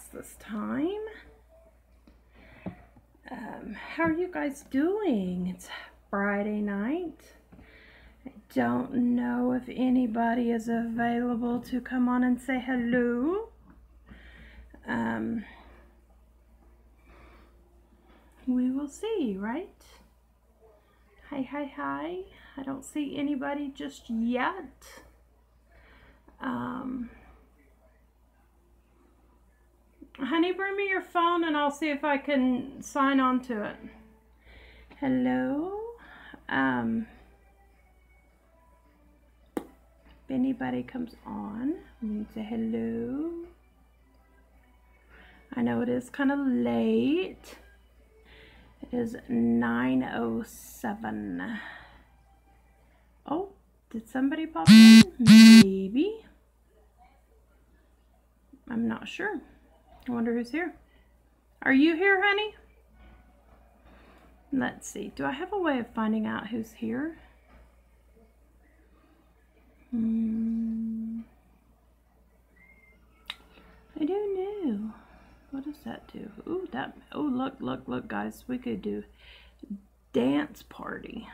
fast this time. Um, how are you guys doing? It's Friday night. I don't know if anybody is available to come on and say hello. Um, we will see, right? Hi, hi, hi. I don't see anybody just yet. Um, honey, bring me your phone and I'll see if I can sign on to it. Hello? Um, if anybody comes on, we need to say hello. I know it is kind of late. It is 9.07. Oh, did somebody pop in? Maybe. I'm not sure. I wonder who's here. Are you here, honey? Let's see. Do I have a way of finding out who's here? Hmm. I don't know. What does that do? Ooh, that. Oh, look, look, look, guys. We could do dance party.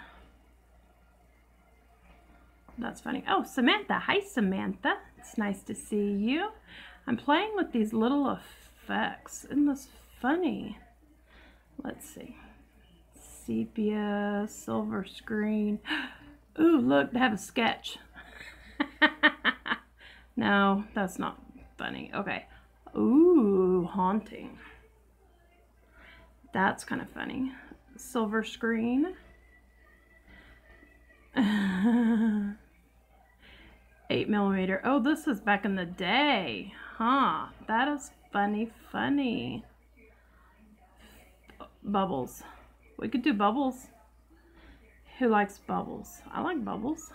That's funny. Oh, Samantha. Hi, Samantha. It's nice to see you. I'm playing with these little effects. Isn't this funny? Let's see. Sepia, silver screen. Ooh, look, they have a sketch. no, that's not funny. Okay. Ooh, haunting. That's kind of funny. Silver screen. Eight millimeter. Oh, this is back in the day. Huh. That is funny, funny. Bubbles. We could do bubbles. Who likes bubbles? I like bubbles.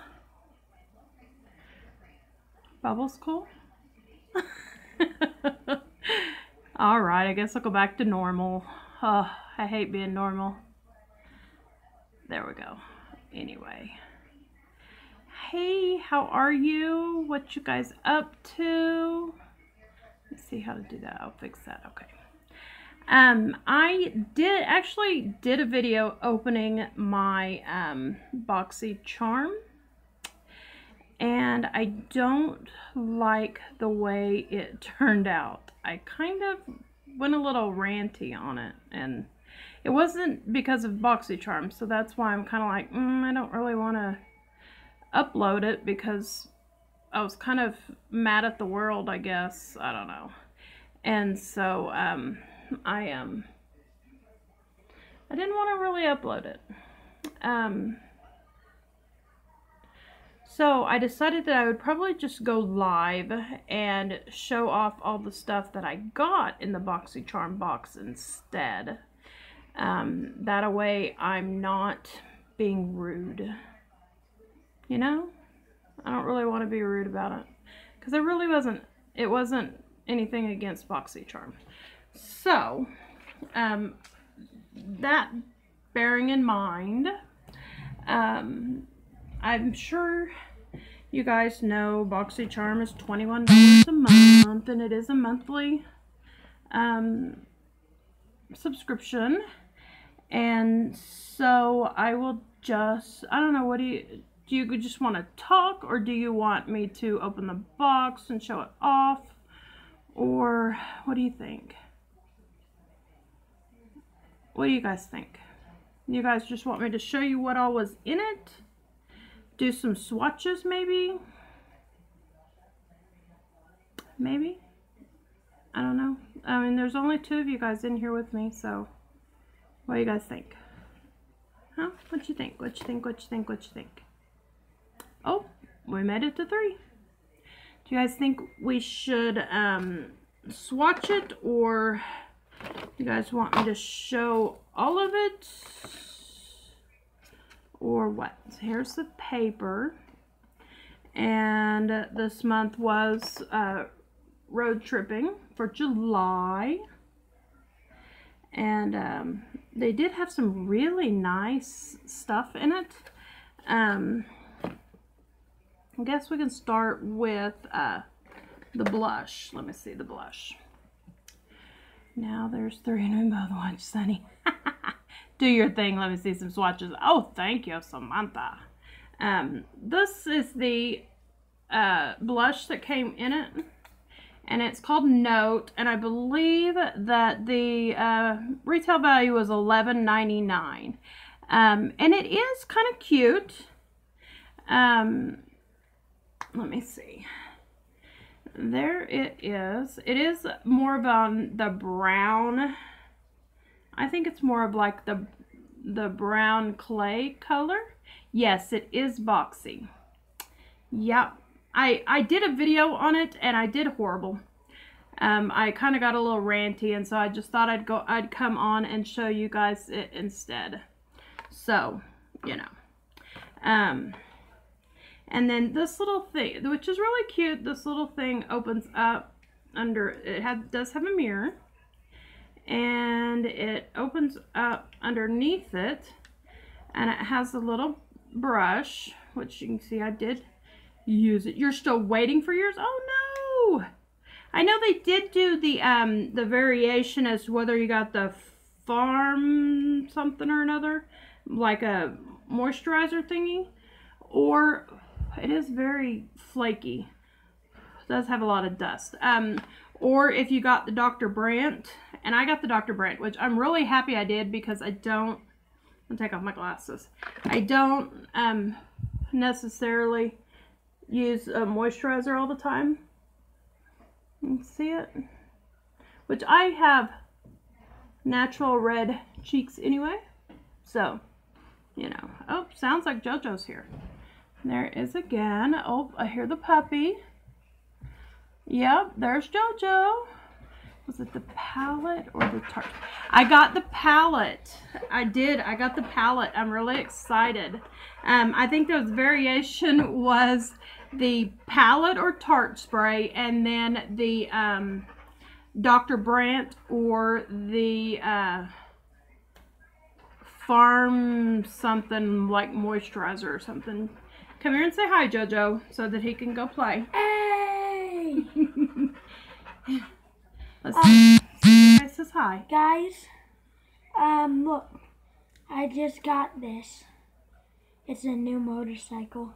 Bubbles cool? All right, I guess I'll go back to normal. Oh, I hate being normal. There we go. Anyway. Hey, how are you? What you guys up to? See how to do that. I'll fix that. Okay. Um, I did actually did a video opening my um, Boxy Charm and I don't like the way it turned out. I kind of went a little ranty on it and it wasn't because of boxy BoxyCharm so that's why I'm kind of like mm, I don't really want to upload it because I was kind of mad at the world I guess I don't know and so um, I um I didn't want to really upload it um so I decided that I would probably just go live and show off all the stuff that I got in the BoxyCharm box instead. Um, that way I'm not being rude. You know? I don't really want to be rude about it. Because it really wasn't, it wasn't anything against BoxyCharm. So, um, that bearing in mind, um, I'm sure you guys know BoxyCharm is $21 a month and it is a monthly um, subscription. And so I will just, I don't know, what do you, do you just want to talk or do you want me to open the box and show it off? Or what do you think? What do you guys think? You guys just want me to show you what all was in it? do some swatches maybe. Maybe. I don't know. I mean, there's only two of you guys in here with me, so what do you guys think? Huh? What you think? What you think? What you think? What you think? Oh, we made it to three. Do you guys think we should um, swatch it or you guys want me to show all of it? or what. Here's the paper. And this month was uh, road tripping for July. And um, they did have some really nice stuff in it. Um, I guess we can start with uh, the blush. Let me see the blush. Now there's three we both watch Sunny. Do your thing. Let me see some swatches. Oh, thank you, Samantha. Um, this is the uh, blush that came in it. And it's called Note. And I believe that the uh, retail value was $11.99. Um, and it is kind of cute. Um, let me see. There it is. It is more of on the brown. I think it's more of like the the brown clay color. Yes, it is boxy. Yep. I, I did a video on it and I did horrible. Um, I kind of got a little ranty and so I just thought I'd go I'd come on and show you guys it instead. So, you know. Um, and then this little thing, which is really cute, this little thing opens up under, it has, does have a mirror. And it opens up underneath it. And it has a little brush, which you can see I did use it. You're still waiting for yours? Oh no! I know they did do the um the variation as to whether you got the farm something or another, like a moisturizer thingy, or it is very flaky. It does have a lot of dust. Um, or if you got the Dr. Brandt, and I got the Dr. Brandt, which I'm really happy I did because I don't, I'll take off my glasses. I don't um, necessarily use a moisturizer all the time. You see it? Which I have natural red cheeks anyway. So, you know. Oh, sounds like JoJo's here. There is again. Oh, I hear the puppy. Yep, there's JoJo. Was it the palette or the Tarte? I got the palette. I did. I got the palette. I'm really excited. Um, I think the variation was the palette or Tarte spray and then the um, Dr. Brandt or the uh, farm something like moisturizer or something. Come here and say hi, Jojo, so that he can go play. Hey! Let's um, see. Guys says hi. Guys, um, look. I just got this. It's a new motorcycle.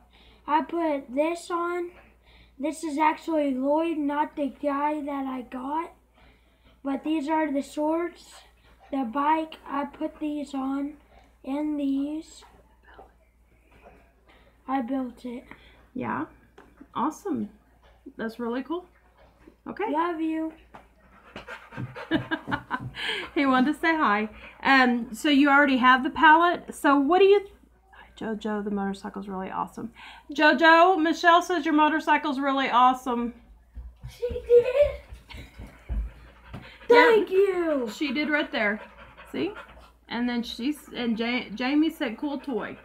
I put this on. This is actually Lloyd, not the guy that I got. But these are the shorts. The bike, I put these on. And these. I built it. Yeah. Awesome. That's really cool. Okay. Love you. he wanted to say hi. Um, so you already have the palette. So what do you... Jojo, the motorcycle's really awesome. Jojo, Michelle says your motorcycle's really awesome. She did? Thank you. She did right there. See? And then she's... And Jamie said cool toy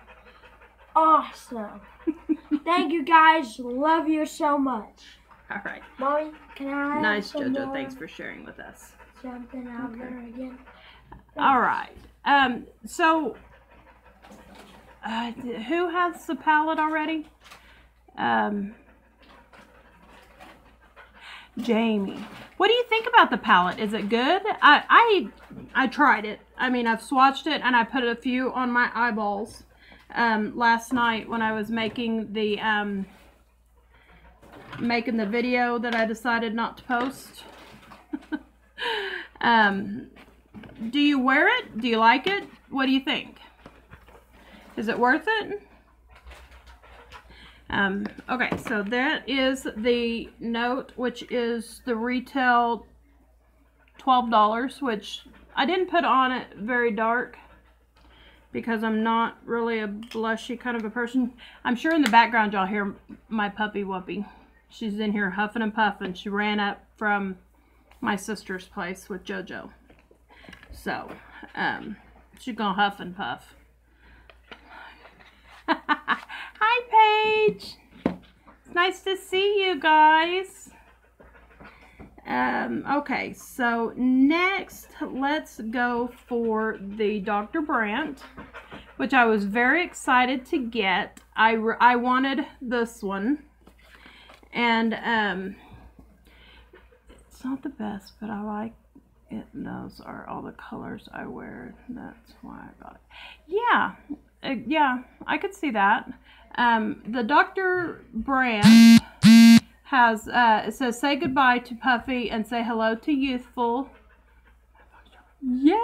awesome. Thank you guys. Love you so much. All right. Mommy, can I Nice, Jojo. Thanks for sharing with us. Something out okay. there again. Thanks. All right. Um. So, uh, who has the palette already? Um. Jamie. What do you think about the palette? Is it good? I I I tried it. I mean, I've swatched it and I put a few on my eyeballs um, last night when I was making the um, making the video that I decided not to post. um, do you wear it? Do you like it? What do you think? Is it worth it? Um, okay, so that is the note, which is the retail $12, which I didn't put on it very dark because I'm not really a blushy kind of a person. I'm sure in the background y'all hear my puppy Whoopi. She's in here huffing and puffing. She ran up from my sister's place with JoJo. So, um, she's gonna huff and puff. Hi, Paige. It's nice to see you guys. Um, okay, so next, let's go for the Dr. Brandt, which I was very excited to get. I, I wanted this one, and um, it's not the best, but I like it, those are all the colors I wear. That's why I got it. Yeah, uh, yeah, I could see that. Um, the Dr. Brandt has, uh, it says, say goodbye to Puffy and say hello to Youthful. Yay!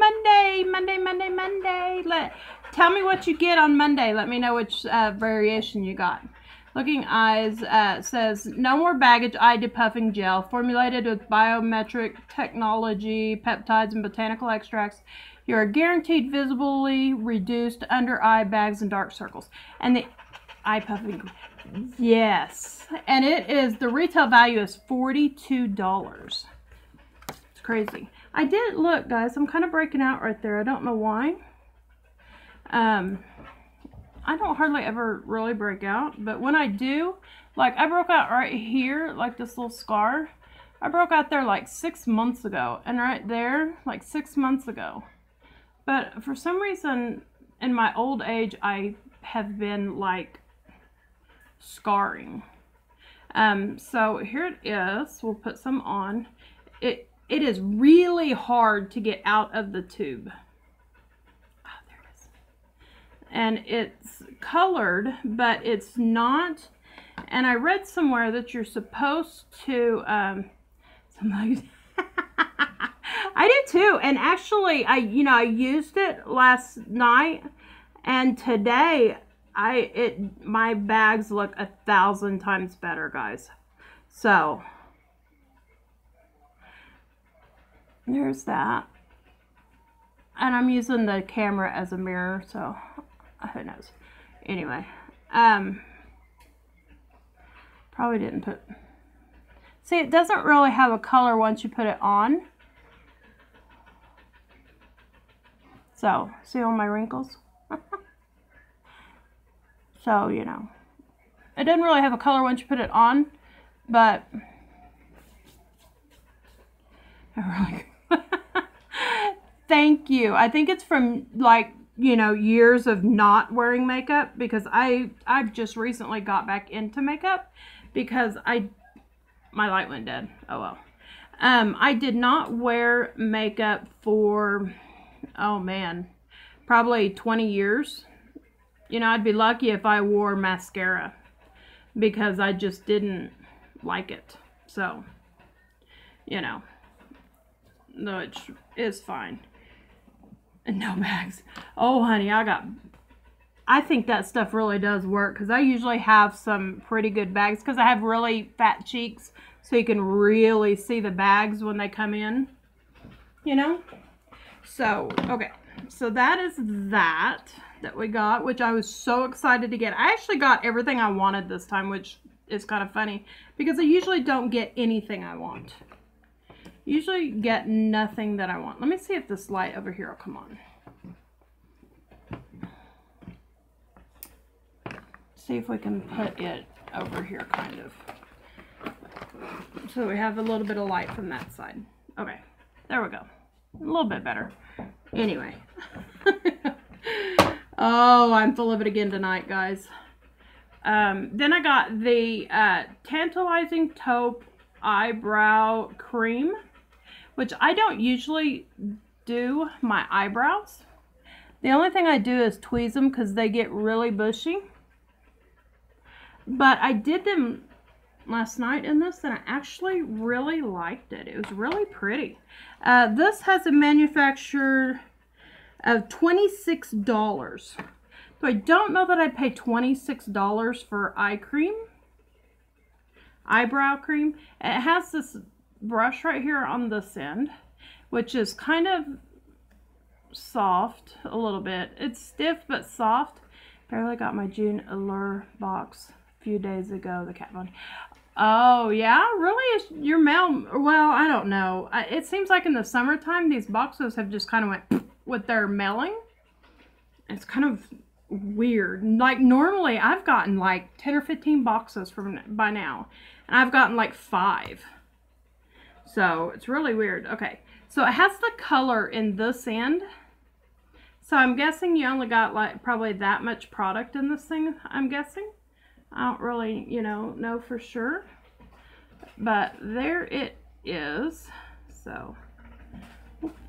Monday, Monday, Monday, Monday. Let tell me what you get on Monday. Let me know which uh, variation you got. Looking Eyes uh, says no more baggage eye depuffing gel formulated with biometric technology, peptides, and botanical extracts. You are guaranteed visibly reduced under eye bags and dark circles. And the eye puffing, yes. And it is the retail value is forty two dollars. It's crazy. I did look, guys. I'm kind of breaking out right there. I don't know why. Um, I don't hardly ever really break out, but when I do, like I broke out right here, like this little scar. I broke out there like six months ago, and right there, like six months ago. But for some reason, in my old age, I have been like scarring. Um, so here it is. We'll put some on. It it is really hard to get out of the tube. Oh, there it is. And it's colored, but it's not. And I read somewhere that you're supposed to, um, somebody, I did too. And actually, I, you know, I used it last night and today I, it, my bags look a thousand times better, guys. So, there's that. And I'm using the camera as a mirror, so who knows. Anyway, um, probably didn't put, see it doesn't really have a color once you put it on. So, see all my wrinkles? So, you know, it doesn't really have a color once you put it on, but really Thank you. I think it's from like, you know, years of not wearing makeup because I I've just recently got back into makeup because I my light went dead. Oh well. Um I did not wear makeup for oh man, probably 20 years. You know, I'd be lucky if I wore mascara because I just didn't like it. So, you know, no, it is fine. And no bags. Oh, honey, I got... I think that stuff really does work because I usually have some pretty good bags because I have really fat cheeks so you can really see the bags when they come in, you know? So, okay. So that is that that we got, which I was so excited to get. I actually got everything I wanted this time, which is kind of funny because I usually don't get anything I want. Usually get nothing that I want. Let me see if this light over here will come on. See if we can put it over here kind of. So we have a little bit of light from that side. Okay, there we go. A little bit better. Anyway. oh, I'm full of it again tonight, guys. Um, then I got the uh, Tantalizing Taupe Eyebrow Cream which I don't usually do my eyebrows. The only thing I do is tweeze them because they get really bushy. But I did them last night in this and I actually really liked it. It was really pretty. Uh, this has a manufacturer of $26. So I don't know that I'd pay $26 for eye cream. Eyebrow cream. It has this brush right here on this end, which is kind of soft a little bit. It's stiff but soft. Barely got my June Allure box a few days ago, the cat one. Oh, yeah? Really? Your mail... Well, I don't know. It seems like in the summertime, these boxes have just kind of went with their mailing. It's kind of weird. Like, normally, I've gotten like 10 or 15 boxes from by now. And I've gotten like five. So it's really weird. Okay, so it has the color in this end. So I'm guessing you only got like probably that much product in this thing, I'm guessing. I don't really, you know, know for sure. But there it is. So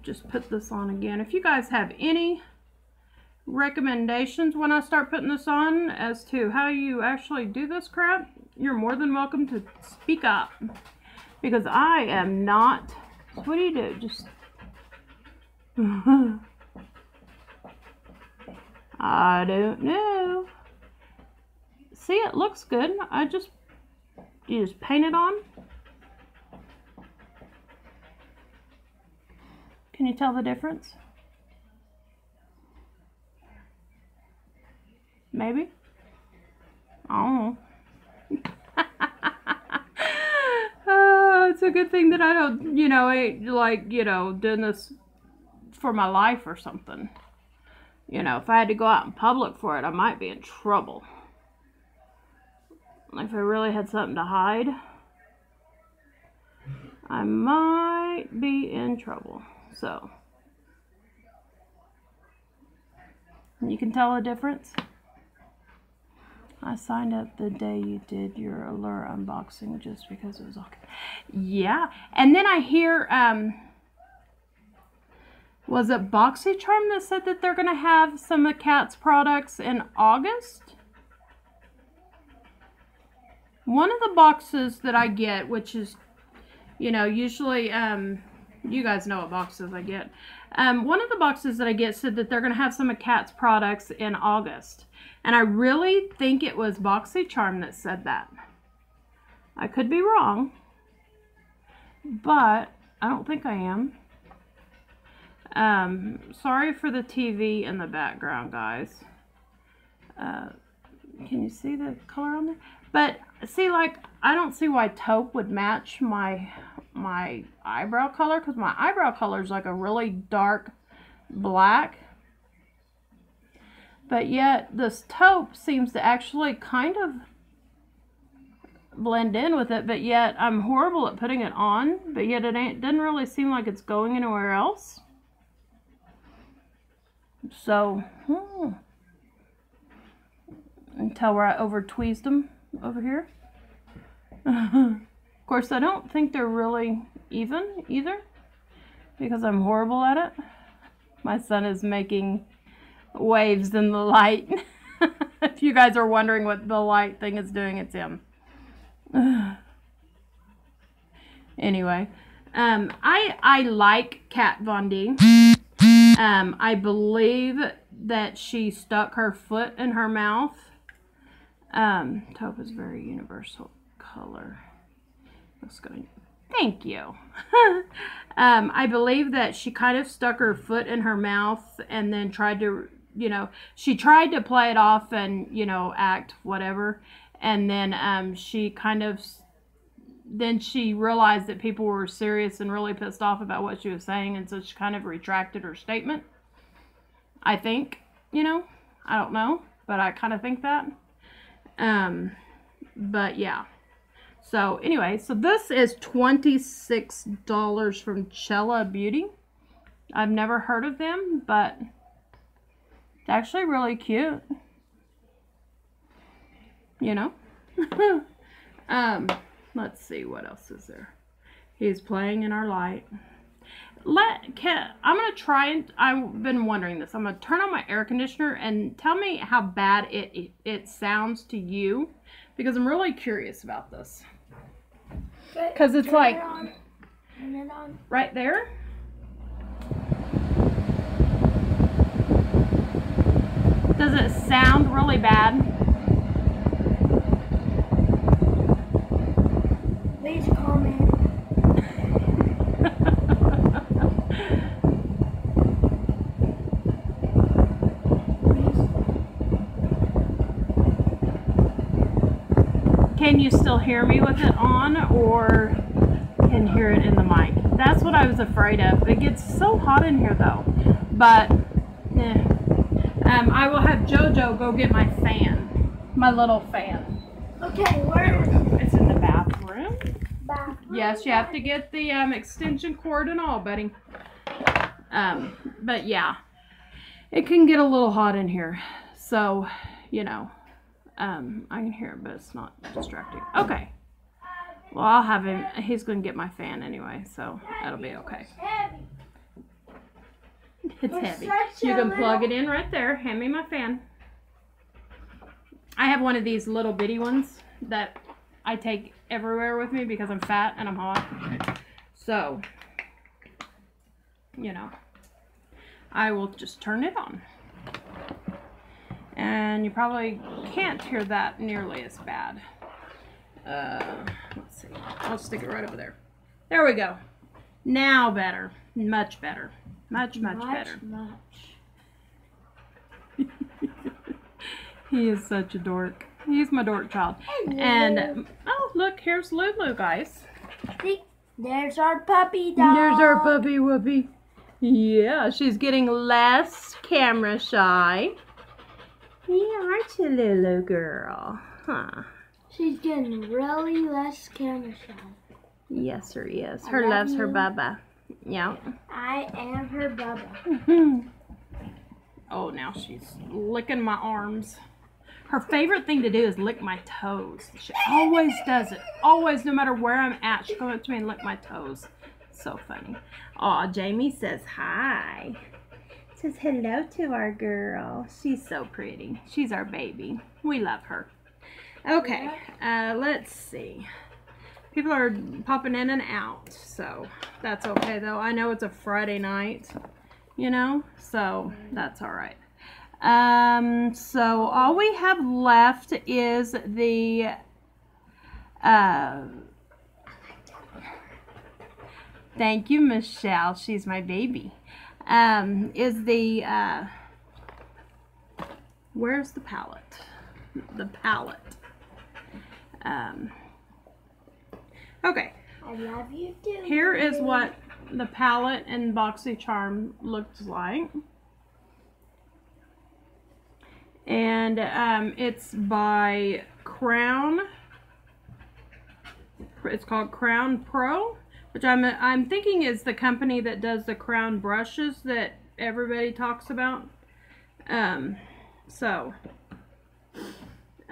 just put this on again. If you guys have any recommendations when I start putting this on as to how you actually do this crap, you're more than welcome to speak up. Because I am not, what do you do? Just, I don't know. See, it looks good. I just, you just paint it on. Can you tell the difference? Maybe? I don't know. oh, it's a good thing that I don't, you know, ain't like, you know, doing this for my life or something. You know, if I had to go out in public for it, I might be in trouble. If I really had something to hide, I might be in trouble. So, you can tell a difference. I signed up the day you did your Allure unboxing just because it was okay. Yeah, and then I hear, um, was it BoxyCharm that said that they're going to have some of Kat's products in August? One of the boxes that I get, which is, you know, usually, um, you guys know what boxes I get. Um, one of the boxes that I get said that they're going to have some of Kat's products in August. And I really think it was BoxyCharm that said that. I could be wrong, but I don't think I am. Um, sorry for the TV in the background, guys. Uh, can you see the color on there? But see, like, I don't see why taupe would match my my eyebrow color because my eyebrow color is like a really dark black. But yet this taupe seems to actually kind of blend in with it, but yet I'm horrible at putting it on, but yet it ain't, doesn't really seem like it's going anywhere else. So, hmm. Until where I over tweezed them over here. of course, I don't think they're really even either because I'm horrible at it. My son is making waves in the light. if you guys are wondering what the light thing is doing, it's him. anyway, um, I I like Kat Von D. Um, I believe that she stuck her foot in her mouth. Um, taupe is very universal color. Let's. Thank you. um, I believe that she kind of stuck her foot in her mouth and then tried to you know, she tried to play it off and, you know, act whatever. And then um, she kind of, then she realized that people were serious and really pissed off about what she was saying. And so she kind of retracted her statement. I think, you know, I don't know, but I kind of think that. Um, but yeah. So anyway, so this is $26 from Cella Beauty. I've never heard of them, but it's actually really cute. You know? um, let's see, what else is there? He's playing in our light. Let can, I'm gonna try and I've been wondering this. I'm gonna turn on my air conditioner and tell me how bad it it, it sounds to you because I'm really curious about this. Because it's like it right there. Does it sound really bad? Please comment. Can you still hear me with it on or can hear it in the mic? That's what I was afraid of. It gets so hot in here though. But, eh. Um, I will have JoJo go get my fan, my little fan. Okay, where is It's in the bathroom. bathroom? Yes, you have to get the um, extension cord and all, buddy. Um, but yeah, it can get a little hot in here. So, you know, um, I can hear it, but it's not distracting. Okay. Well, I'll have him. He's going to get my fan anyway, so that'll be okay. It's, It's heavy. You can plug it in right there. Hand me my fan. I have one of these little bitty ones that I take everywhere with me because I'm fat and I'm hot. So, you know, I will just turn it on. And you probably can't hear that nearly as bad. Uh, let's see. I'll stick it right over there. There we go. Now better. Much better. Much, much, better. Much. Much. He is such a dork. He's my dork child. And, oh, look, here's Lulu, guys. See, there's our puppy dog. There's our puppy whoopee. Yeah, she's getting less camera shy. Yeah, aren't you, Lulu girl? Huh. She's getting really less camera shy. Yes, her is. Her love loves her bubba. Yeah. I am her bubba. oh, now she's licking my arms. Her favorite thing to do is lick my toes. She always does it. Always, no matter where I'm at, she comes up to me and lick my toes. So funny. Aw, Jamie says hi. Says hello to our girl. She's so pretty. She's our baby. We love her. Okay, uh, let's see. People are popping in and out, so that's okay though. I know it's a Friday night, you know, so that's all right. Um, so all we have left is the uh, thank you, Michelle. She's my baby. Um, is the uh, where's the palette? The palette. Um, okay. I love you too. Here is what the palette and BoxyCharm looks like. And um, it's by Crown. It's called Crown Pro, which I'm I'm thinking is the company that does the Crown brushes that everybody talks about. Um, so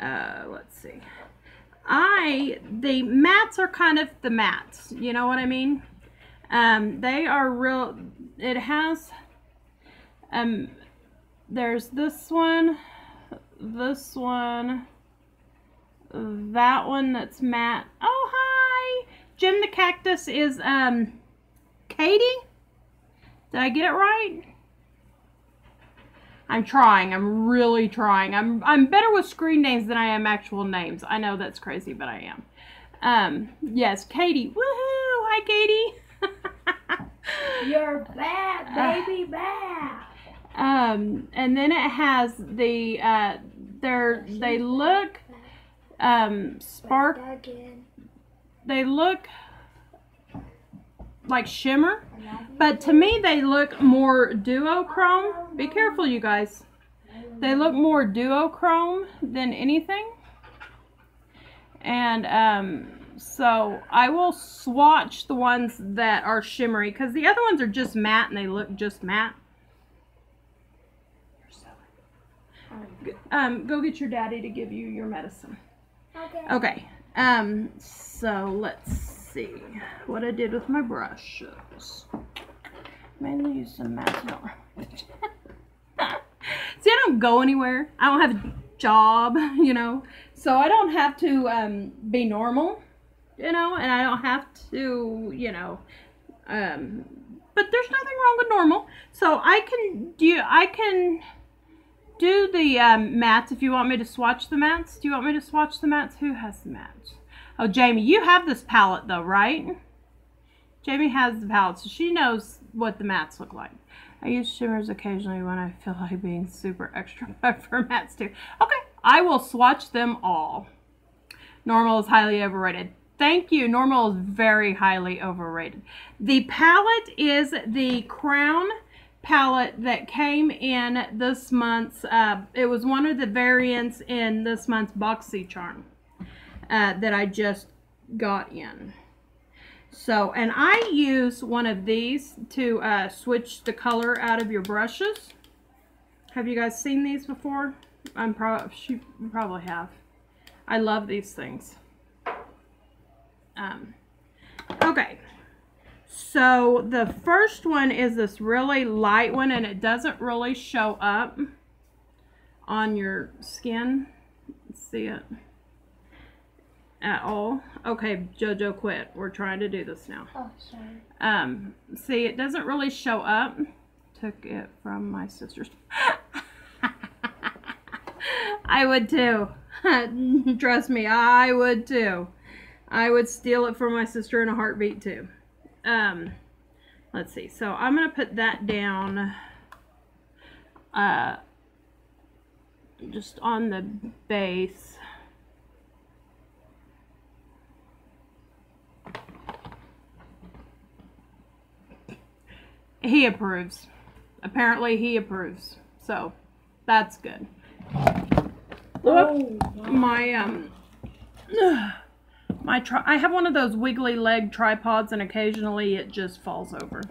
uh, let's see. I the mats are kind of the mats. You know what I mean? Um, they are real. It has um. There's this one, this one, that one that's matte. Oh hi, Jim the cactus is um. Katie. Did I get it right? I'm trying. I'm really trying. I'm I'm better with screen names than I am actual names. I know that's crazy, but I am. Um, yes, Katie. Woohoo! Hi, Katie. You're bad, baby, bad. um, and then it has the uh, they're they look um spark. They look like shimmer. I love you. But to me, they look more duochrome. Be careful, you guys. They look more duochrome than anything. And um, so I will swatch the ones that are shimmery because the other ones are just matte and they look just matte. Um, go get your daddy to give you your medicine. Okay. Okay. Um, so let's see what I did with my brushes. Mainly use some matte. See, I don't go anywhere. I don't have a job, you know, so I don't have to um, be normal, you know, and I don't have to, you know, um, but there's nothing wrong with normal. So I can do. I can do the um, mats if you want me to swatch the mats. Do you want me to swatch the mats? Who has the mats? Oh, Jamie, you have this palette though, right? Jamie has the palette, so she knows what the mats look like. I use shimmers occasionally when I feel like being super extra for mats too. Okay, I will swatch them all. Normal is highly overrated. Thank you. Normal is very highly overrated. The palette is the Crown palette that came in this month's, uh, it was one of the variants in this month's BoxyCharm uh, that I just got in. So, and I use one of these to uh, switch the color out of your brushes. Have you guys seen these before? I'm probably, you probably have. I love these things. Um, okay. So the first one is this really light one and it doesn't really show up on your skin. Let's see it at all. Okay, Jojo quit. We're trying to do this now. Oh, sorry. Um, see, it doesn't really show up. Took it from my sister's. I would too. Trust me, I would too. I would steal it from my sister in a heartbeat too. Um, let's see. So I'm going to put that down uh, just on the base. He approves. Apparently he approves. So that's good. Oh, My um my tri- I have one of those wiggly leg tripods and occasionally it just falls over.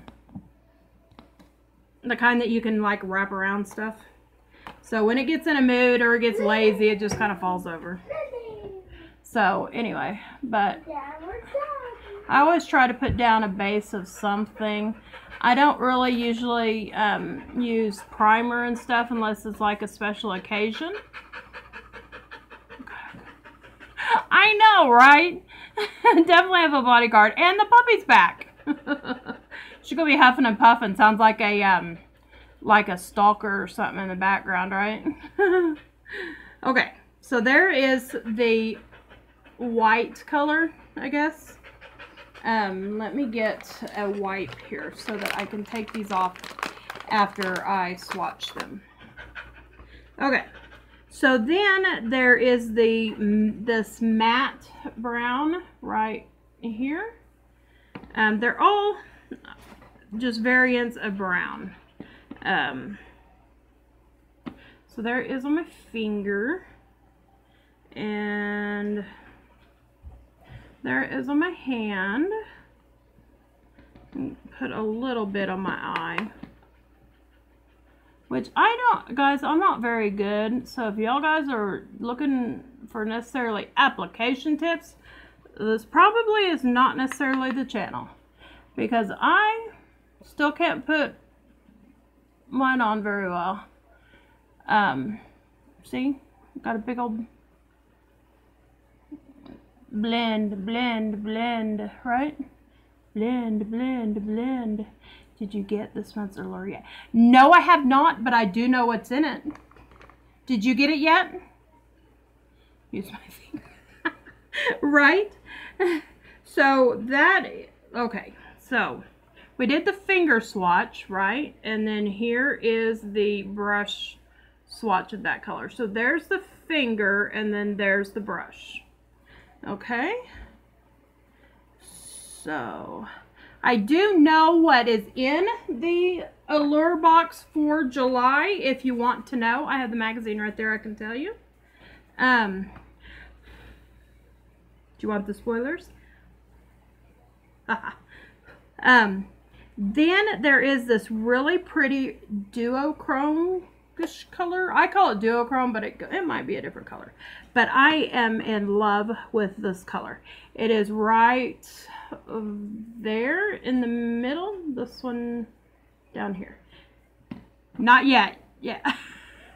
The kind that you can like wrap around stuff. So when it gets in a mood or it gets lazy, it just kind of falls over. So anyway, but I always try to put down a base of something. I don't really usually um, use primer and stuff unless it's like a special occasion. I know, right? Definitely have a bodyguard. And the puppy's back. She's gonna be huffing and puffing. Sounds like a um like a stalker or something in the background, right? okay, so there is the white color, I guess. Um, let me get a wipe here so that I can take these off after I swatch them. Okay, so then there is the this matte brown right here. Um, they're all just variants of brown. Um, so there is on my finger. And there is on my hand. Put a little bit on my eye. Which I don't, guys, I'm not very good. So if y'all guys are looking for necessarily application tips, this probably is not necessarily the channel. Because I still can't put mine on very well. Um, see? Got a big old blend, blend, blend, right? Blend, blend, blend. Did you get the Spencer Laurier? No, I have not, but I do know what's in it. Did you get it yet? Use my right? So that, okay, so we did the finger swatch, right? And then here is the brush swatch of that color. So there's the finger and then there's the brush. Okay. So I do know what is in the Allure box for July. If you want to know, I have the magazine right there. I can tell you. Um, do you want the spoilers? um, then there is this really pretty duochrome color. I call it duochrome, but it, it might be a different color. But I am in love with this color. It is right there in the middle. This one down here. Not yet. Yeah.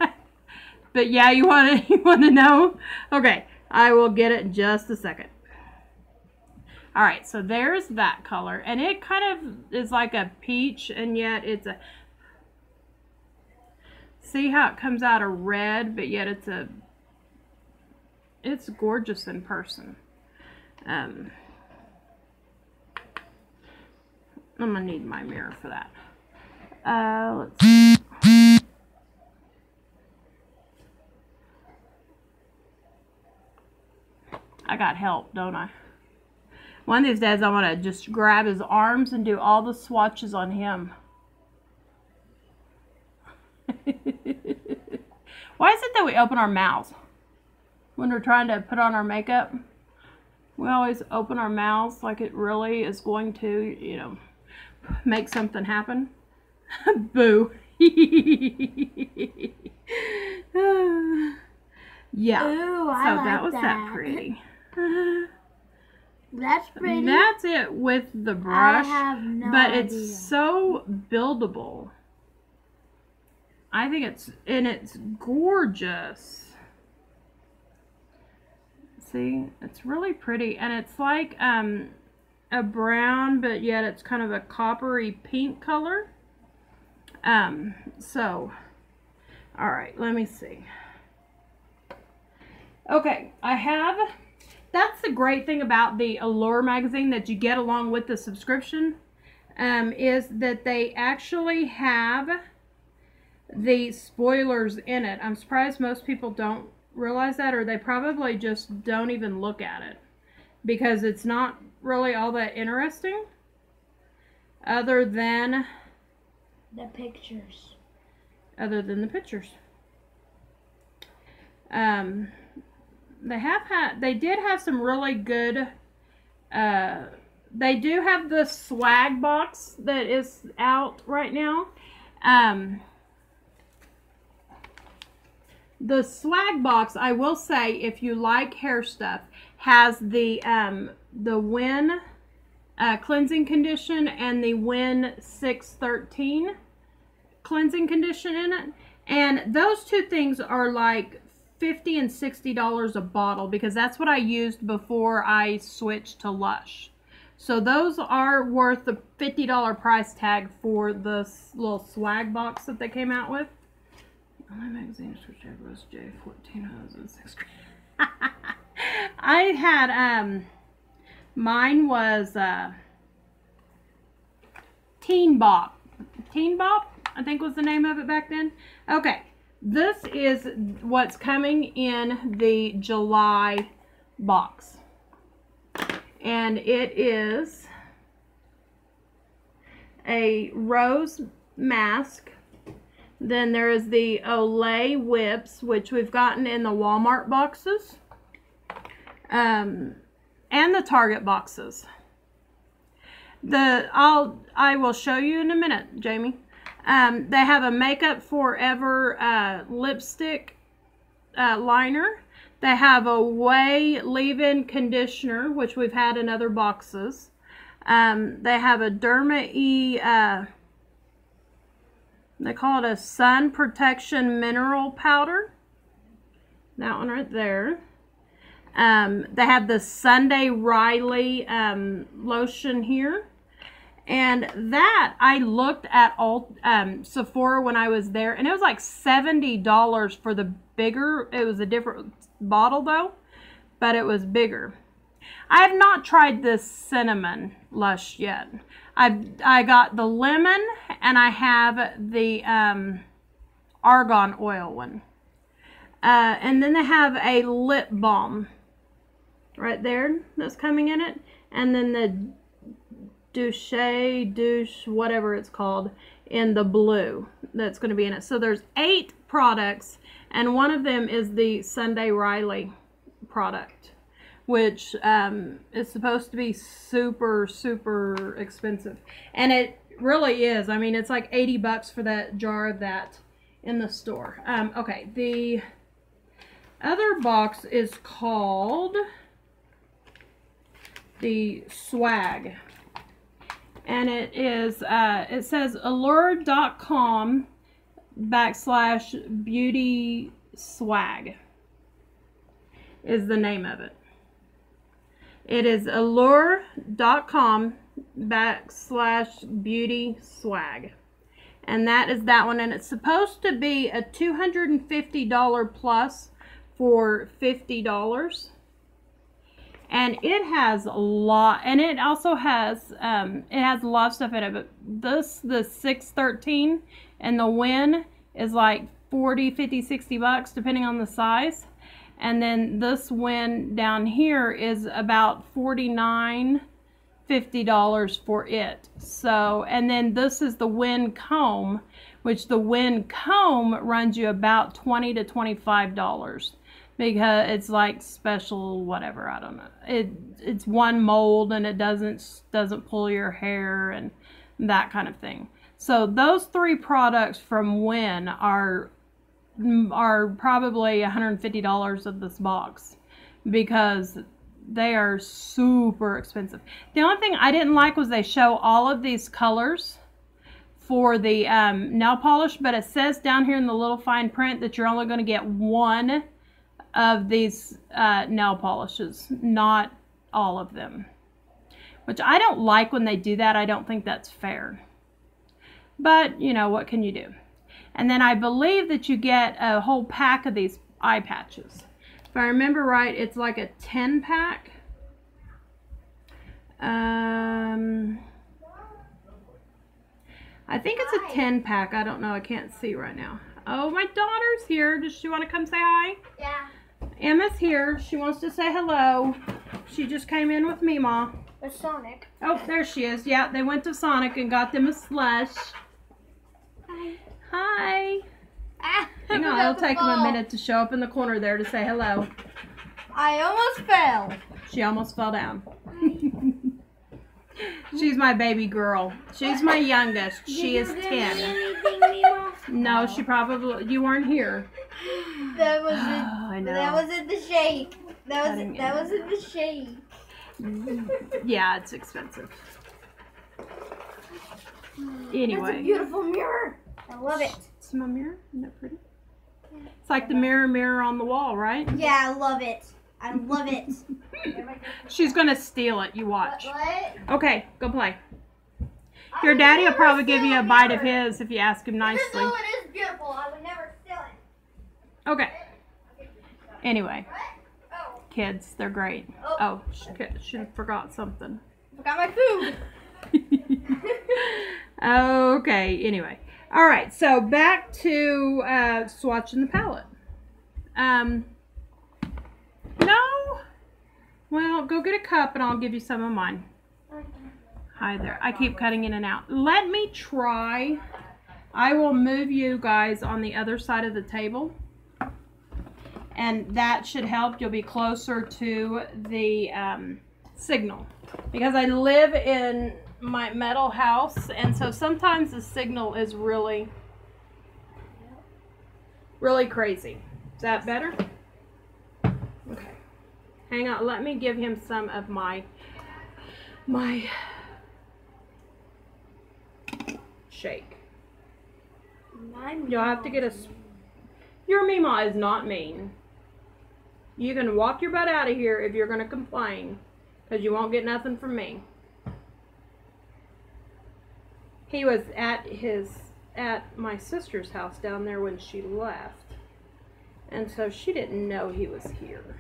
but yeah, you want to you want to know? Okay, I will get it in just a second. All right, so there's that color. And it kind of is like a peach, and yet it's a... See how it comes out of red, but yet it's a... It's gorgeous in person. Um, I'm to need my mirror for that. Uh, let's. I got help, don't I? One of these days I want to just grab his arms and do all the swatches on him. Why is it that we open our mouths when we're trying to put on our makeup? We always open our mouths like it really is going to, you know, make something happen. Boo. yeah. Ooh, I so like that was that, that. pretty. That's pretty. That's it with the brush. I have no but idea. it's so buildable. I think it's and it's gorgeous. See, it's really pretty and it's like um a brown but yet it's kind of a coppery pink color. Um so all right, let me see. Okay, I have that's the great thing about the Allure magazine that you get along with the subscription um, is that they actually have the spoilers in it. I'm surprised most people don't realize that or they probably just don't even look at it because it's not really all that interesting other than the pictures. other than the pictures. Um, they have had, they did have some really good, uh, they do have the swag box that is out right now. Um, the swag box, I will say, if you like hair stuff, has the, um, the WEN uh, cleansing condition and the WEN 613 cleansing condition in it. And those two things are like 50 and 60 dollars a bottle because that's what I used before I switched to Lush. So those are worth the $50 price tag for the little swag box that they came out with. Magazine switch was J1406. I had um mine was uh Teen Bop. Teen Bop, I think was the name of it back then. Okay, this is what's coming in the July box. And it is a rose mask. Then there is the Olay whips, which we've gotten in the Walmart boxes. Um, and the Target boxes. The I'll I will show you in a minute, Jamie. Um, they have a Makeup Forever uh, lipstick uh, liner. They have a Ouai Leave-In conditioner, which we've had in other boxes. Um, they have a Derma E. Uh, they call it a Sun Protection Mineral Powder. That one right there. Um, they have the Sunday Riley um, lotion here. And that I looked at all um, Sephora when I was there, and it was like seventy dollars for the bigger. It was a different bottle though, but it was bigger. I have not tried this cinnamon lush yet. I I got the lemon and I have the um, argan oil one, uh, and then they have a lip balm right there that's coming in it, and then the douche douche whatever it's called in the blue that's going to be in it. So there's eight products and one of them is the sunday riley product which um, is supposed to be super super expensive. And it really is. I mean it's like 80 bucks for that jar of that in the store. Um, okay the other box is called the swag. And it is uh, it says allure.com backslash beauty swag is the name of it. It is allure.com backslash beauty swag. And that is that one. And it's supposed to be a $250 plus for $50 and it has a lot and it also has um it has a lot of stuff in it but this the 613 and the WEN is like 40 50 60 bucks depending on the size. And then this WEN down here is about 49 50 dollars for it. So and then this is the WEN comb which the WEN comb runs you about 20 to 25 dollars because it's like special whatever i don't know it it's one mold and it doesn't doesn't pull your hair and that kind of thing so those three products from WEN are are probably $150 of this box because they are super expensive. The only thing I didn't like was they show all of these colors for the um, nail polish, but it says down here in the little fine print that you're only going to get one of these uh, nail polishes, not all of them. Which I don't like when they do that. I don't think that's fair. But, you know, what can you do? And then I believe that you get a whole pack of these eye patches. If I remember right, it's like a 10 pack. Um, I think it's a 10 pack. I don't know. I can't see right now. Oh, my daughter's here. Does she want to come say hi? Yeah. Emma's here. She wants to say hello. She just came in with me, Ma. With Sonic. Oh, there she is. Yeah, they went to Sonic and got them a slush. Hi. Hi. Ah, Hang on, it'll take them a minute to show up in the corner there to say hello. I almost fell. She almost fell down. She's my baby girl. She's my youngest. She is 10. Anything, Mima? No, she probably, you weren't here. That was it. I know. That was in the shake. That was Cutting that was in the shake. Mm-hmm. Yeah, it's expensive. Hmm. That's a Anyway. beautiful mirror. I love it. It's my mirror. Isn't that pretty? It's like the mirror, mirror on the wall, right? Yeah, I love it. I love it. She's gonna steal it. You watch. What? Okay, go play. Your daddy will probably give you a bite of his if you ask him nicely. Even it is beautiful, I would never steal it. Okay. Anyway, Oh, kids, they're great. Oh. Oh, she, she forgot something. forgot my food. okay, anyway. All right, so back to uh, swatching the palette. Um, no? Well, go get a cup and I'll give you some of mine. Hi there. I keep cutting in and out. Let me try. I will move you guys on the other side of the table. And that should help. You'll be closer to the um, signal. Because I live in my metal house, and so sometimes the signal is really, really crazy. Is that better? Hang on. Let me give him some of my, my shake. You'll have to get a. Your Mima is not mean. You can walk your butt out of here if you're going to complain, because you won't get nothing from me. He was at his at my sister's house down there when she left, and so she didn't know he was here.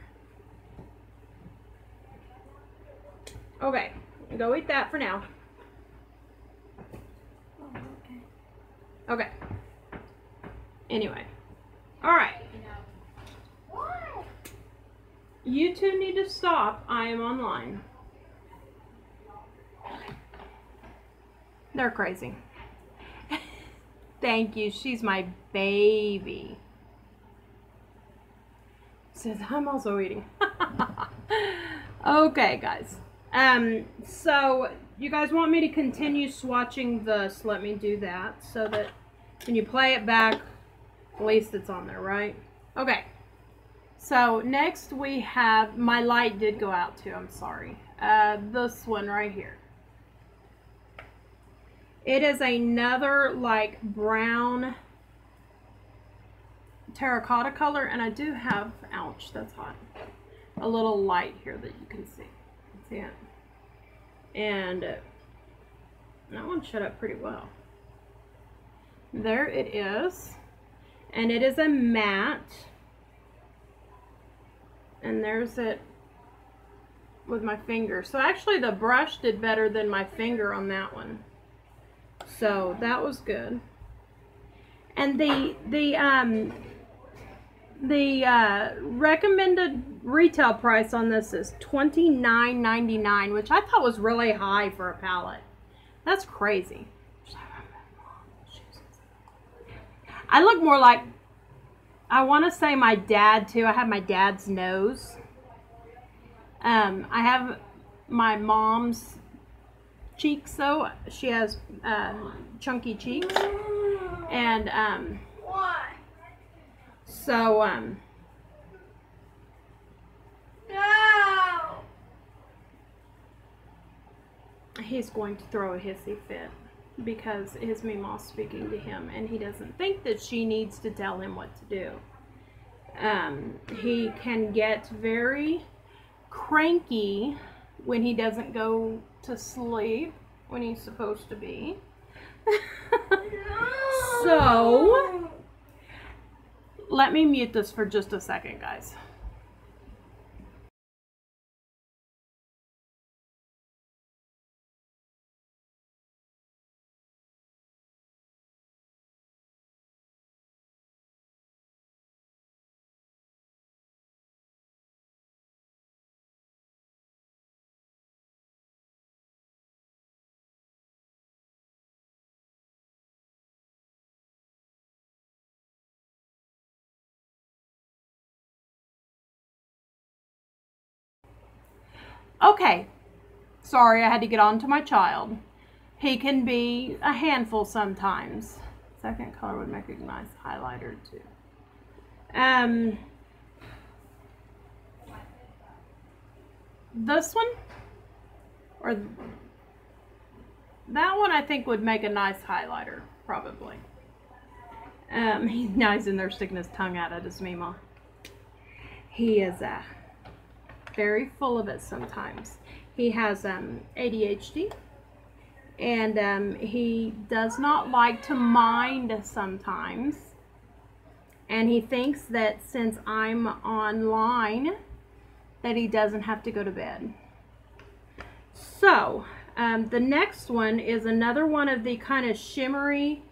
Okay, go eat that for now. Oh, okay. Anyway. All right. What? You two need to stop. I am online. They're crazy. Thank you. She's my baby. Says I'm also eating. okay, guys. Um, so you guys want me to continue swatching this? Let me do that so that when you play it back, at least it's on there, right? Okay. So next we have, my light did go out too, I'm sorry. Uh, this one right here. It is another like brown terracotta color and I do have, ouch, that's hot, a little light here that you can see. It? And that one shut up pretty well. There it is. And it is a matte and there's it with my finger. So actually the brush did better than my finger on that one. So that was good. And the the um the uh, recommended retail price on this is twenty nine ninety nine, which I thought was really high for a palette. That's crazy. I look more like I want to say my dad too. I have my dad's nose. Um, I have my mom's cheeks though. She has uh, chunky cheeks, and um? So um, No. he's going to throw a hissy fit because his Meemaw's speaking to him and he doesn't think that she needs to tell him what to do. Um, he can get very cranky when he doesn't go to sleep when he's supposed to be. so, let me mute this for just a second, guys. Okay, sorry I had to get on to my child. He can be a handful sometimes. Second color would make a nice highlighter too. Um, this one or that one I think would make a nice highlighter probably. Um, he's now he's in there sticking his tongue out at his Mima. He is a. Very full of it sometimes. He has um, ADHD and um, he does not like to mind sometimes. And he thinks that since I'm online, that he doesn't have to go to bed. So, um, the next one is another one of the kind of shimmery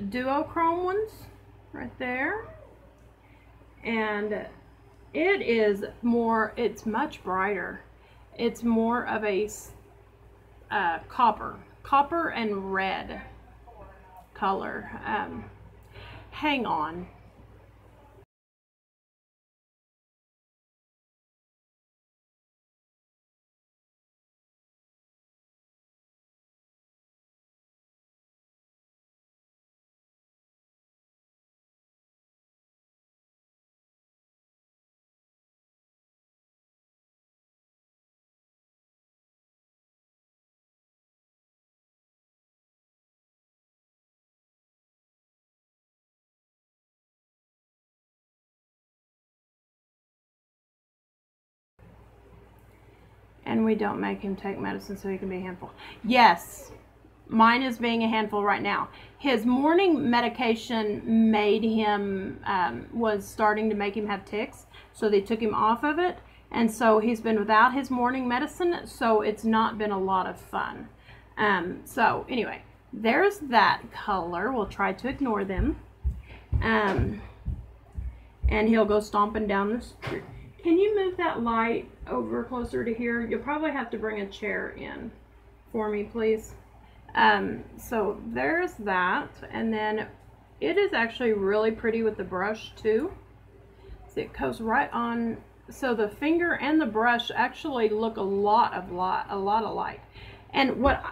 duochrome ones right there. And it is more, it's much brighter. It's more of a uh, copper, copper and red color. Um, hang on. And we don't make him take medicine so he can be a handful. Yes, mine is being a handful right now. His morning medication made him, um, was starting to make him have ticks, so they took him off of it. And so he's been without his morning medicine, so it's not been a lot of fun. Um, so anyway, there's that color. We'll try to ignore them. Um, and he'll go stomping down the street. Can you move that light over closer to here? You'll probably have to bring a chair in for me, please. Um, so there's that. And then it is actually really pretty with the brush too. It goes right on. So the finger and the brush actually look a lot of lot, a lot alike. And what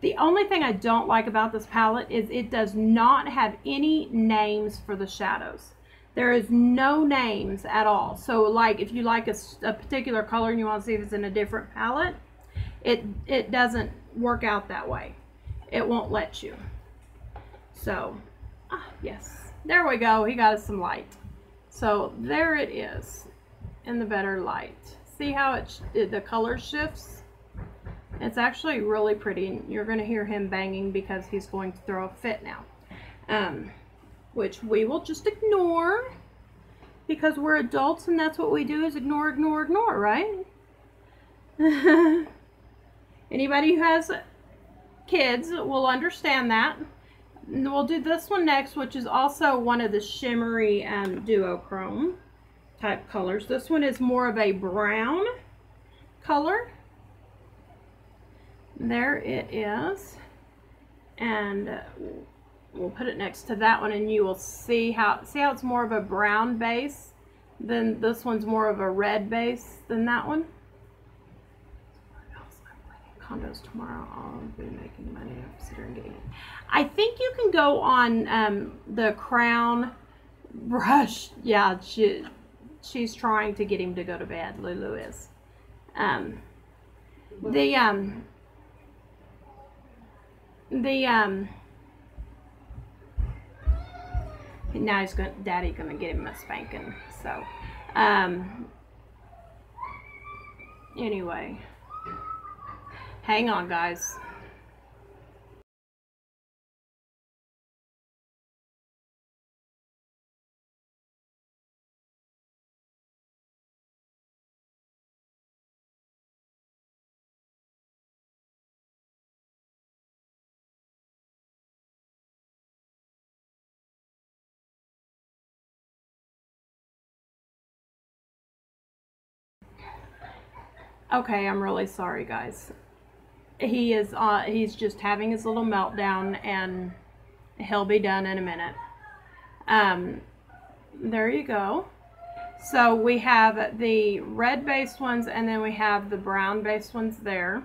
the only thing I don't like about this palette is it does not have any names for the shadows. There is no names at all. So like if you like a, a particular color and you want to see if it's in a different palette, it, it doesn't work out that way. It won't let you. So, ah, yes, there we go. He got us some light. So there it is in the better light. See how it, it the color shifts? It's actually really pretty. You're going to hear him banging because he's going to throw a fit now. Um, which we will just ignore because we're adults and that's what we do is ignore, ignore, ignore, right? Anybody who has kids will understand that. We'll do this one next, which is also one of the shimmery um, duochrome type colors. This one is more of a brown color. There it is. And we'll put it next to that one and you will see how see how it's more of a brown base then this one's more of a red base than that one? Condos tomorrow I'll be making money I'm getting it I think you can go on um, the crown brush. Yeah she she's trying to get him to go to bed Lulu is um, the um the um now he's going daddy gonna get him a spanking so um anyway. Hang on guys Okay, I'm really sorry, guys. He is uh he's just having his little meltdown and he'll be done in a minute. Um there you go. So we have the red based ones and then we have the brown based ones there.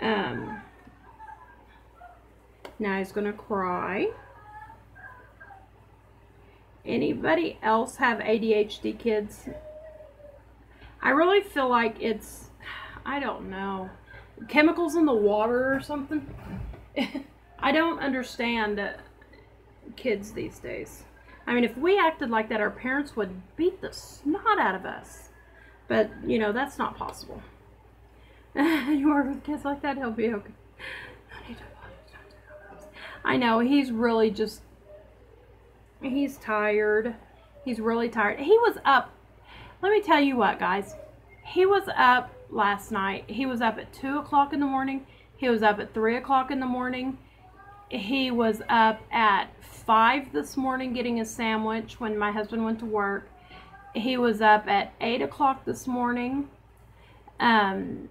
Um now he's going to cry. Anybody else have ADHD kids? I really feel like it's, I don't know, chemicals in the water or something. I don't understand kids these days. I mean, if we acted like that, our parents would beat the snot out of us. But, you know, that's not possible. you are with kids like that, he'll be okay. I know, he's really just, he's tired. He's really tired. He was up let me tell you what, guys. He was up last night. He was up at 2 o'clock in the morning. He was up at 3 o'clock in the morning. He was up at 5 this morning getting a sandwich when my husband went to work. He was up at 8 o'clock this morning. Um,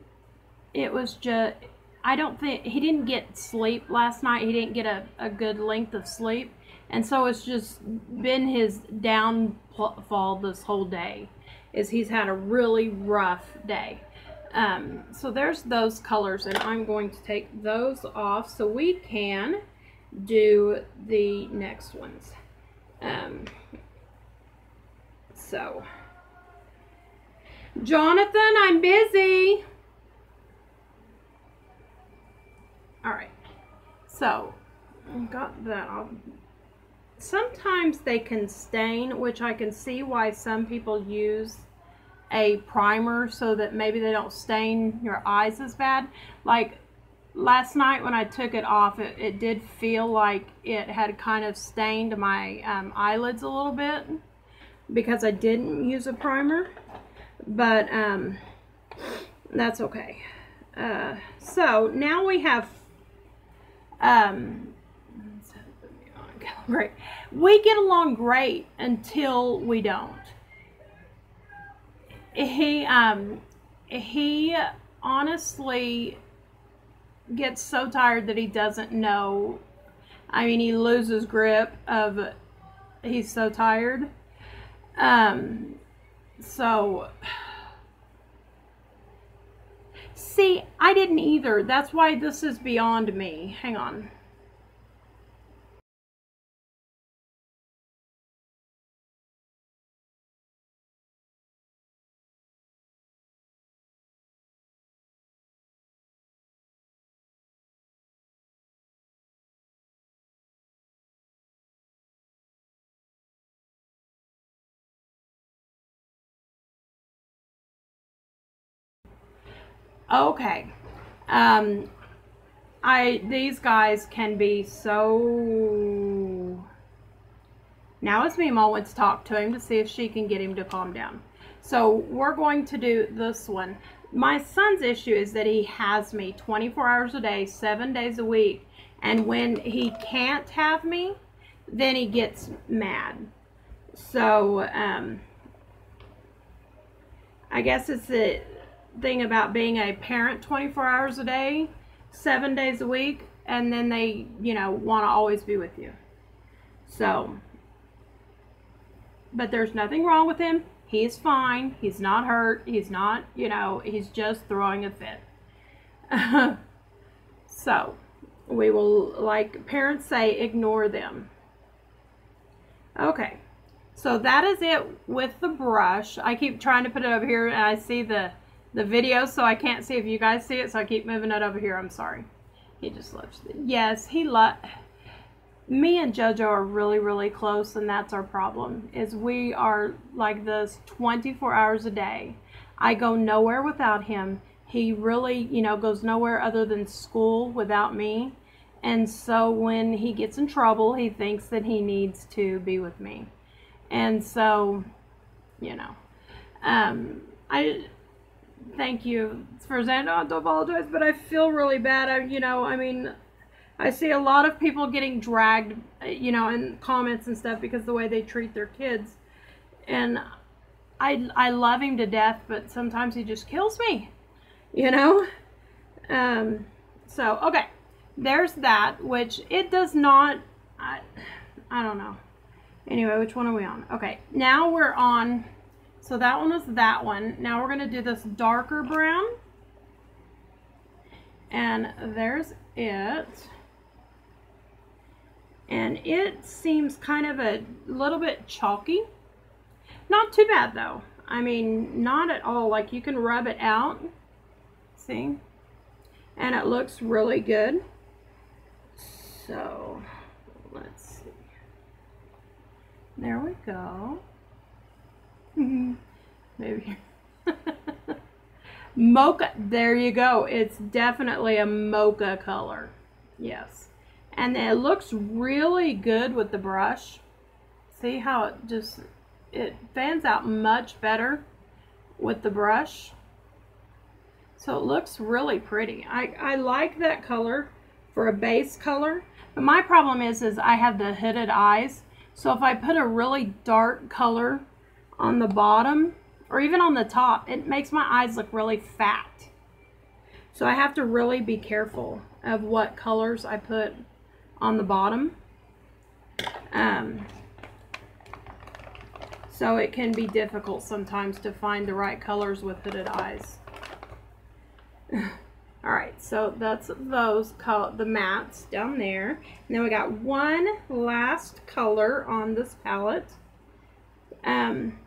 it was just, I don't think, he didn't get sleep last night. He didn't get a, a good length of sleep. And so it's just been his downfall this whole day is he's had a really rough day. Um, so there's those colors and I'm going to take those off so we can do the next ones. Um, so, Jonathan, I'm busy. All right, so I got that off sometimes they can stain, which I can see why some people use a primer so that maybe they don't stain your eyes as bad. Like last night when I took it off, it, it did feel like it had kind of stained my um, eyelids a little bit because I didn't use a primer. But um, that's okay. Uh, so now we have um, great. We get along great until we don't. He um he honestly gets so tired that he doesn't know. I mean, he loses grip of he's so tired. Um so See, I didn't either. That's why this is beyond me. Hang on. Okay. Um, I these guys can be so. Now it's me. Mom wants to talk to him to see if she can get him to calm down. So we're going to do this one. My son's issue is that he has me 24 hours a day, seven days a week, and when he can't have me, then he gets mad. So um, I guess it's a thing about being a parent 24 hours a day, seven days a week, and then they, you know, want to always be with you. So, but there's nothing wrong with him. He's fine. He's not hurt. He's not, you know, he's just throwing a fit. so, we will, like parents say, ignore them. Okay. So that is it with the brush. I keep trying to put it over here and I see the the video so I can't see if you guys see it so I keep moving it over here I'm sorry He just loves it. Yes, he lo- me and Jojo are really, really close, and that's our problem. Is we are like this 24 hours a day. I go nowhere without him. He really, you know, goes nowhere other than school without me. And so when he gets in trouble, he thinks that he needs to be with me. And so, you know, um, I thank you for saying, don't apologize, but I feel really bad. I, you know, I mean, I see a lot of people getting dragged, you know, in comments and stuff because the way they treat their kids. And I, I love him to death, but sometimes he just kills me, you know? Um, so, okay, there's that, which it does not, I, I don't know. Anyway, which one are we on? Okay, now we're on, so that one was that one. Now we're going to do this darker brown. And there's it. And it seems kind of a little bit chalky. Not too bad though. I mean, not at all. Like you can rub it out. See? And it looks really good. So, let's see. There we go. Mm-hmm. Maybe. mocha. There you go. It's definitely a mocha color. Yes. And it looks really good with the brush. See how it just it fans out much better with the brush. So it looks really pretty. I, I like that color for a base color. But my problem is, is I have the hooded eyes. So if I put a really dark color on the bottom or even on the top, it makes my eyes look really fat. So I have to really be careful of what colors I put on the bottom. Um, so it can be difficult sometimes to find the right colors with hooded eyes. All right, so that's those color, the mattes down there. And then we got one last color on this palette. Um,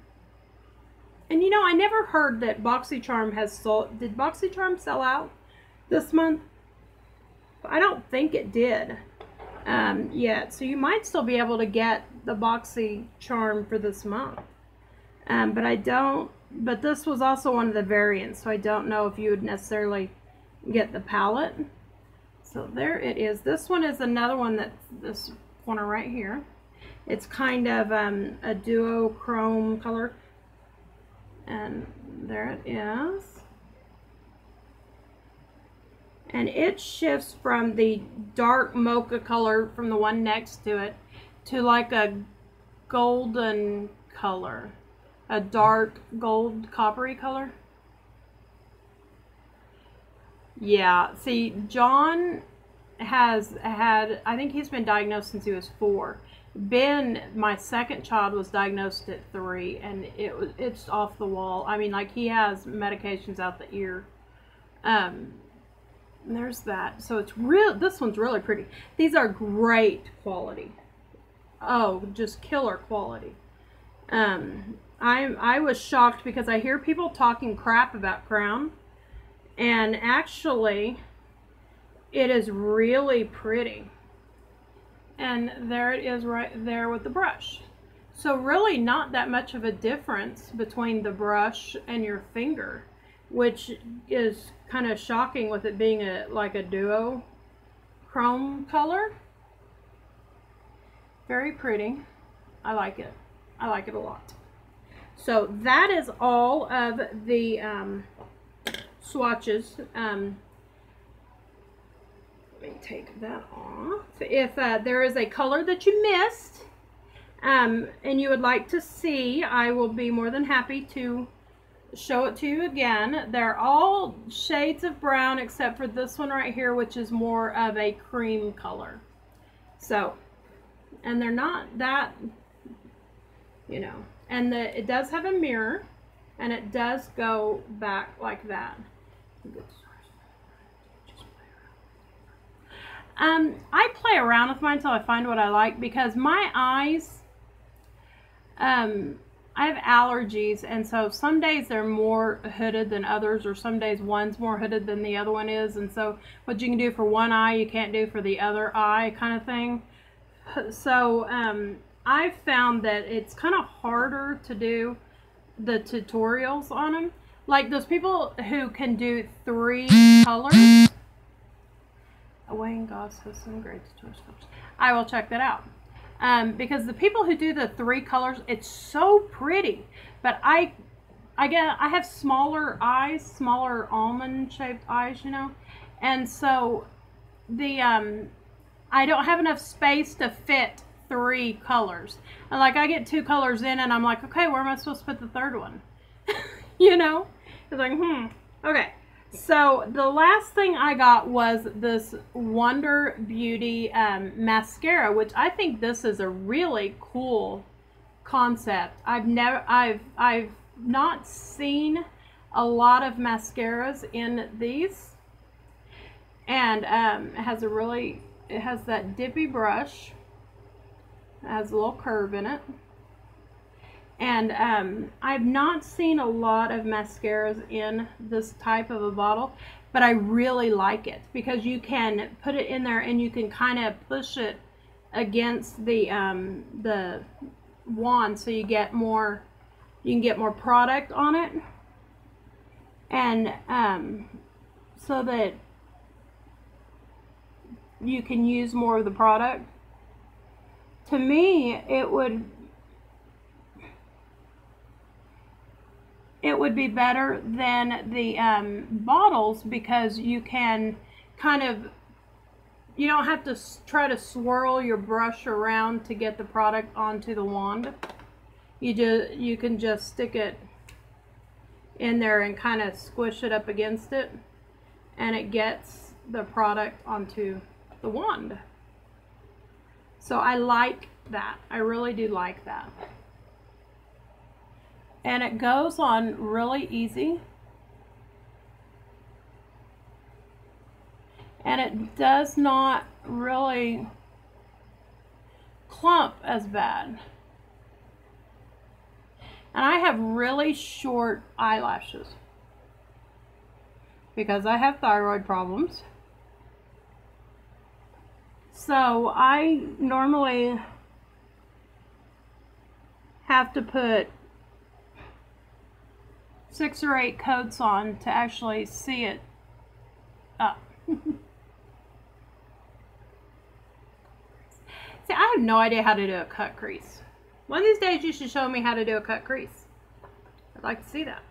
and you know, I never heard that BoxyCharm has sold. Did BoxyCharm sell out this month? I don't think it did um, yet. So you might still be able to get the Boxy Charm for this month. Um, but I don't, but this was also one of the variants, so I don't know if you would necessarily get the palette. So there it is. This one is another one that this corner right here. It's kind of um, a duochrome color. And there it is. And it shifts from the dark mocha color from the one next to it to like a golden color. A dark gold coppery color. Yeah, see, John has had, I think he's been diagnosed since he was four. Ben, my second child, was diagnosed at three, and it was it's off the wall. I mean, like he has medications out the ear. Um, there's that. So it's real. This one's really pretty. These are great quality. Oh, just killer quality. Um, I I was shocked because I hear people talking crap about Crown, and actually, it is really pretty. And there it is right there with the brush. So really not that much of a difference between the brush and your finger which is kind of shocking with it being a like a duo chrome color. Very pretty. I like it. I like it a lot. So that is all of the um, swatches. Um, me take that off. If uh, there is a color that you missed um, and you would like to see, I will be more than happy to show it to you again. They're all shades of brown except for this one right here, which is more of a cream color. So, and they're not that, you know, and the, it does have a mirror and it does go back like that. Um, I play around with mine until I find what I like because my eyes, um, I have allergies, and so some days they're more hooded than others, or some days one's more hooded than the other one is. And so, what you can do for one eye, you can't do for the other eye, kind of thing. So, um, I've found that it's kind of harder to do the tutorials on them. Like those people who can do three colors. Wayne Goss has some great tutorials. I will check that out. Um, because the people who do the three colors, it's so pretty. But I, I get, I have smaller eyes, smaller almond shaped eyes, you know, and so the um, I don't have enough space to fit three colors. And like I get two colors in, and I'm like, okay, where am I supposed to put the third one? you know, it's like, hmm, okay. So the last thing I got was this Wander Beauty um, mascara, which I think this is a really cool concept. I've never, I've, I've not seen a lot of mascaras in these, and um, it has a really, it has that dippy brush. It has a little curve in it. And um, I've not seen a lot of mascaras in this type of a bottle, but I really like it because you can put it in there and you can kind of push it against the um, the wand so you get more you can get more product on it. And um, so that you can use more of the product. To me it would it would be better than the um, bottles because you can kind of you don't have to try to swirl your brush around to get the product onto the wand. You just you can just stick it in there and kind of squish it up against it and it gets the product onto the wand. So I like that. I really do like that and it goes on really easy. And it does not really clump as bad. And I have really short eyelashes. Because I have thyroid problems. So I normally have to put six or eight coats on to actually see it up. see, I have no idea how to do a cut crease. One of these days you should show me how to do a cut crease. I'd like to see that.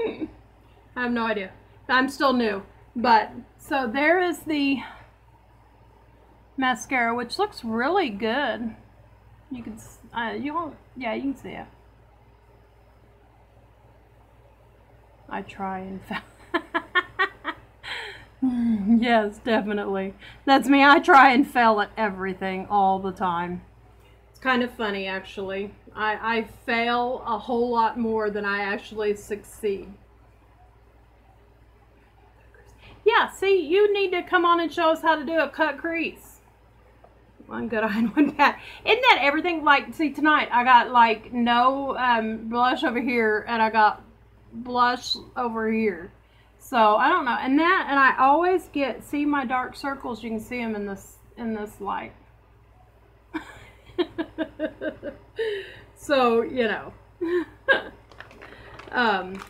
Hmm. I have no idea. I'm still new. But, so there is the mascara, which looks really good. You can, uh, you won't, yeah, you can see it. I try and fail. yes, definitely. That's me. I try and fail at everything all the time. It's kind of funny, actually. I, I fail a whole lot more than I actually succeed. Yeah, see, you need to come on and show us how to do a cut crease. One good eye and one bad. Isn't that everything? Like, see, tonight I got, like, no um, blush over here, and I got blush over here. So I don't know. And that, and I always get, see my dark circles, you can see them in this, in this light. so, you know. um,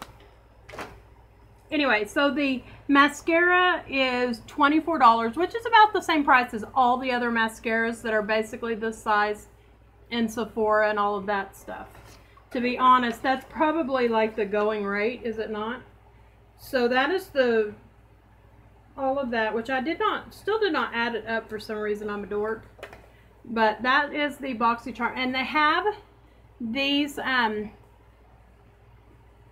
anyway, so the mascara is $24, which is about the same price as all the other mascaras that are basically this size in Sephora and all of that stuff to be honest, that's probably like the going rate, is it not? So that is the, all of that, which I did not, still did not add it up for some reason, I'm a dork. But that is the boxy BoxyCharm, and they have these, um,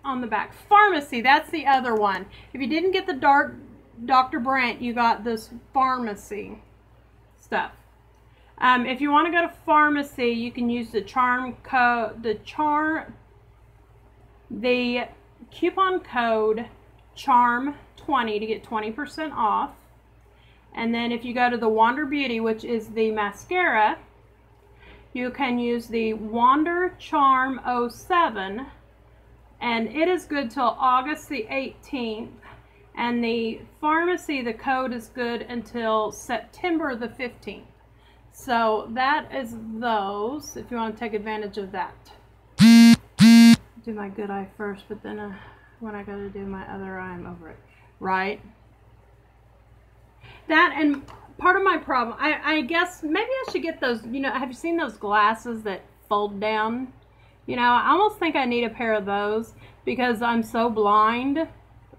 on the back. Farmacy, that's the other one. If you didn't get the dark Dr. Brandt, you got this Farmacy stuff. Um, if you want to go to Farmacy, you can use the charm code, the charm, the coupon code charm20 to get 20% off. And then if you go to the Wander Beauty, which is the mascara, you can use the Wander Charm 07 and it is good till August the 18th. And the Farmacy, the code is good until September the 15th. So that is those, if you want to take advantage of that. Do my good eye first, but then uh, when I go to do my other eye, I'm over it. Right? That and part of my problem, I, I guess maybe I should get those, you know, have you seen those glasses that fold down? You know, I almost think I need a pair of those because I'm so blind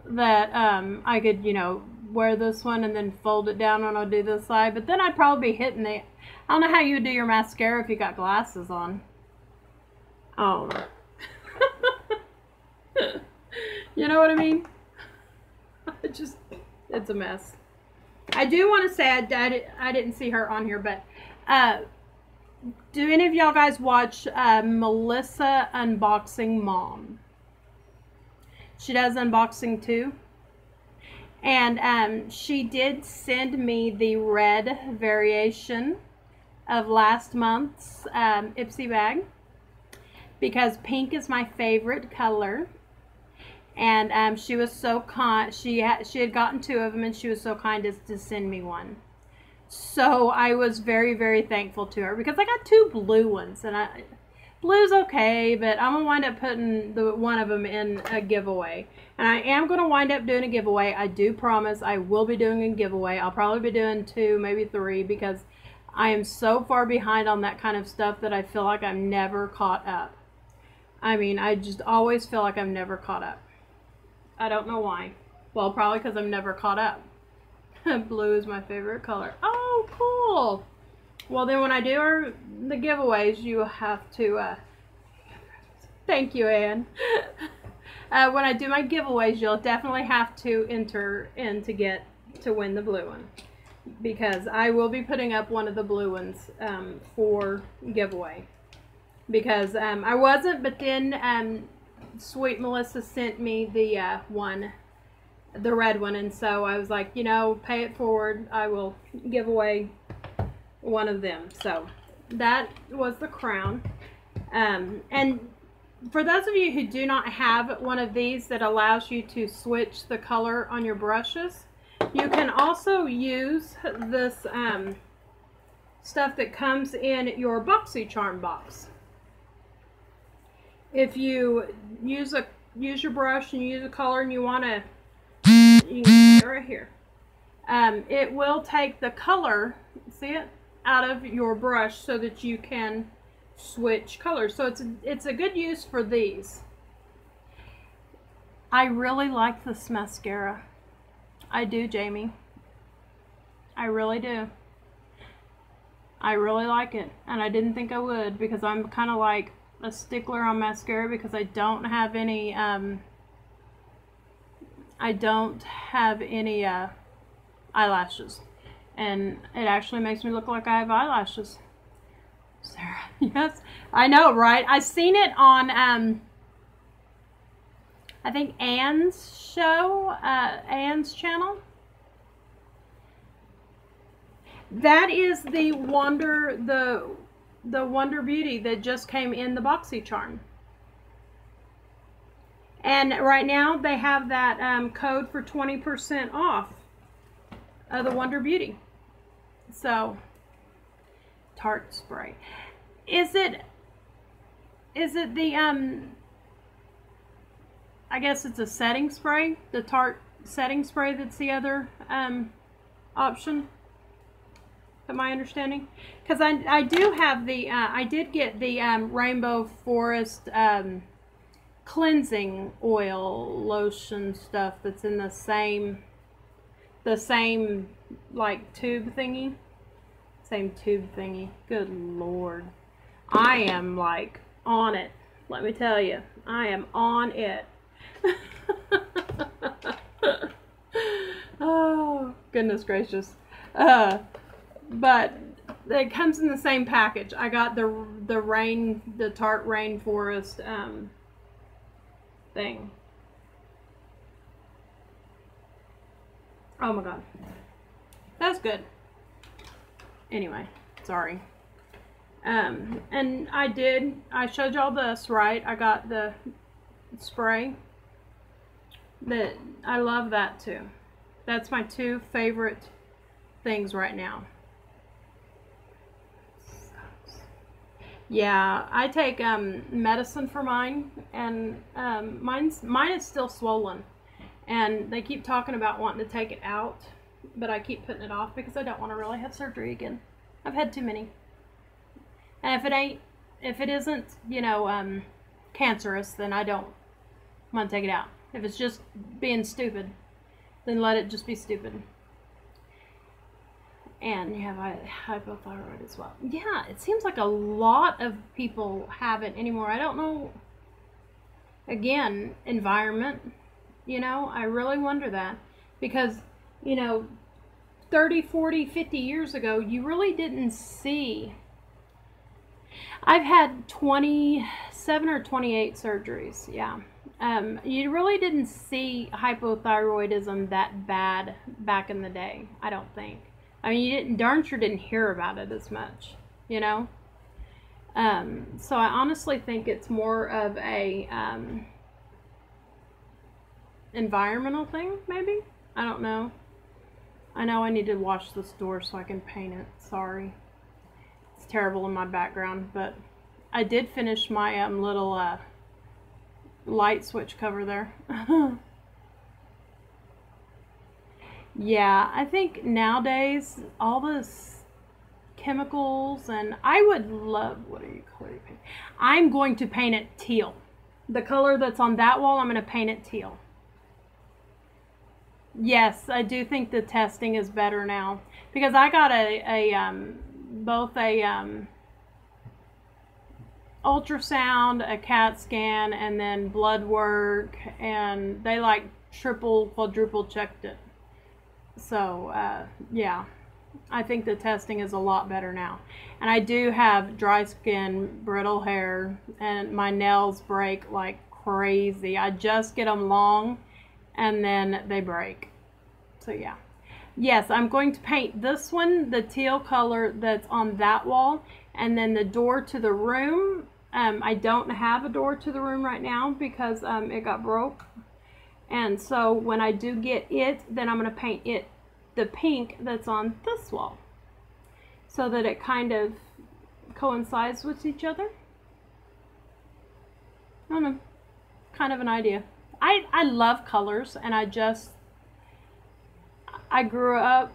that um, I could, you know, wear this one and then fold it down when I do this side. But then I'd probably be hitting the... I don't know how you would do your mascara if you got glasses on. Oh. you know what I mean? It just, it's a mess. I do want to say I, I, I didn't see her on here, but uh, do any of y'all guys watch uh, Melissa Unboxing Mom? She does unboxing too. And um, she did send me the red variation of last month's um, Ipsy bag because pink is my favorite color. And um, she was so kind. She had she had gotten two of them, and she was so kind as to send me one. So I was very very thankful to her because I got two blue ones, and I blue's okay, but I'm gonna wind up putting the one of them in a giveaway. And I am gonna wind up doing a giveaway. I do promise I will be doing a giveaway. I'll probably be doing two, maybe three, because I am so far behind on that kind of stuff that I feel like I'm never caught up. I mean, I just always feel like I'm never caught up. I don't know why. Well, probably because I'm never caught up. Blue is my favorite color. Oh, cool. Well, then when I do our, the giveaways, you have to, uh, thank you, Anne. uh, when I do my giveaways, you'll definitely have to enter in to get, to win the blue one. Because I will be putting up one of the blue ones um, for giveaway. Because um, I wasn't, but then um, sweet Melissa sent me the uh, one, the red one, and so I was like, you know, pay it forward. I will give away one of them. So that was the crown. Um, and for those of you who do not have one of these that allows you to switch the color on your brushes, you can also use this um, stuff that comes in your BoxyCharm box. If you use a use your brush and you use a color and you want to you can see it right here. Um, it will take the color see it out of your brush so that you can switch colors. So it's a, it's a good use for these. I really like this mascara. I do Jamie. I really do. I really like it and I didn't think I would because I'm kind of like a stickler on mascara because I don't have any, um, I don't have any uh, eyelashes. And it actually makes me look like I have eyelashes. Sarah, yes, I know, right? I seen it on, um, I think Anne's show, uh, Anne's channel. That is the Wander, the the Wander Beauty that just came in the BoxyCharm. And right now they have that um, code for 20% off of the Wander Beauty. So, Tarte spray. Is it, is it the, um, I guess it's a setting spray, the Tarte setting spray that's the other um, option? Am my understanding? Because I, I do have the, uh, I did get the um, Rainbow Forest um, cleansing oil lotion stuff that's in the same, the same like tube thingy. Same tube thingy. Good lord. I am like on it. Let me tell you. I am on it. oh, goodness gracious. Uh, but it comes in the same package. I got the the rain, the Tarte Rainforest um, thing. Oh my god, that's good. Anyway, sorry. Um, and I did, I showed y'all this, right? I got the spray. That I love that too. That's my two favorite things right now. Yeah, I take um, medicine for mine, and um, mine's mine is still swollen, and they keep talking about wanting to take it out, but I keep putting it off because I don't want to really have surgery again. I've had too many, and if it ain't, if it isn't, you know, um, cancerous, then I don't want to take it out. If it's just being stupid, then let it just be stupid and you have hypothyroid as well. Yeah, it seems like a lot of people have it anymore. I don't know. Again, environment, you know, I really wonder that because, you know, 30, 40, 50 years ago, you really didn't see. I've had 27 or 28 surgeries, yeah. Um, you really didn't see hypothyroidism that bad back in the day, I don't think. I mean, you didn't darn sure didn't hear about it as much, you know. Um, so I honestly think it's more of a um, environmental thing, maybe. I don't know. I know I need to wash this door so I can paint it. Sorry, it's terrible in my background, but I did finish my um, little uh, light switch cover there. Yeah, I think nowadays all this chemicals and I would love what are you color paint? I'm going to paint it teal. The color that's on that wall, I'm going to paint it teal. Yes, I do think the testing is better now because I got a, a um, both a um, ultrasound, a CAT scan, and then blood work, and they like triple, quadruple checked it. So, uh, yeah, I think the testing is a lot better now. And I do have dry skin, brittle hair, and my nails break like crazy. I just get them long and then they break. So, yeah. Yes, I'm going to paint this one, the teal color that's on that wall, and then the door to the room. Um, I don't have a door to the room right now because um, it got broke. And so when I do get it, then I'm going to paint it the pink that's on this wall so that it kind of coincides with each other. I don't know, kind of an idea. I, I love colors and I just, I grew up,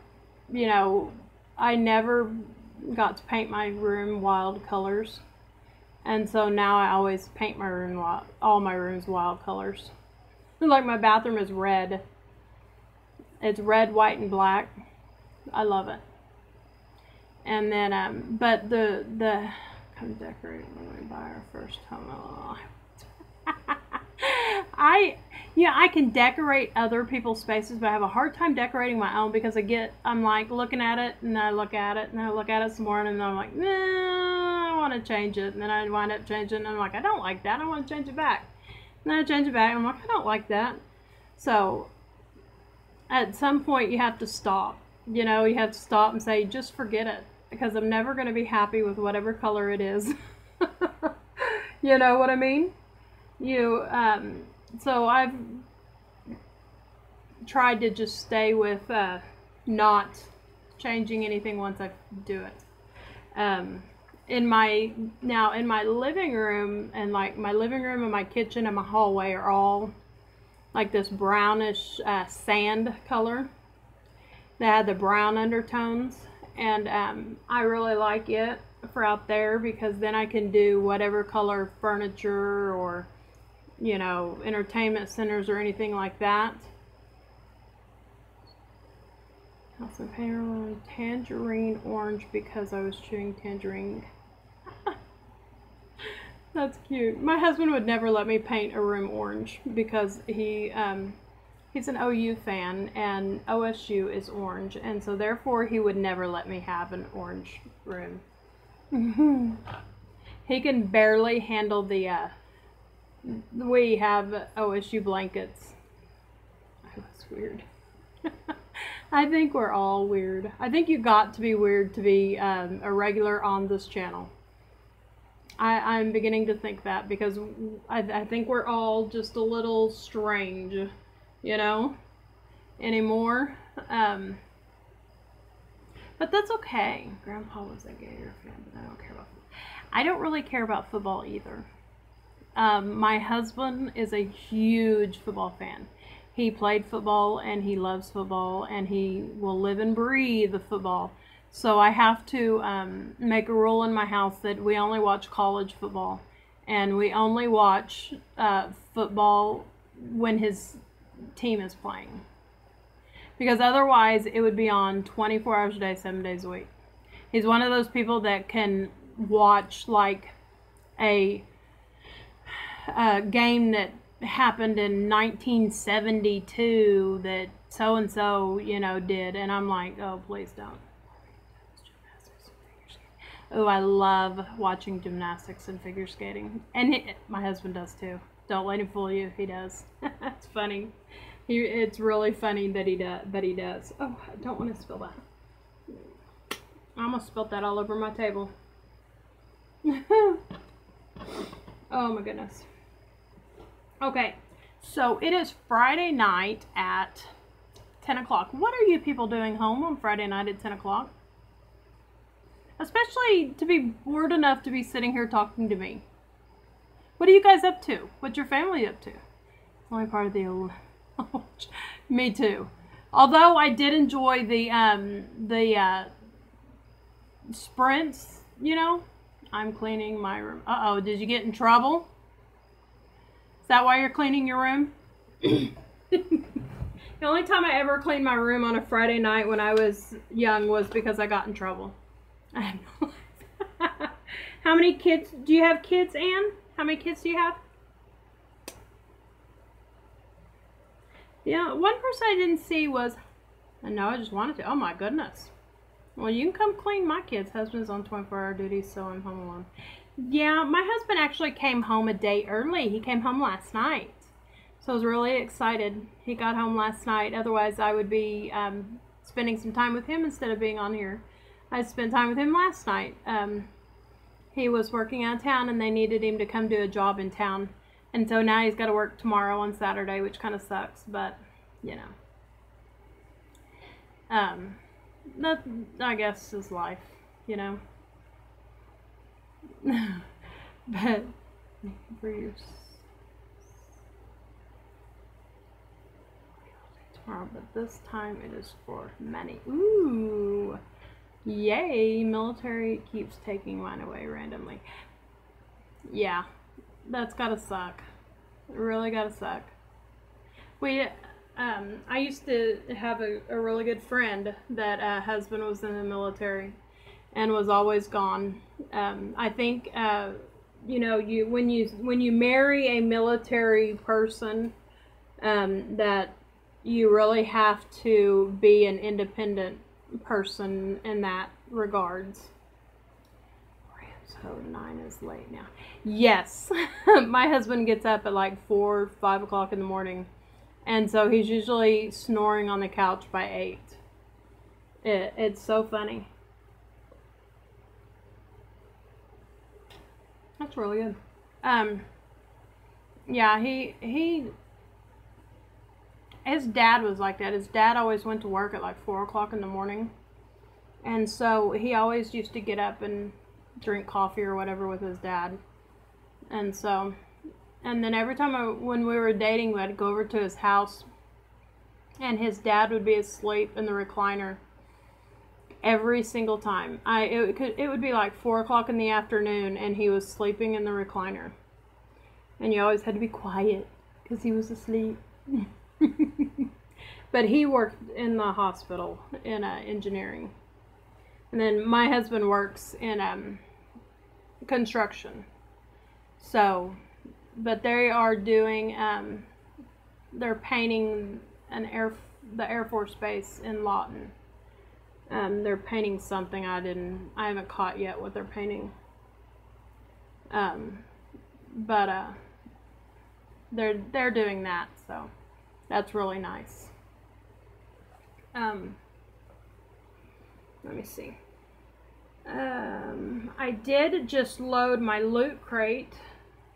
you know, I never got to paint my room wild colors. And so now I always paint my room, all my rooms wild colors. Like my bathroom is red. It's red, white, and black. I love it. And then, um, but the, the, come decorate when we buy our first home. I, yeah, I can decorate other people's spaces, but I have a hard time decorating my own because I get, I'm like looking at it and I look at it and I look at it some more and then I'm like, nah, I want to change it. And then I wind up changing and I'm like, I don't like that. I want to change it back. And then I change it back and I'm like, I don't like that. So at some point you have to stop. You know, you have to stop and say, just forget it. Because I'm never going to be happy with whatever color it is. you know what I mean? You, um, so I've tried to just stay with uh, not changing anything once I do it. Um, in my now in my living room and like my living room and my kitchen and my hallway are all like this brownish uh, sand color that had the brown undertones and um, I really like it for out there because then I can do whatever color furniture or you know entertainment centers or anything like that. Also painted tangerine orange because I was chewing tangerine that's cute. My husband would never let me paint a room orange because he um, he's an OU fan and OSU is orange, and so therefore he would never let me have an orange room. he can barely handle the. Uh, we have OSU blankets. That's weird. I think we're all weird. I think you got to be weird to be um, a regular on this channel. I, I'm beginning to think that because I, I think we're all just a little strange, you know, anymore. Um, but that's okay. Grandpa was a Gator fan, but I don't care about. I don't really care about football either. Um, my husband is a huge football fan. He played football and he loves football and he will live and breathe the football. So I have to um, make a rule in my house that we only watch college football and we only watch uh, football when his team is playing. Because otherwise, it would be on 24 hours a day, seven days a week. He's one of those people that can watch like a, a game that happened in 1972 that so and so, you know, did. And I'm like, oh, please don't. Oh, I love watching gymnastics and figure skating. And he, my husband does too. Don't let him fool you. He does. it's funny. He, it's really funny that he does. That he does. Oh, I don't want to spill that. I almost spilled that all over my table. oh my goodness. Okay, so it is Friday night at 10 o'clock. What are you people doing home on Friday night at 10 o'clock? Especially to be bored enough to be sitting here talking to me. What are you guys up to? What's your family up to? Only part of the old. me too. Although I did enjoy the um the uh, sprints, you know. I'm cleaning my room. Uh oh, did you get in trouble? Is that why you're cleaning your room? the only time I ever cleaned my room on a Friday night when I was young was because I got in trouble. I have no How many kids do you have kids, Anne? How many kids do you have? Yeah, one person I didn't see was, and no, I just wanted to. Oh my goodness. Well, you can come clean my kids. Husband's on 24 hour duty, so I'm home alone. Yeah, my husband actually came home a day early. He came home last night. So I was really excited. He got home last night. Otherwise, I would be um, spending some time with him instead of being on here. I spent time with him last night. Um, he was working out of town and they needed him to come do a job in town. And so now he's got to work tomorrow on Saturday, which kind of sucks, but you know. Um, that I guess is life, you know. but for your tomorrow, but this time it is for many. Ooh. Yay, military keeps taking mine away randomly. Yeah, that's gotta suck. really gotta suck. We, um, I used to have a, a really good friend that uh, husband was in the military and was always gone. Um, I think, uh, you know, you when you when you marry a military person, um, that you really have to be an independent person in that regards. So nine is late now. Yes, my husband gets up at like four, five o'clock in the morning, and so he's usually snoring on the couch by eight. It, it's so funny. That's really good. Um, yeah, he he his dad was like that. His dad always went to work at like four o'clock in the morning. And so he always used to get up and drink coffee or whatever with his dad. And so, and then every time I, when we were dating, we'd go over to his house and his dad would be asleep in the recliner every single time. I it could it would be like four o'clock in the afternoon and he was sleeping in the recliner, and you always had to be quiet because he was asleep. but he worked in the hospital in uh, engineering. And then my husband works in um, construction. So, but they are doing, um, they're painting an air, the Air Force Base in Lawton. Um, they're painting something I didn't, I haven't caught yet what they're painting. Um, but uh, they're they're doing that, so. That's really nice. Um, let me see. Um, I did just load my loot crate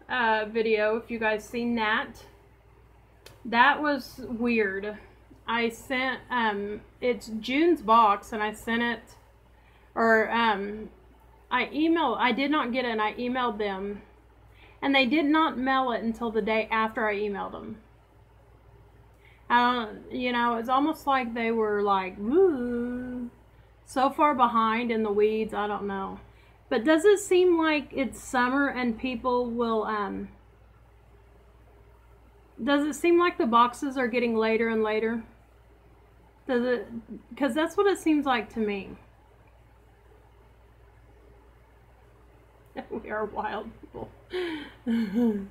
uh, video, if you guys seen that. That was weird. I sent, um, it's June's box, and I sent it, or, um, I emailed, I did not get it, and I emailed them, and they did not mail it until the day after I emailed them. Don't, you know, it's almost like they were like, woo, so far behind in the weeds, I don't know. But does it seem like it's summer and people will, um, does it seem like the boxes are getting later and later? Does it, because that's what it seems like to me. We are wild people.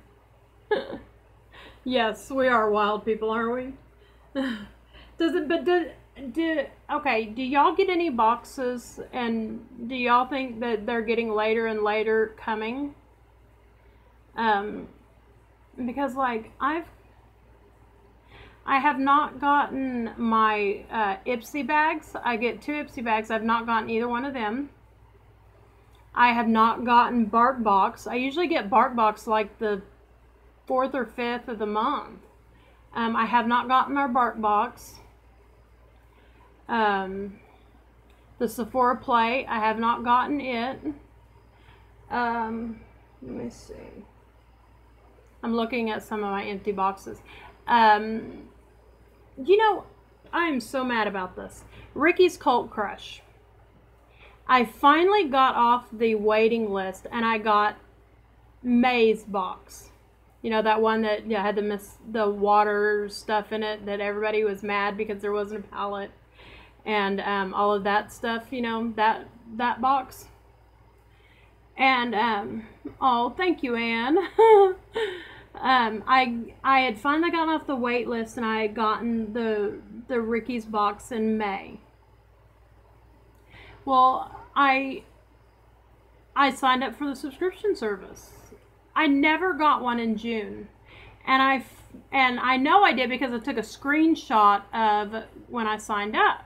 yes, we are wild people, aren't we? Does it, but do, do, okay, do y'all get any boxes and do y'all think that they're getting later and later coming? Um, because like I've, I have not gotten my uh, Ipsy bags. I get two Ipsy bags. I've not gotten either one of them. I have not gotten Bark Box. I usually get Bark Box like the fourth or fifth of the month. Um, I have not gotten our Bark Box. Um, the Sephora Play, I have not gotten it. Um, let me see. I'm looking at some of my empty boxes. Um, you know, I'm so mad about this. Ricky's Cult Crush. I finally got off the waiting list and I got May's box. You know that one that yeah, had the miss the water stuff in it that everybody was mad because there wasn't a palette and um, all of that stuff. You know that that box. And um, oh, thank you, Anne. um, I I had finally gotten off the wait list and I had gotten the the Ricky's box in May. Well, I I signed up for the subscription service. I never got one in June. And I and I know I did because I took a screenshot of when I signed up.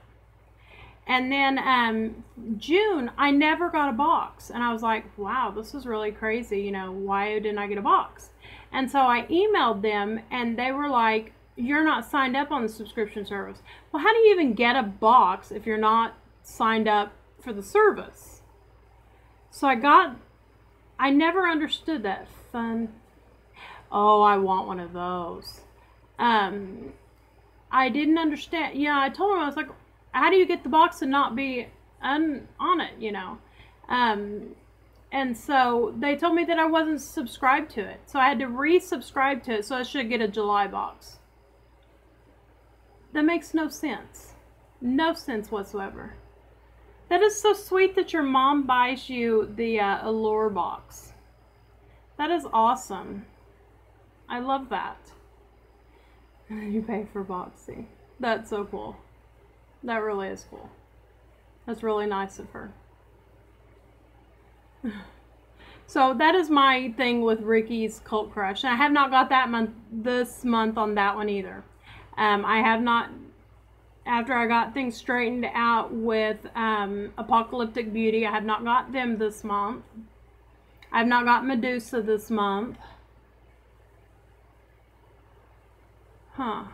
And then um, June, I never got a box. And I was like, wow, this is really crazy. You know, why didn't I get a box? And so I emailed them and they were like, you're not signed up on the subscription service. Well, how do you even get a box if you're not signed up for the service? So I got, I never understood that fun. Oh, I want one of those. Um, I didn't understand. Yeah, I told him, I was like, how do you get the box and not be un- on it, you know? Um, and so they told me that I wasn't subscribed to it. So I had to resubscribe to it so I should get a July box. That makes no sense. No sense whatsoever. That is so sweet that your mom buys you the uh, Allure box. That is awesome. I love that. You pay for Boxy. That's so cool. That really is cool. That's really nice of her. So that is my thing with Ricky's Cult Crush. And I have not got that month this month on that one either. Um, I have not after I got things straightened out with um, Apocalyptic Beauty. I have not got them this month. I have not got Medusa this month. Huh.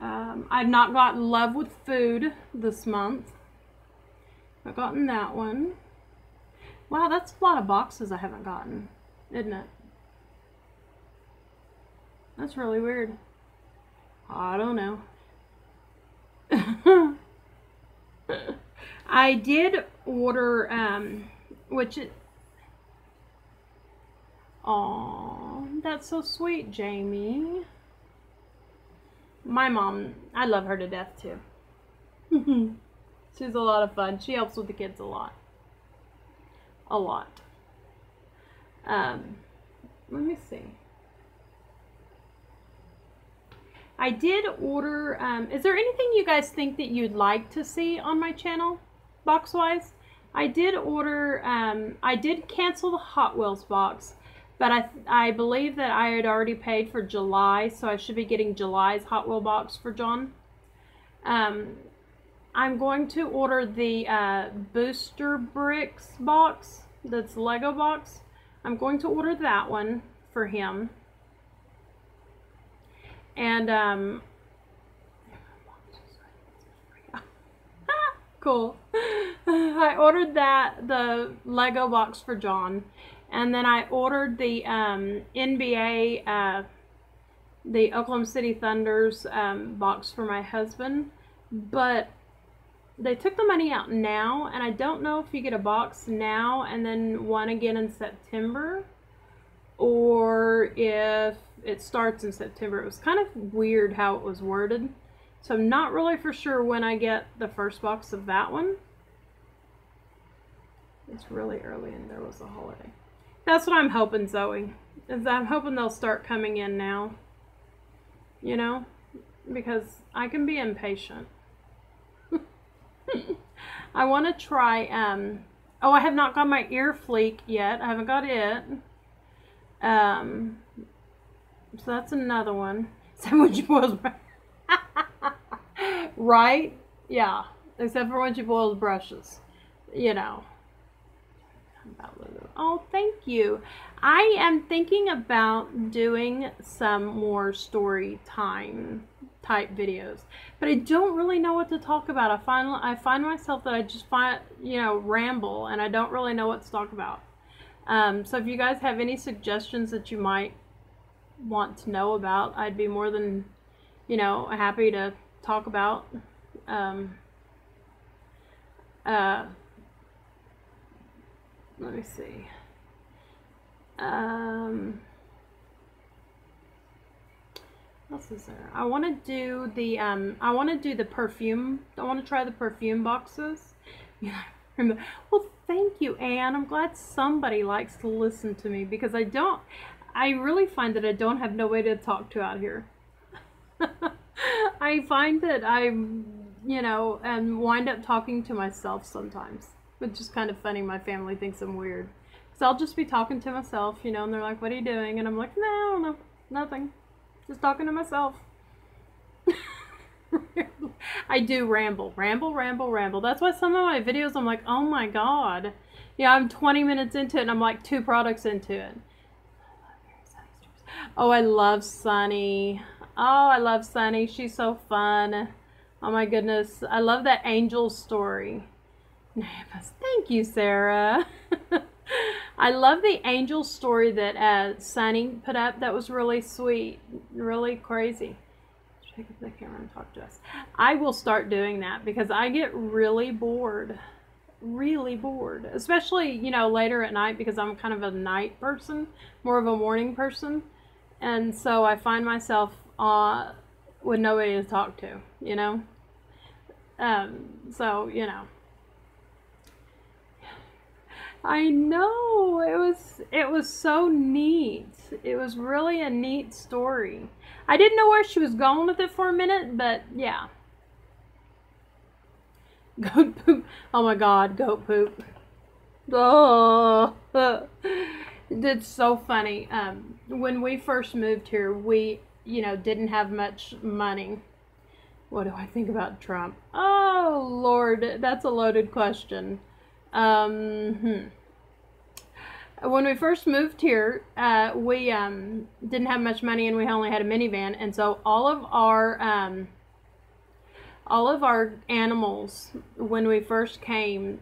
Um, I've not gotten Love with Food this month. I've gotten that one. Wow, that's a lot of boxes I haven't gotten, isn't it? That's really weird. I don't know. I did order, um, which it, that's so sweet, Jamie. My mom, I love her to death too. She's a lot of fun. She helps with the kids a lot. A lot. Um, let me see. I did order, um, is there anything you guys think that you'd like to see on my channel, box-wise? I did order, um, I did cancel the Hot Wheels box, but I, I believe that I had already paid for July, so I should be getting July's Hot Wheel box for John. Um, I'm going to order the uh, Booster Bricks box. That's Lego box. I'm going to order that one for him. And, um, cool. I ordered that, the Lego box for John. And then I ordered the um, NBA, uh, the Oklahoma City Thunders um, box for my husband. But they took the money out now, and I don't know if you get a box now and then one again in September, or if it starts in September. It was kind of weird how it was worded. So I'm not really for sure when I get the first box of that one. It's really early and there was a holiday. That's what I'm hoping, Zoe. Is I'm hoping they'll start coming in now. You know? Because I can be impatient. I want to try, um, oh, I have not got my ear fleek yet. I haven't got it. Um, so that's another one. Sandwich boils right? Yeah. Except for when she boils brushes. You know. Oh, thank you. I am thinking about doing some more story time type videos, but I don't really know what to talk about. I find I find myself that I just find you know ramble and I don't really know what to talk about. Um, so if you guys have any suggestions that you might want to know about, I'd be more than you know happy to talk about. Um, uh, let me see. Um, what else is there? I want to do the um, I want to do the perfume. I want to try the perfume boxes. Yeah. Well, thank you, Anne. I'm glad somebody likes to listen to me because I don't. I really find that I don't have no way to talk to out here. I find that I'm, you know, and wind up talking to myself sometimes, which is kind of funny. My family thinks I'm weird. So I'll just be talking to myself, you know, and they're like, what are you doing? And I'm like, no, I don't know, nothing. Just talking to myself. I do ramble, ramble, ramble, ramble. That's why some of my videos I'm like, oh my god. Yeah, I'm 20 minutes into it and I'm like two products into it. Oh, I love Sunny. Oh, I love Sunny. She's so fun. Oh my goodness. I love that angel story. Thank you, Sarah. I love the angel story that uh, Sunny put up. That was really sweet. Really crazy. Up the camera and talk to us. I will start doing that because I get really bored. Really bored. Especially, you know, later at night because I'm kind of a night person, more of a morning person. And so I find myself uh, with nobody to talk to, you know? Um, so, you know. I know it was it was so neat. It was really a neat story. I didn't know where she was going with it for a minute, but yeah. Goat poop. Oh my god, goat poop. Oh, it's so funny. Um, when we first moved here, we you know, didn't have much money. What do I think about Trump? Oh, Lord, that's a loaded question. Um, hmm. When we first moved here, uh, we um, didn't have much money and we only had a minivan, and so all of our um, all of our animals, when we first came,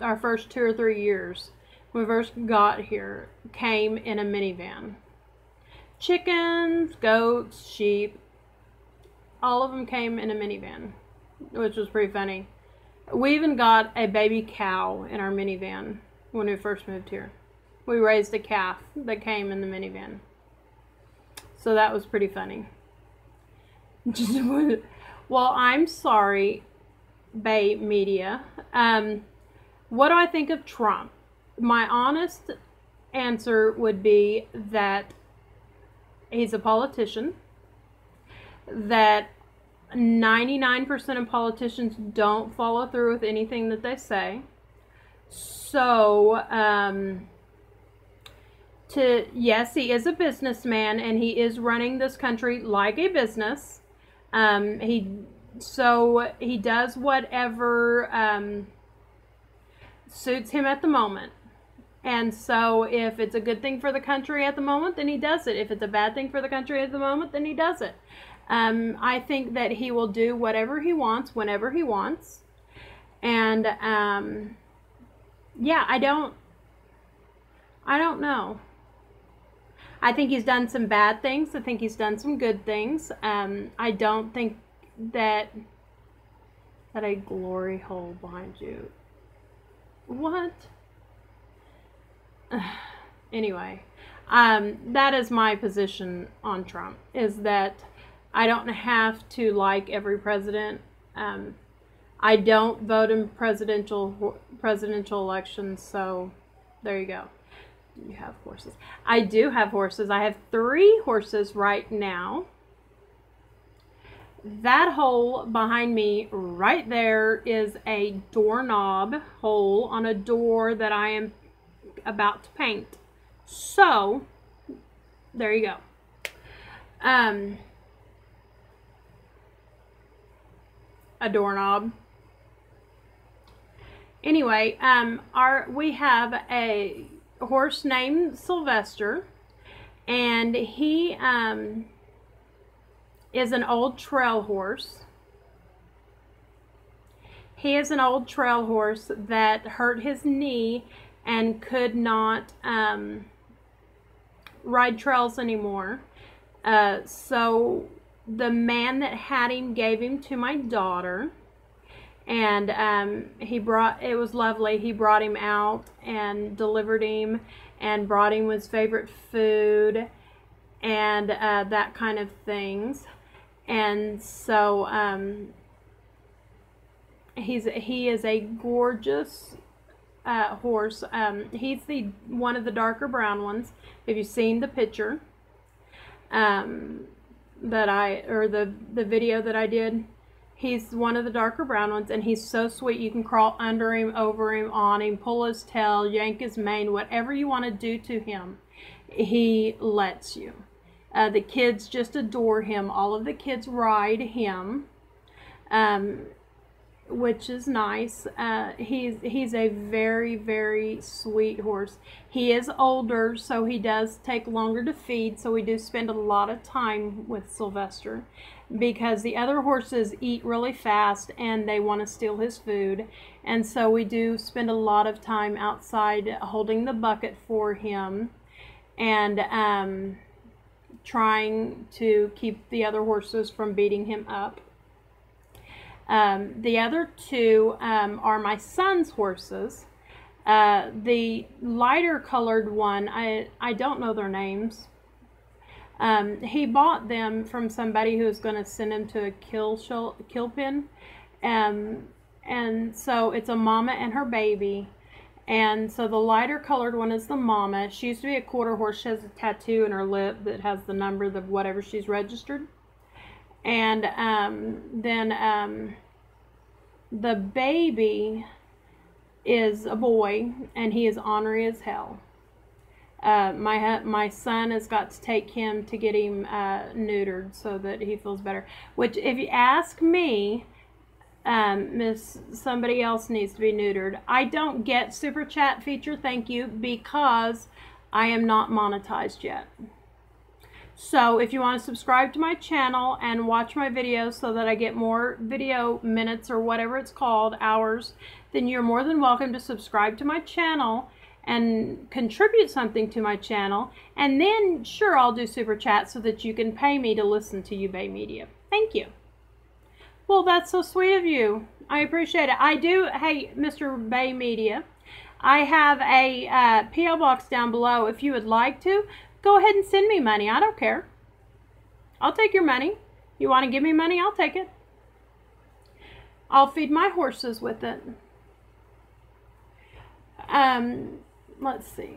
our first two or three years, when we first got here, came in a minivan chickens, goats, sheep. All of them came in a minivan, which was pretty funny. We even got a baby cow in our minivan when we first moved here. We raised a calf that came in the minivan. So that was pretty funny. well, I'm sorry, Bay Media. Um, what do I think of Trump? My honest answer would be that he's a politician, that 99% of politicians don't follow through with anything that they say. So, um, to yes, he is a businessman and he is running this country like a business. Um, he so he does whatever um, suits him at the moment. And so if it's a good thing for the country at the moment, then he does it. If it's a bad thing for the country at the moment, then he does it. Um, I think that he will do whatever he wants whenever he wants. And um, yeah, I don't I don't know. I think he's done some bad things. I think he's done some good things. Um, I don't think that that a glory hole behind you. What? anyway, um, that is my position on Trump. Is that I don't have to like every president. Um, I don't vote in presidential presidential elections, so there you go. You have horses. I do have horses. I have three horses right now. That hole behind me right there is a doorknob hole on a door that I am about to paint. So, there you go. Um, a doorknob. Anyway, um, our we have a horse named Sylvester, and he um, is an old trail horse. He is an old trail horse that hurt his knee and could not um, ride trails anymore. Uh, so the man that had him gave him to my daughter. And um, he brought it was lovely. He brought him out and delivered him and brought him his favorite food and uh, that kind of things. And so um, he's he is a gorgeous uh, horse. Um, he's the one of the darker brown ones. If you've seen the picture? Um, that I or the the video that I did. He's one of the darker brown ones, and he's so sweet. You can crawl under him, over him, on him, pull his tail, yank his mane, whatever you want to do to him, he lets you. Uh, the kids just adore him. All of the kids ride him. Um, which is nice. Uh, he's he's a very very sweet horse. He is older, so he does take longer to feed. So we do spend a lot of time with Sylvester because the other horses eat really fast and they want to steal his food, and so we do spend a lot of time outside holding the bucket for him and um, trying to keep the other horses from beating him up. Um, the other two um, are my son's horses. Uh, the lighter colored one, I, I don't know their names. Um, he bought them from somebody who was going to send him to a kill, kill pen. Um, and so it's a mama and her baby. And so the lighter colored one is the mama. She used to be a quarter horse. She has a tattoo in her lip that has the number of whatever she's registered and um, then um, the baby is a boy and he is ornery as hell. Uh, my my son has got to take him to get him uh, neutered so that he feels better. Which, if you ask me, um, Miss somebody else needs to be neutered. I don't get super chat feature, thank you, because I am not monetized yet. So if you want to subscribe to my channel and watch my videos so that I get more video minutes or whatever it's called, hours, then you're more than welcome to subscribe to my channel and contribute something to my channel. And then, sure, I'll do super chat so that you can pay me to listen to you, Bay Media. Thank you. Well, that's so sweet of you. I appreciate it. I do, hey, Mr. Bay Media, I have a uh, P.O. box down below if you would like to. Go ahead and send me money. I don't care. I'll take your money. You want to give me money? I'll take it. I'll feed my horses with it. Um, let's see.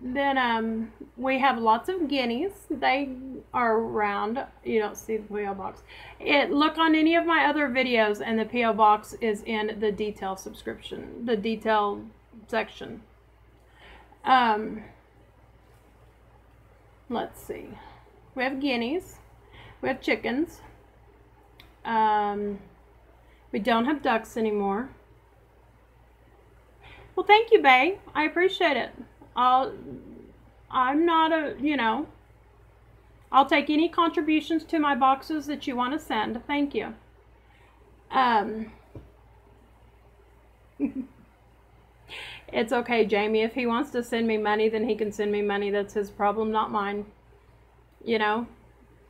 Then um, we have lots of guineas. They are round. You don't see the PO box. It look on any of my other videos, and the PO box is in the detail subscription, the detail section. Um, let's see. We have guineas. We have chickens. Um, we don't have ducks anymore. Well, thank you, Bay. I appreciate it. I'll, I'm not a, you know, I'll take any contributions to my boxes that you want to send. Thank you. Um, it's okay, Jamie. If he wants to send me money, then he can send me money. That's his problem, not mine. You know,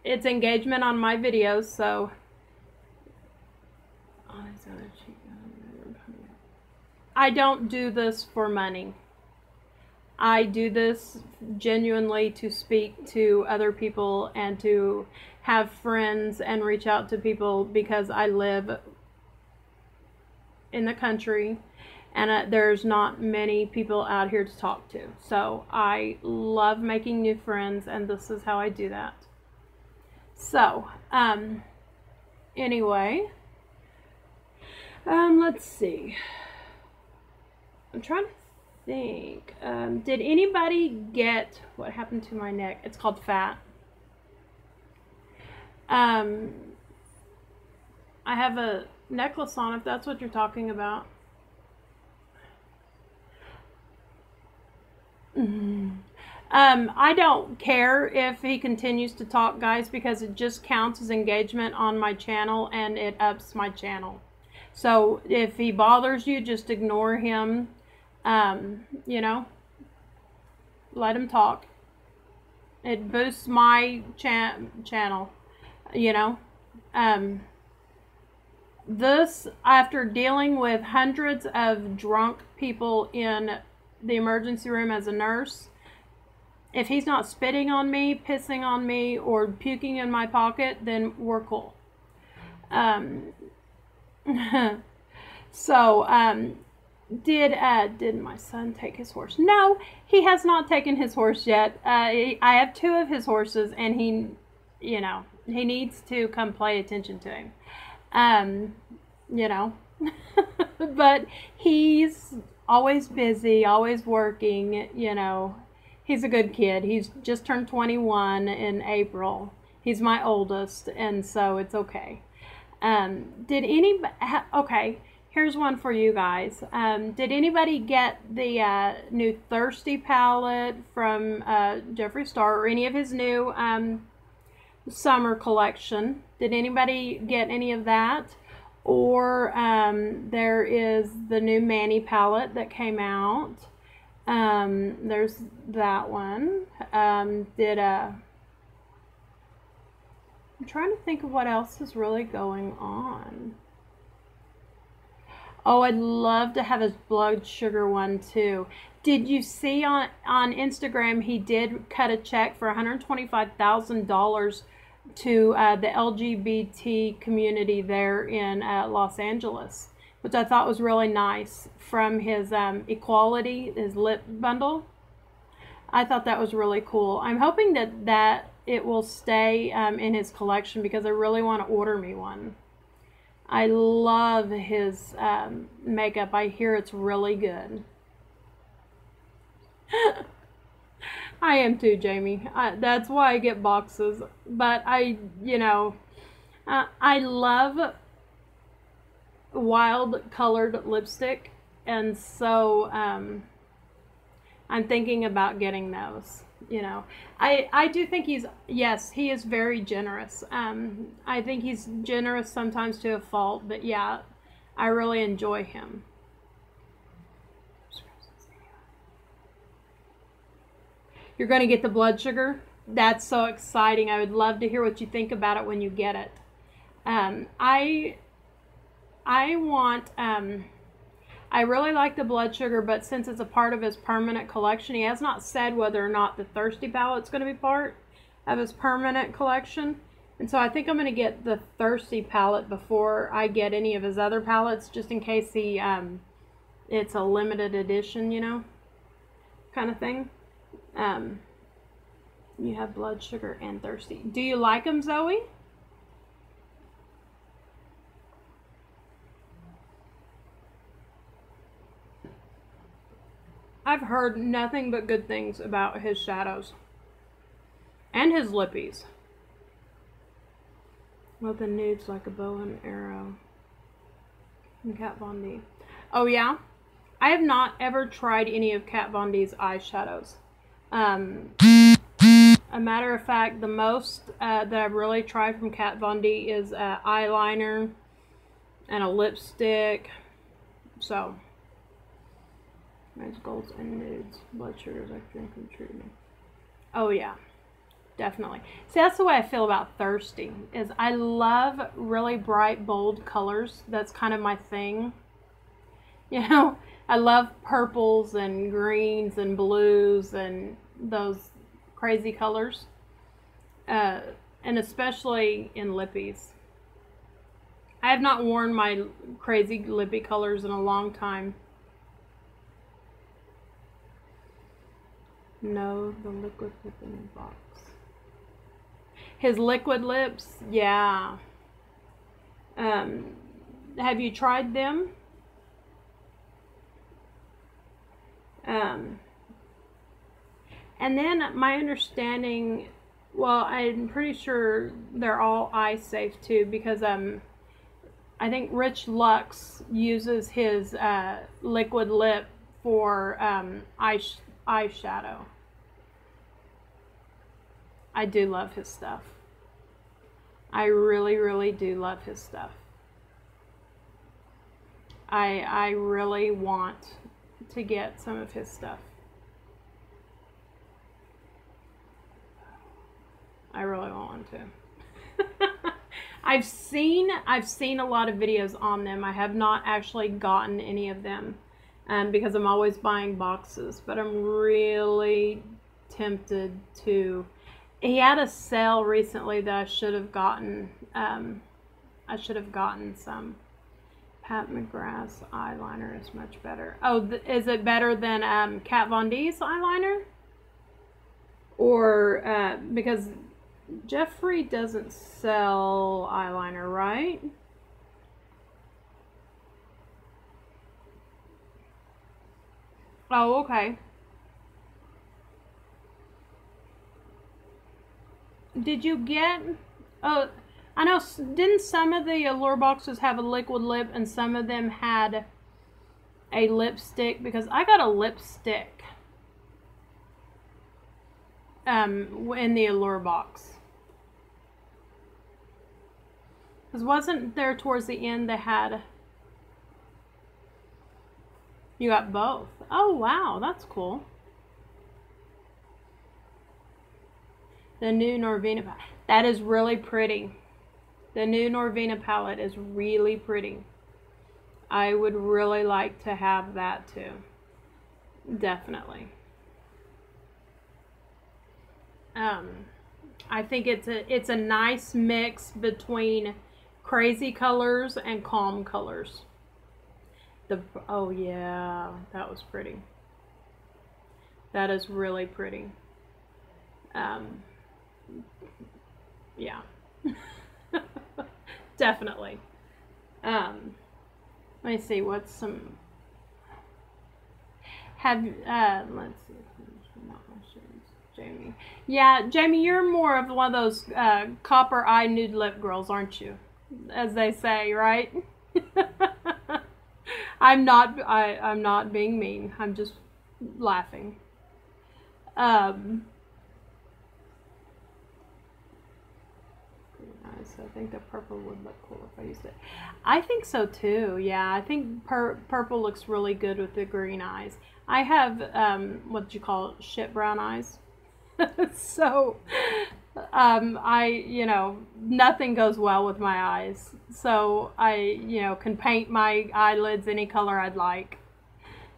it's engagement on my videos, so. I don't do this for money. I do this genuinely to speak to other people and to have friends and reach out to people because I live in the country and uh, there's not many people out here to talk to. So I love making new friends and this is how I do that. So, um, anyway, um, let's see. I'm trying to think. Um, did anybody get what happened to my neck? It's called fat. Um, I have a necklace on if that's what you're talking about. Mm. Um, I don't care if he continues to talk, guys, because it just counts as engagement on my channel and it ups my channel. So if he bothers you, just ignore him um, you know, let him talk. It boosts my cha- channel, you know. Um, this, after dealing with hundreds of drunk people in the emergency room as a nurse, if he's not spitting on me, pissing on me, or puking in my pocket, then we're cool. Um, so, um, did uh did my son take his horse? No he has not taken his horse yet. Uh i have two of his horses and he you know he needs to come play attention to him. Um you know but he's always busy always working you know he's a good kid he's just turned 21 in april he's my oldest and so it's okay um did any okay Here's one for you guys. Um, did anybody get the uh, new Thirsty palette from uh, Jeffree Star or any of his new um, summer collection? Did anybody get any of that? Or um, there is the new Manny palette that came out. Um, there's that one. Um, did a uh, I'm trying to think of what else is really going on. Oh, I'd love to have his blood sugar one too. Did you see on on Instagram he did cut a check for one hundred twenty five thousand dollars to uh, the LGBT community there in uh, Los Angeles, which I thought was really nice from his um, equality, his lip bundle. I thought that was really cool. I'm hoping that that it will stay um, in his collection because I really want to order me one. I love his um, makeup. I hear it's really good. I am too, Jamie. I, that's why I get boxes. But I, you know, uh, I love wild colored lipstick. And so um, I'm thinking about getting those you know i i do think he's yes he is very generous um i think he's generous sometimes to a fault but yeah i really enjoy him you're going to get the blood sugar that's so exciting i would love to hear what you think about it when you get it um i i want um I really like the blood sugar, but since it's a part of his permanent collection, he has not said whether or not the Thirsty palette is going to be part of his permanent collection. And so I think I'm going to get the Thirsty palette before I get any of his other palettes, just in case he, um, it's a limited edition, you know, kind of thing. Um, you have blood sugar and thirsty. Do you like them, Zoe? I've heard nothing but good things about his shadows and his lippies. With the nudes like a bow and arrow. And Kat Von D. Oh yeah? I have not ever tried any of Kat Von D's eyeshadows. Um, a matter of fact, the most uh, that I've really tried from Kat Von D is uh, eyeliner and a lipstick. So, nice golds and nudes. Blood sugars I drink from treatment. Oh yeah, definitely. See, that's the way I feel about thirsty. Is I love really bright, bold colors. That's kind of my thing. You know, I love purples and greens and blues and those crazy colors. Uh, and especially in lippies. I have not worn my crazy lippy colors in a long time. No, the liquid lip in the box. His liquid lips, yeah. Um, have you tried them? Um, and then my understanding, well, I'm pretty sure they're all eye safe too because um, I think Rich Lux uses his uh, liquid lip for um, eye eyeshadow. I do love his stuff. I really, really do love his stuff. I I really want to get some of his stuff. I really want to. I've seen I've seen a lot of videos on them. I have not actually gotten any of them um, because I'm always buying boxes. But I'm really tempted to. He had a sale recently that I should have gotten. Um, I should have gotten some. Pat McGrath's eyeliner is much better. Oh, is it better than um, Kat Von D's eyeliner? Or uh, because Jeffree doesn't sell eyeliner, right? Oh, okay. Did you get... Oh, I know, didn't some of the Allure boxes have a liquid lip and some of them had a lipstick? Because I got a lipstick um, in the Allure box. Because wasn't there towards the end they had... You got both. Oh, wow, that's cool. The new Norvina That is really pretty. The new Norvina palette is really pretty. I would really like to have that too. Definitely. Um, I think it's a it's a nice mix between crazy colors and calm colors. The oh yeah, that was pretty. That is really pretty. Um, yeah. Definitely. Um, let me see what's some. Have uh, let's see. Jamie. Yeah, Jamie, you're more of one of those uh, copper eye nude lip girls, aren't you? As they say, right? I'm not. I, I'm not being mean. I'm just laughing. Um, so I think the purple would look cool if I used it. I think so too. Yeah, I think pur- purple looks really good with the green eyes. I have um, what do you call it, shit brown eyes. so um, I, you know, nothing goes well with my eyes. So I, you know, can paint my eyelids any color I'd like.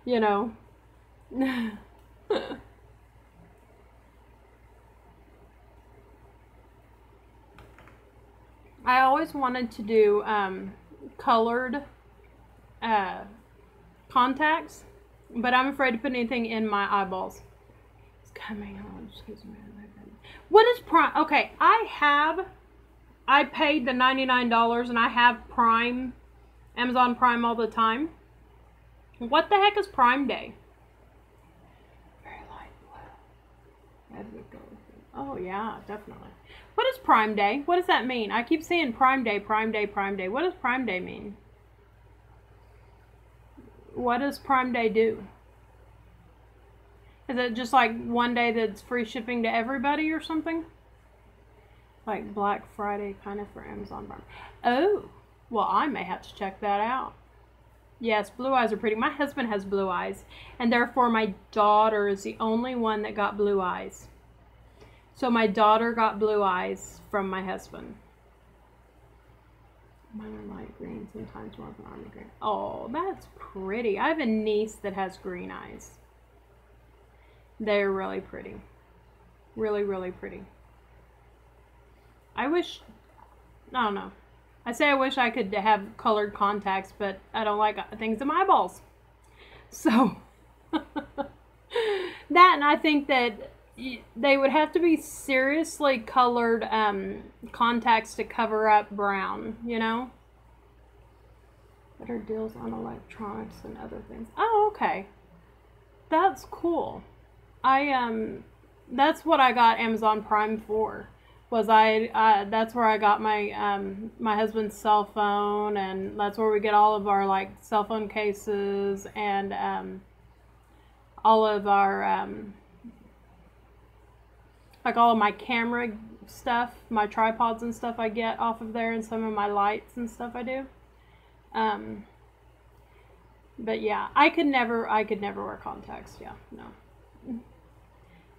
You know. I always wanted to do um, colored uh, contacts, but I'm afraid to put anything in my eyeballs. It's coming on. What is Prime? Okay, I have. I paid the $99 and I have Prime, Amazon Prime all the time. What the heck is Prime Day? Oh, yeah, definitely. What is Prime Day? What does that mean? I keep saying Prime Day, Prime Day, Prime Day. What does Prime Day mean? What does Prime Day do? Is it just like one day that's free shipping to everybody or something? Like Black Friday kind of for Amazon Prime. Oh, well, I may have to check that out. Yes, blue eyes are pretty. My husband has blue eyes, and therefore my daughter is the only one that got blue eyes. So my daughter got blue eyes from my husband. Mine are light green, sometimes more of an army green. Oh, that's pretty. I have a niece that has green eyes. They're really pretty. Really, really pretty. I wish, I don't know. I say I wish I could have colored contacts, but I don't like things in my eyeballs. So, that and I think that they would have to be seriously colored um, contacts to cover up brown, you know? Better deals on electronics and other things. Oh, okay. That's cool. I um that's what I got Amazon Prime for. Was I uh, that's where I got my um my husband's cell phone and that's where we get all of our like cell phone cases and um all of our um like all of my camera stuff, my tripods and stuff I get off of there, and some of my lights and stuff I do. Um, but yeah, I could never, I could never wear contacts. Yeah, no.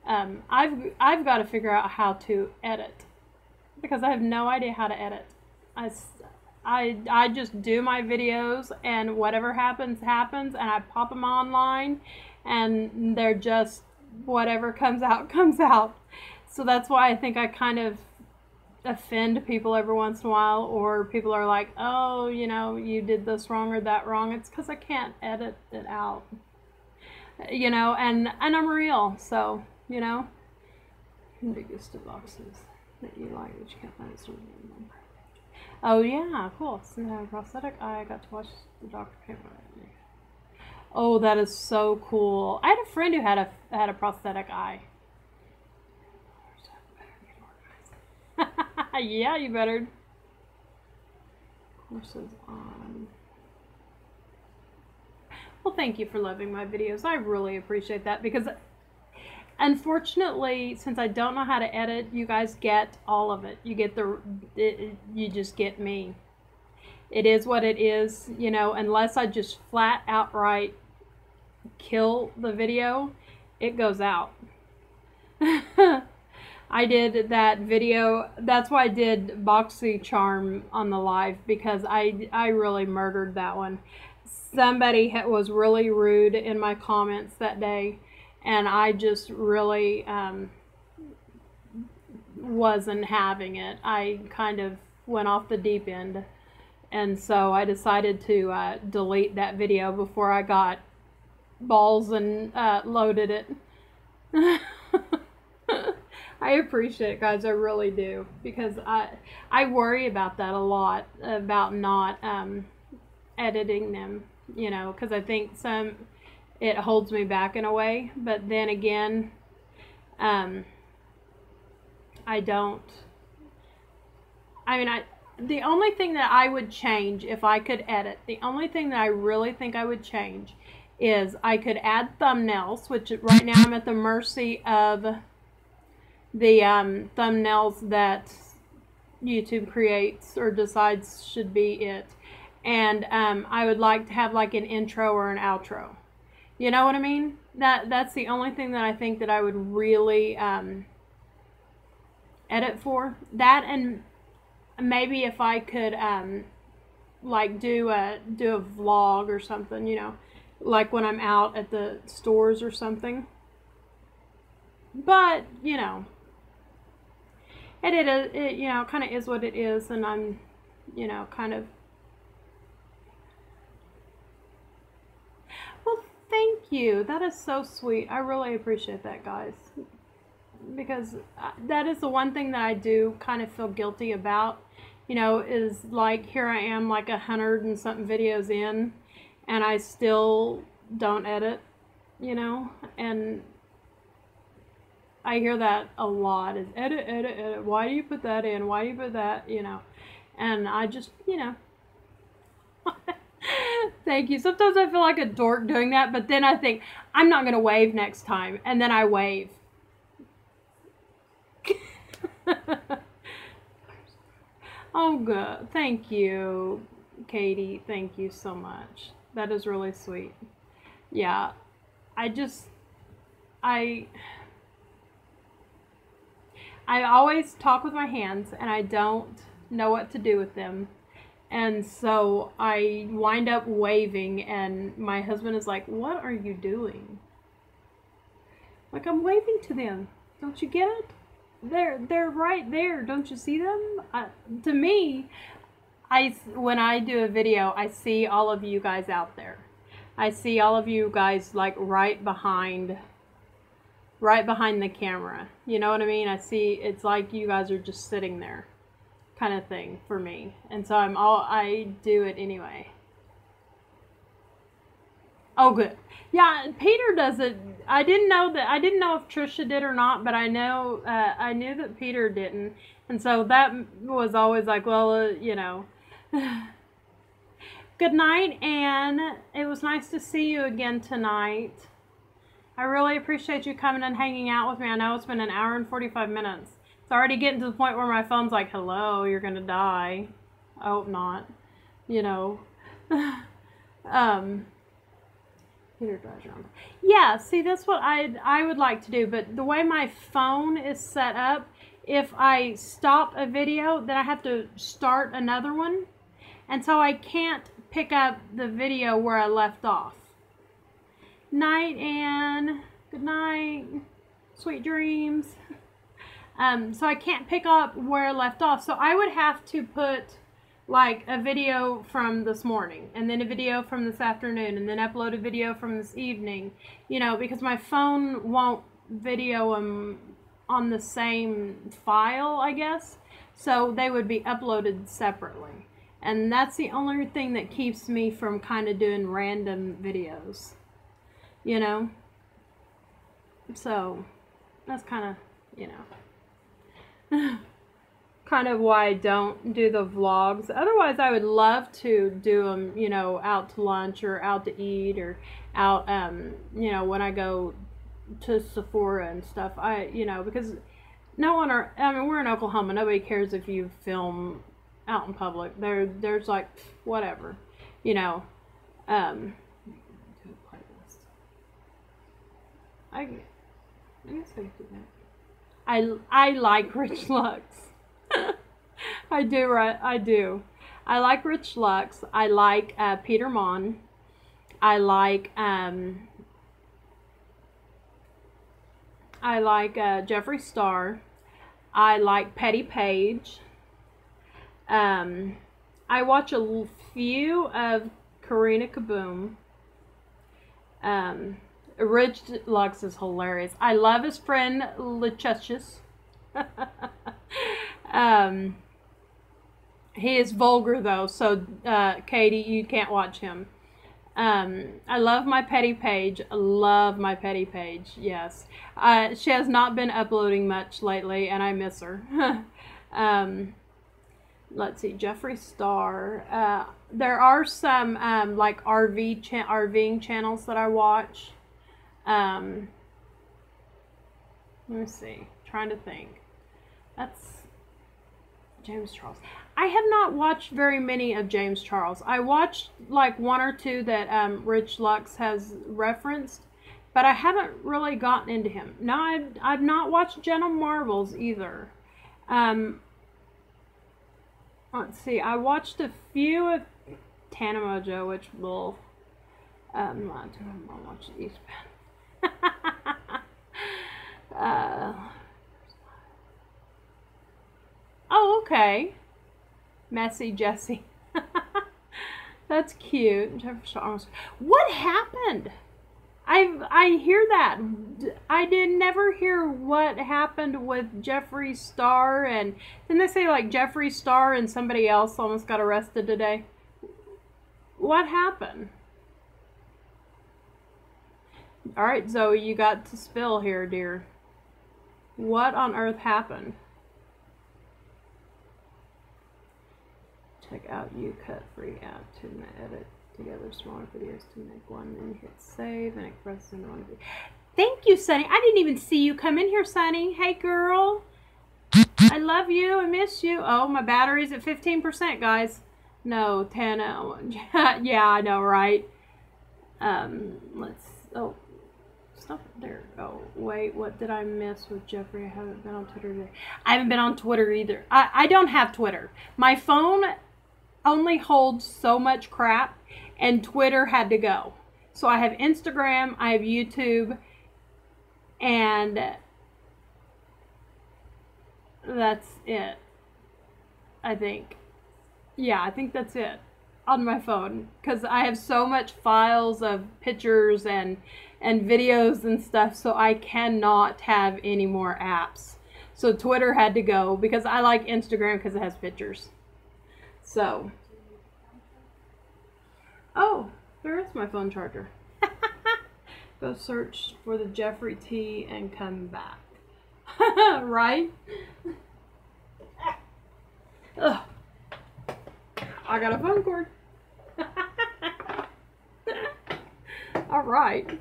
Um, I've I've got to figure out how to edit because I have no idea how to edit. I, I, I just do my videos and whatever happens happens and I pop them online and they're just whatever comes out comes out so that's why I think I kind of offend people every once in a while, or people are like, oh, you know, you did this wrong or that wrong. It's because I can't edit it out, you know, and and I'm real, so you know. Biggest of boxes that you like that you can't find it Oh yeah, cool. So now prosthetic eye. I got to watch the doctor came Oh, that is so cool. I had a friend who had a had a prosthetic eye. yeah, you better. Courses on. Well, thank you for loving my videos. I really appreciate that because unfortunately, since I don't know how to edit, you guys get all of it. You get the, it, you just get me. It is what it is, you know, unless I just flat outright kill the video, it goes out. I did that video. That's why I did BoxyCharm on the live because I, I really murdered that one. Somebody was really rude in my comments that day, and I just really um, wasn't having it. I kind of went off the deep end, and so I decided to uh, delete that video before I got balls and uh, loaded it. I appreciate it, guys. I really do because I I worry about that a lot about not um, editing them. You know, because I think some it holds me back in a way, but then again, um, I don't. I mean, I the only thing that I would change if I could edit, the only thing that I really think I would change is I could add thumbnails, which right now I'm at the mercy of the um, thumbnails that YouTube creates or decides should be it. And um, I would like to have like an intro or an outro. You know what I mean? That that's the only thing that I think that I would really um, edit for. That and maybe if I could um, like do a do a vlog or something, you know, like when I'm out at the stores or something. But you know, it, it, it you know, kind of is what it is, and I'm, you know, kind of. Well, thank you. That is so sweet. I really appreciate that, guys. Because uh, that is the one thing that I do kind of feel guilty about. You know, is like here I am, like a hundred and something videos in, and I still don't edit. You know, and I hear that a lot is edit, edit, edit. Why do you put that in? Why do you put that, you know? And I just, you know. Thank you. Sometimes I feel like a dork doing that, but then I think, I'm not going to wave next time. And then I wave. oh, good. Thank you, Katie. Thank you so much. That is really sweet. Yeah. I just, I. I always talk with my hands and I don't know what to do with them. And so I wind up waving, and my husband is like, What are you doing? Like, I'm waving to them. Don't you get it? They're, they're right there. Don't you see them? To me, I, when I do a video, I see all of you guys out there. I see all of you guys like right behind right behind the camera. You know what I mean? I see it's like you guys are just sitting there kind of thing for me. And so I'm all I do it anyway. Oh good. Yeah, Peter does it. I didn't know that I didn't know if Trisha did or not, but I know uh, I knew that Peter didn't. And so that was always like, well, uh, you know, good night, Anne. It was nice to see you again tonight. I really appreciate you coming and hanging out with me. I know it's been an hour and 45 minutes. It's already getting to the point where my phone's like, hello, you're going to die. I hope not. You know. um, Peter drives around. Yeah, see, that's what I I would like to do. But the way my phone is set up, if I stop a video, then I have to start another one. And so I can't pick up the video where I left off. Night, Anne. Good night. Sweet dreams. Um, so I can't pick up where I left off. So I would have to put like a video from this morning and then a video from this afternoon and then upload a video from this evening, you know, because my phone won't video them on the same file, I guess. So they would be uploaded separately. And that's the only thing that keeps me from kind of doing random videos, you know? So that's kind of, you know. kind of why I don't do the vlogs. Otherwise, I would love to do them, you know, out to lunch or out to eat or out, um, you know, when I go to Sephora and stuff. I, you know, because no one are, I mean, we're in Oklahoma. Nobody cares if you film out in public. There, there's like, whatever, you know, um, I, I guess I do that. I, I like Rich Lux. I do, right? I do. I like Rich Lux. I like uh, Peter Monn. I like um, I like uh, Jeffree Star. I like Petty Page. Um, I watch a few of Karina Kaboom. Um, Rich Lux is hilarious. I love his friend Lechuchus. Um, he is vulgar though, so uh, Katie, you can't watch him. Um, I love my petty page. I love my petty page. Yes, uh, she has not been uploading much lately, and I miss her. um, let's see, Jeffree Star. Uh, there are some um, like RV cha- RVing channels that I watch. Um, let me see. trying to think. That's James Charles. I have not watched very many of James Charles. I watched like one or two that um, Rich Lux has referenced, but I haven't really gotten into him. No, I've, I've not watched Jenna Marbles either. Um, let's see, I watched a few of Tana Mongeau, which will. Um, I watch East uh, Oh, okay. Messy Jesse. That's cute. What happened? I I hear that. I did never hear what happened with Jeffree Star and didn't they say like Jeffree Star and somebody else almost got arrested today? What happened? All right, Zoe, you got to spill here, dear. What on earth happened? Check out YouCut free app to edit together smaller videos to make one and hit save and it presses into one video. Thank you, Sunny. I didn't even see you come in here, Sunny. Hey, girl. I love you. I miss you. Oh, my battery's at 15%, guys. No, 10. Oh, yeah, I know, right? Um, let's, oh, stop there. Oh, wait, what did I miss with Jeffree? I haven't been on Twitter today. I haven't been on Twitter either. I, I don't have Twitter. My phone only holds so much crap, and Twitter had to go. So I have Instagram, I have YouTube, and that's it. I think. Yeah, I think that's it on my phone because I have so much files of pictures and and videos and stuff so I cannot have any more apps. So Twitter had to go because I like Instagram because it has pictures. So Oh, there is my phone charger. Go search for the Jeffree T and come back. right? Ugh. I got a phone cord. All right.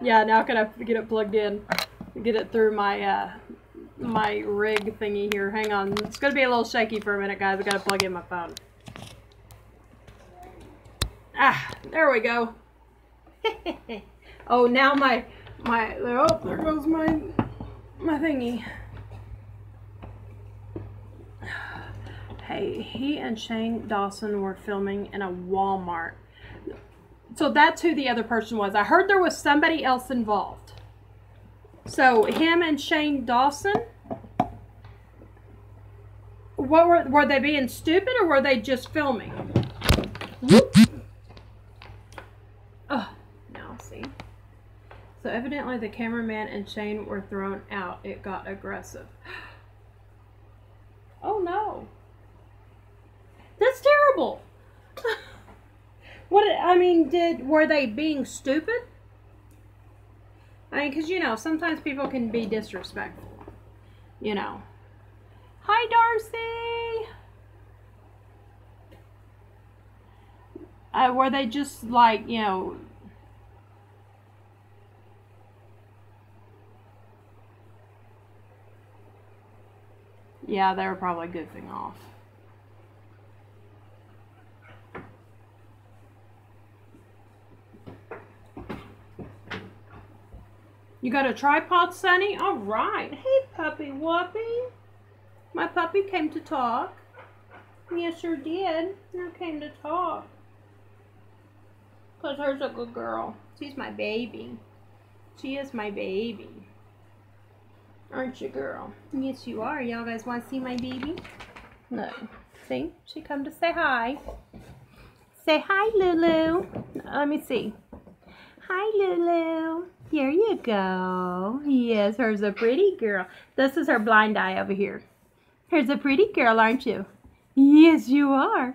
Yeah, now can I get it plugged in? Get it through my uh, my rig thingy here. Hang on. It's gonna be a little shaky for a minute, guys. I gotta plug in my phone. Ah, there we go. oh, now my my oh, there goes my my thingy. Hey, he and Shane Dawson were filming in a Walmart. So that's who the other person was. I heard there was somebody else involved. So him and Shane Dawson. What were were they being stupid or were they just filming? Oh, now see. So evidently the cameraman and Shane were thrown out. It got aggressive. Oh no. That's terrible. what I mean, did were they being stupid? I mean, because you know, sometimes people can be disrespectful. You know. Hi, Darcy. Uh, were they just like you know? Yeah, they were probably goofing off. You got a tripod, Sonny? All right. Hey, puppy whoopy. My puppy came to talk. Yes, sure did. I came to talk. Because her's a good girl. She's my baby. She is my baby. Aren't you, girl? Yes, you are. Y'all guys want to see my baby? No. See? She come to say hi. Say hi, Lulu. Let me see. Hi, Lulu. Here you go. Yes, her's a pretty girl. This is her blind eye over here. Here's a pretty girl, aren't you? Yes, you are.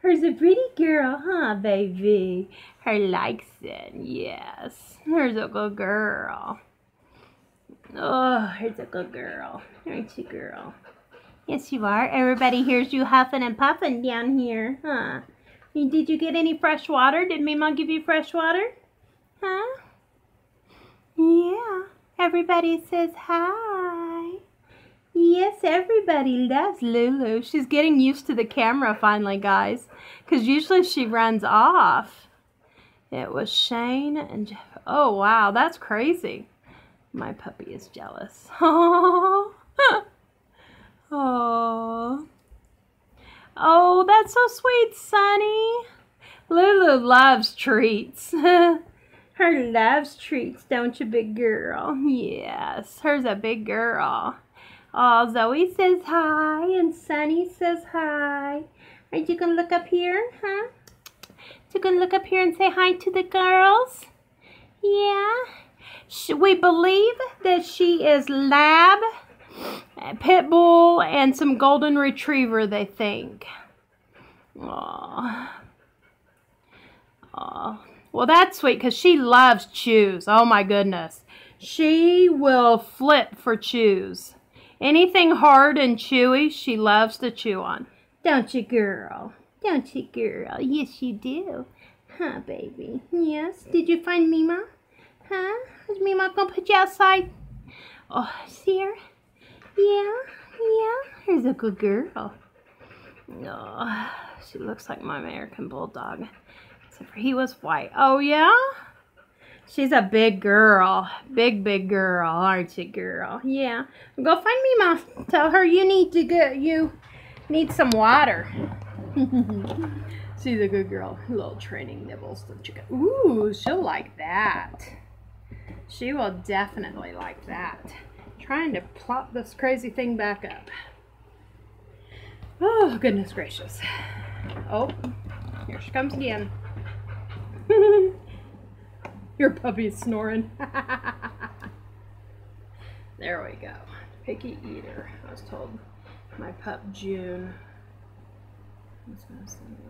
Her's a pretty girl, huh, baby? Her likes it, yes. Her's a good girl. Oh, her's a good girl. Aren't you, girl? Yes, you are. Everybody hears you huffing and puffing down here, huh? Did you get any fresh water? Did Mima give you fresh water? Huh? Yeah. Everybody says hi. Yes, everybody loves Lulu. She's getting used to the camera finally, guys. Because usually she runs off. It was Shane and Jeff. Oh, wow. That's crazy. My puppy is jealous. Oh. oh. Oh, that's so sweet, Sonny. Lulu loves treats. Her loves treats, don't you, big girl? Yes, her's a big girl. Oh, Zoe says hi, and Sunny says hi. Are you gonna look up here, huh? You gonna look up here and say hi to the girls? Yeah. We believe that she is lab, pit bull, and some golden retriever, they think. Aww. Aww. Well, that's sweet because she loves chews. Oh my goodness. She will flip for chews. Anything hard and chewy, she loves to chew on. Don't you, girl? Don't you, girl? Yes, you do. Huh, baby? Yes? Did you find Mima? Huh? Is Mima gonna put you outside? Oh, see her? Yeah, yeah. Here's a good girl. Oh, she looks like my American Bulldog. He was white. Oh, yeah? She's a big girl. Big, big girl, aren't you, girl? Yeah. Go find me, Mom. Tell her you need to go. You need some water. She's a good girl. Little training nibbles. Don't you go? Ooh, she'll like that. She will definitely like that. Trying to plop this crazy thing back up. Oh, goodness gracious. Oh, here she comes again. Your puppy's snoring. there we go. Picky eater. I was told my pup June.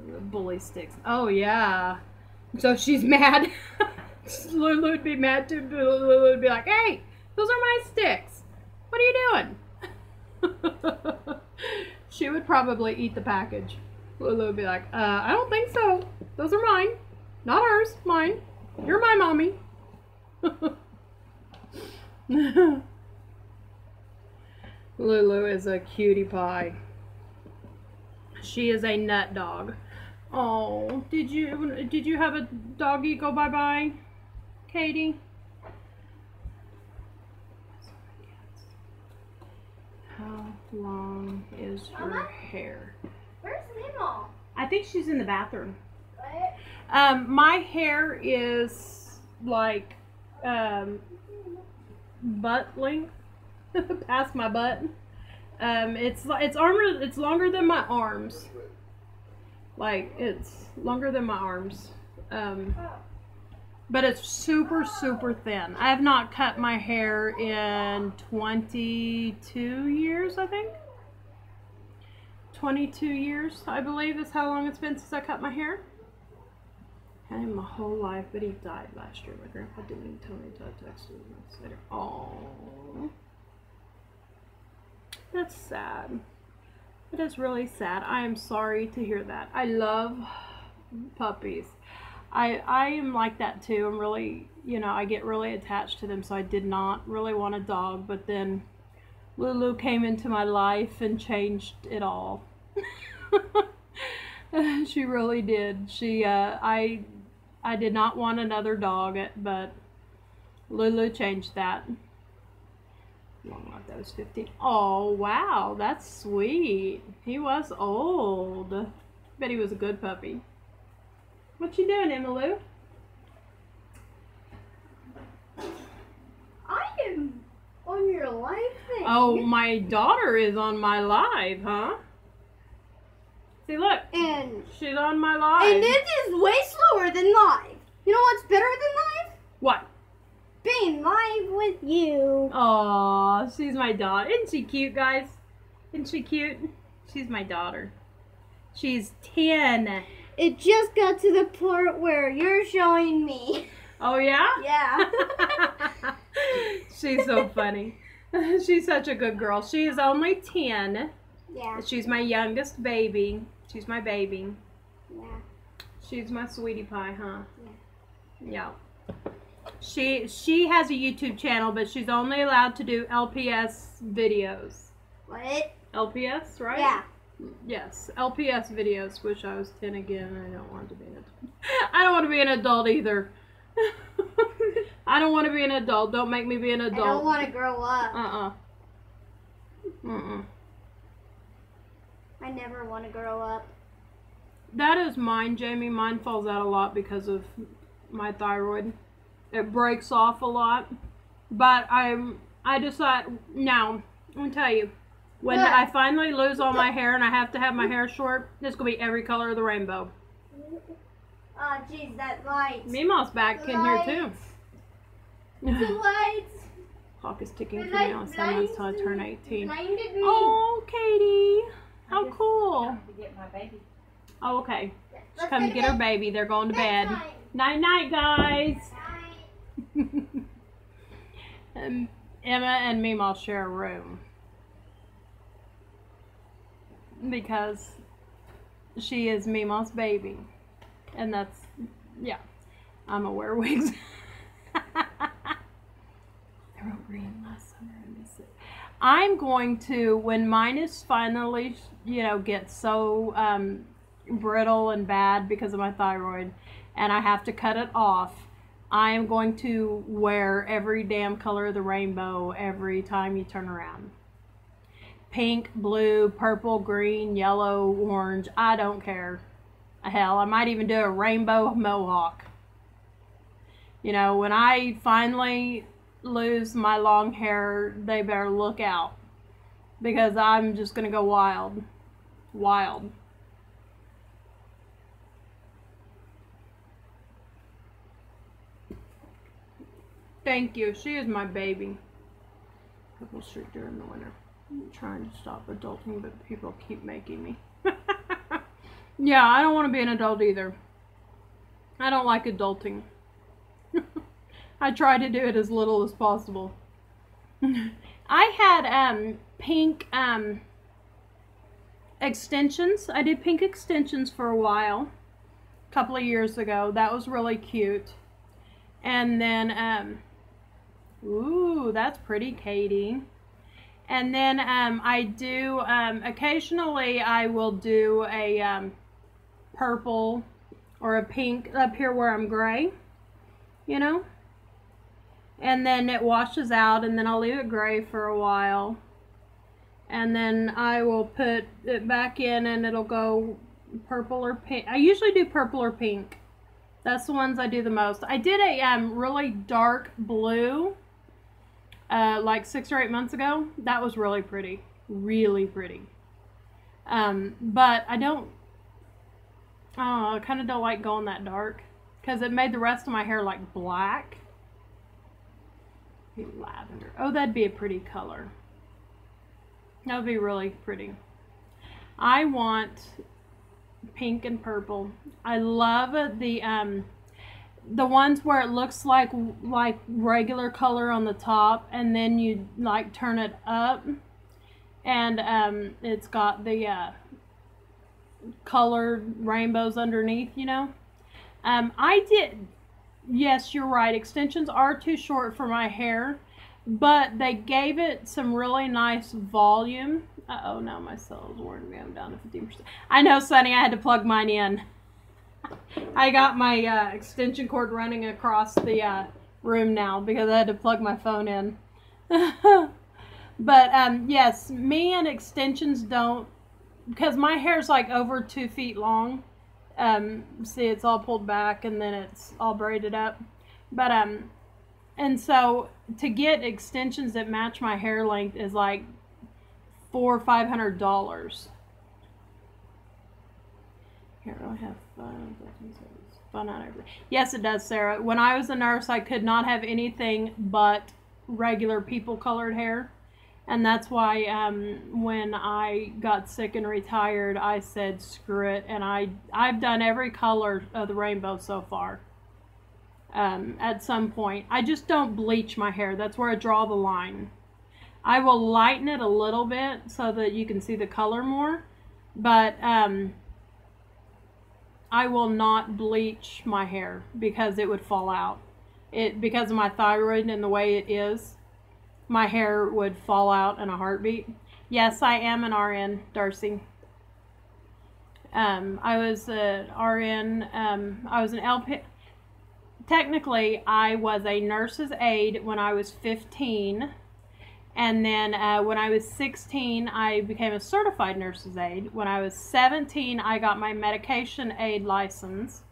The Bully sticks. Oh yeah. So she's mad. Lulu would be mad too. Lulu would be like, "Hey, those are my sticks. What are you doing?" she would probably eat the package. Lulu would be like, uh, "I don't think so. Those are mine, not ours. Mine." You're my mommy. Lulu is a cutie pie. She is a nut dog. Oh, did you did you have a doggy go bye bye, Katie? How long is her Mama? hair? Where's Nemo? I think she's in the bathroom. Um, my hair is like um, butt length, past my butt. Um, it's it's armor. It's longer than my arms. Like it's longer than my arms. Um, but it's super super thin. I have not cut my hair in 22 years, I think. 22 years, I believe, is how long it's been since I cut my hair. Had him my whole life, but he died last year. My grandpa didn't even tell me until I texted him months later. Oh, that's sad. It is really sad. I am sorry to hear that. I love puppies. I I am like that too. I'm really, you know, I get really attached to them. So I did not really want a dog, but then Lulu came into my life and changed it all. she really did. She uh I I did not want another dog, but Lulu changed that. Long life, that was 15. Oh, wow, that's sweet. He was old. Bet he was a good puppy. What you doing, Emmylou? I am on your live thing. Oh, my daughter is on my live, huh? See, look, And she's on my live. and this is way slower than live. You know what's better than live? what? Being live with you. Aw, she's my daughter. Isn't she cute, guys? Isn't she cute? She's my daughter. She's 10. It just got to the part where you're showing me. Oh, yeah? Yeah. She's so funny. She's such a good girl. She is only 10. yeah. She's my youngest baby. She's my baby. Yeah. She's my sweetie pie, huh? Yeah. yeah. She she has a YouTube channel, but she's only allowed to do LPS videos. What? LPS, right? Yeah. Yes, LPS videos. Wish I was 10 again. I don't want to be an adult. I don't want to be an adult either. I don't want to be an adult. Don't make me be an adult. I don't want to grow up. Uh-uh. Mm-mm. I never want to grow up. That is mine, Jamie. Mine falls out a lot because of my thyroid. It breaks off a lot. But I'm I decide now, let me tell you, when? I finally lose all my hair and I have to have my hair short, it's gonna be every color of the rainbow. Oh, jeez, that light. Meemaw's back in here too. The lights. Clock is ticking for me on till I turn 18. Oh, Katie. How cool. to get my baby. Oh, okay. Let's She's come to go get her baby. They're going to bed. Night night, guys. Night. Um, Emma and Meemaw share a room because she is Meemaw's baby, and that's yeah. I'm gonna wear wigs. I wrote green last summer. I miss it. I'm going to when mine is finally you know gets so um, brittle and bad because of my thyroid, and I have to cut it off. I am going to wear every damn color of the rainbow every time you turn around. Pink, blue, purple, green, yellow, orange. I don't care. Hell, I might even do a rainbow mohawk. You know, when I finally lose my long hair, they better look out. Because I'm just going to go wild. Wild. Thank you. She is my baby. Couple street during the winter. I'm trying to stop adulting, but people keep making me. yeah, I don't want to be an adult either. I don't like adulting. I try to do it as little as possible. I had um pink um extensions. I did pink extensions for a while. A couple of years ago. That was really cute. And then um Ooh, that's pretty, Katie. And then um, I do, um, occasionally I will do a um, purple or a pink up here where I'm gray, you know? And then it washes out and then I'll leave it gray for a while. And then I will put it back in and it'll go purple or pink. I usually do purple or pink. That's the ones I do the most. I did a um, really dark blue uh, like six or eight months ago. That was really pretty. Really pretty. Um, but I don't, I don't know, I kind of don't like going that dark because it made the rest of my hair like black. Lavender. Oh, that'd be a pretty color. That would be really pretty. I want pink and purple. I love the um, the ones where it looks like like regular color on the top and then you like turn it up and um, it's got the uh, colored rainbows underneath you know um, I did yes you're right extensions are too short for my hair but they gave it some really nice volume uh oh now my cell is warning me I'm down to 15% I know Sunny I had to plug mine in I got my uh, extension cord running across the uh, room now because I had to plug my phone in. but um, yes, me and extensions don't, because my hair's like over two feet long. Um, see, it's all pulled back and then it's all braided up. But um, and so to get extensions that match my hair length is like four or five hundred dollars. Here, I have fun. Fun on. Yes, it does, Sarah. When I was a nurse, I could not have anything but regular people colored hair. And that's why um, when I got sick and retired, I said screw it. And I, I've done every color of the rainbow so far um, at some point. I just don't bleach my hair. That's where I draw the line. I will lighten it a little bit so that you can see the color more. But um, I will not bleach my hair because it would fall out. It because of my thyroid and the way it is, my hair would fall out in a heartbeat. Yes, I am an RN, Darcy. Um, I was an RN. Um, I was an LP. Technically, I was a nurse's aide when I was 15 and then uh, when I was 16, I became a certified nurse's aide. When I was 17, I got my medication aid license.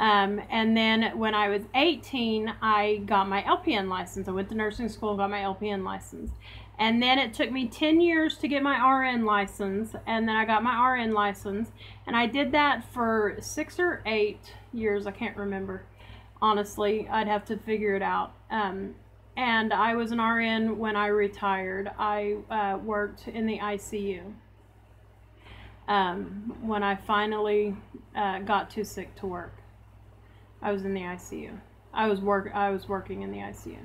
Um, and then when I was 18, I got my LPN license. I went to nursing school and got my LPN license. And then it took me 10 years to get my RN license. And then I got my RN license. And I did that for six or eight years. I can't remember. Honestly, I'd have to figure it out. Um, and I was an RN when I retired. I uh, worked in the ICU um, when I finally uh, got too sick to work. I was in the ICU. I was work I was working in the ICU.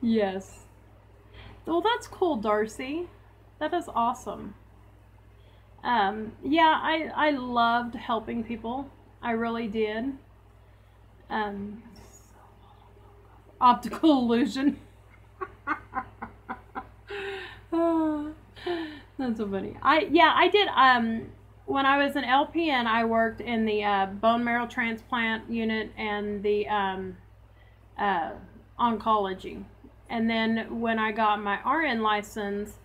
yes. Well, that's cool, Darcy. That is awesome. Um, yeah, I I loved helping people. I really did. Um, optical illusion. Ah that's so funny. I yeah, I did. Um, when I was an LPN, I worked in the uh, bone marrow transplant unit and the um, uh, oncology. And then when I got my RN license,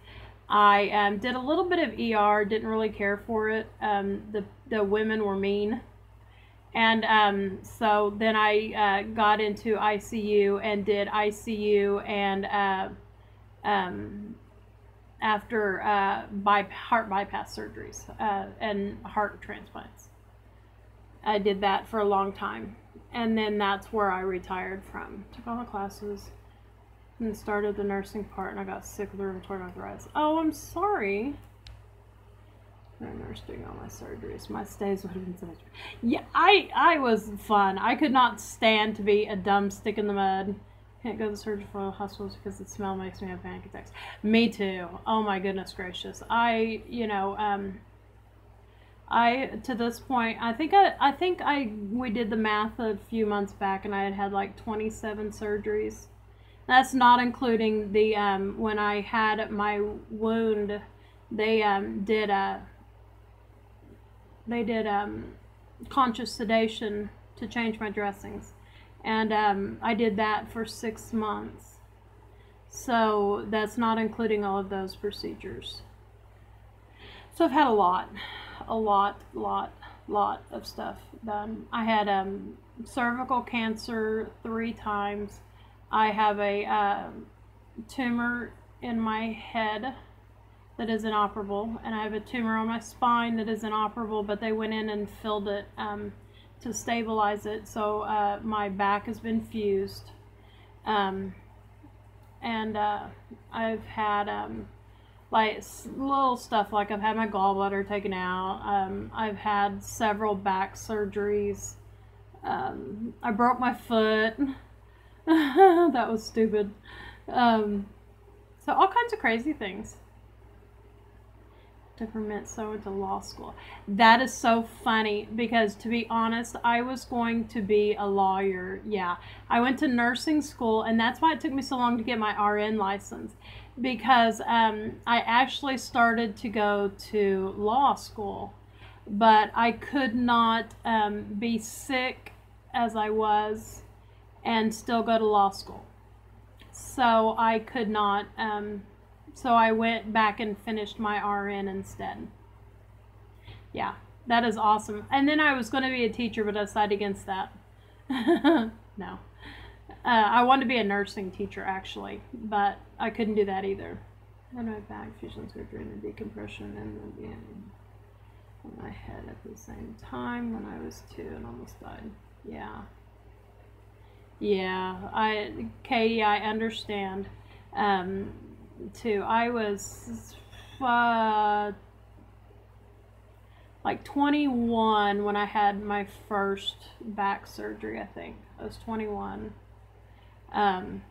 I um, did a little bit of ER. Didn't really care for it. Um, the the women were mean, and um, so then I uh, got into ICU and did ICU and uh, um, after uh, by, heart bypass surgeries uh, and heart transplants. I did that for a long time, and then that's where I retired from. Took all the classes and started the nursing part, and I got sick with rheumatoid arthritis. Oh, I'm sorry. I nursed doing all my surgeries. My stays would have been so much. Yeah, I I was fun. I could not stand to be a dumb stick in the mud. Can't go to the surgical hospitals because the smell makes me have panic attacks. Me too. Oh my goodness gracious. I you know um. I to this point, I think I I think I we did the math a few months back, and I had had like 27 surgeries. That's not including the um when I had my wound, they um did a they did um, conscious sedation to change my dressings. And um, I did that for six months. So that's not including all of those procedures. So I've had a lot, a lot, lot, lot of stuff done. I had um, cervical cancer three times. I have a uh, tumor in my head that is inoperable, and I have a tumor on my spine that is inoperable, but they went in and filled it um, to stabilize it. So uh, my back has been fused. Um, and uh, I've had um, like little stuff like I've had my gallbladder taken out. Um, I've had several back surgeries. Um, I broke my foot. that was stupid. Um, so all kinds of crazy things to permit so into law school. That is so funny because to be honest, I was going to be a lawyer. Yeah. I went to nursing school and that's why it took me so long to get my RN license because um, I actually started to go to law school, but I could not um, be sick as I was and still go to law school. So I could not um, so I went back and finished my RN instead. Yeah, that is awesome. And then I was going to be a teacher, but I decided against that. no. Uh, I wanted to be a nursing teacher, actually, but I couldn't do that either. I had my back fusion surgery and decompression and the being on my head at the same time when I was two and almost died. Yeah. Yeah, I, Katie, I understand. Um, too. I was uh, like 21 when I had my first back surgery, I think. I was 21. Um,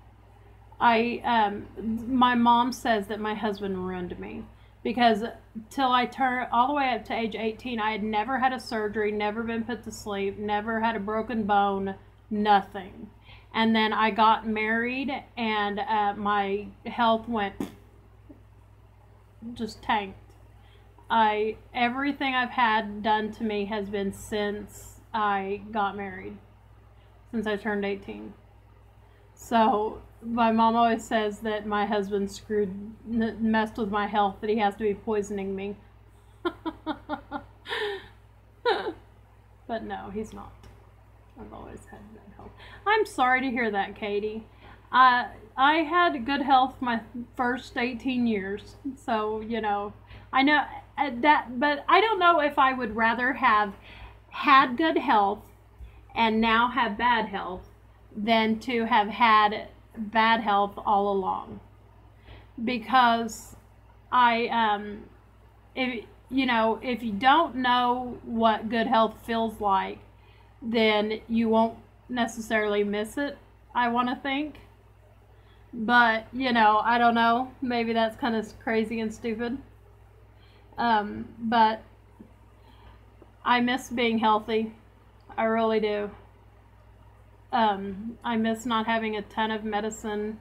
I um, my mom says that my husband ruined me because till I turned all the way up to age 18, I had never had a surgery, never been put to sleep, never had a broken bone, nothing and then I got married, and uh, my health went just tanked. I everything I've had done to me has been since I got married, since I turned eighteen. So my mom always says that my husband screwed, messed with my health, that he has to be poisoning me. but no, he's not. I've always had. I'm sorry to hear that, Katie. I I had good health my first 18 years, so you know, I know uh, that, but I don't know if I would rather have had good health and now have bad health than to have had bad health all along, because I um, if you know if you don't know what good health feels like then you won't necessarily miss it, I want to think. But, you know, I don't know. Maybe that's kind of crazy and stupid. Um, but I miss being healthy. I really do. Um, I miss not having a ton of medicine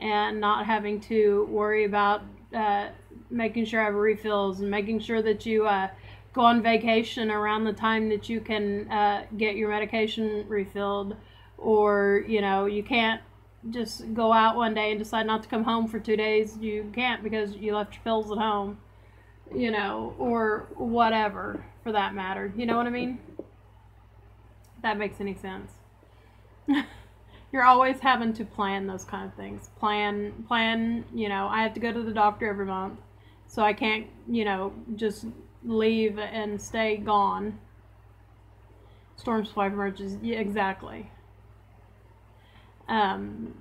and not having to worry about uh, making sure I have refills and making sure that you uh, go on vacation around the time that you can uh, get your medication refilled, or you know you can't just go out one day and decide not to come home for two days. You can't because you left your pills at home, you know, or whatever for that matter. You know what I mean? If that makes any sense. You're always having to plan those kind of things. Plan, plan, you know, I have to go to the doctor every month. So I can't, you know, just leave and stay gone. Storm supply emerges. Yeah, exactly. Um,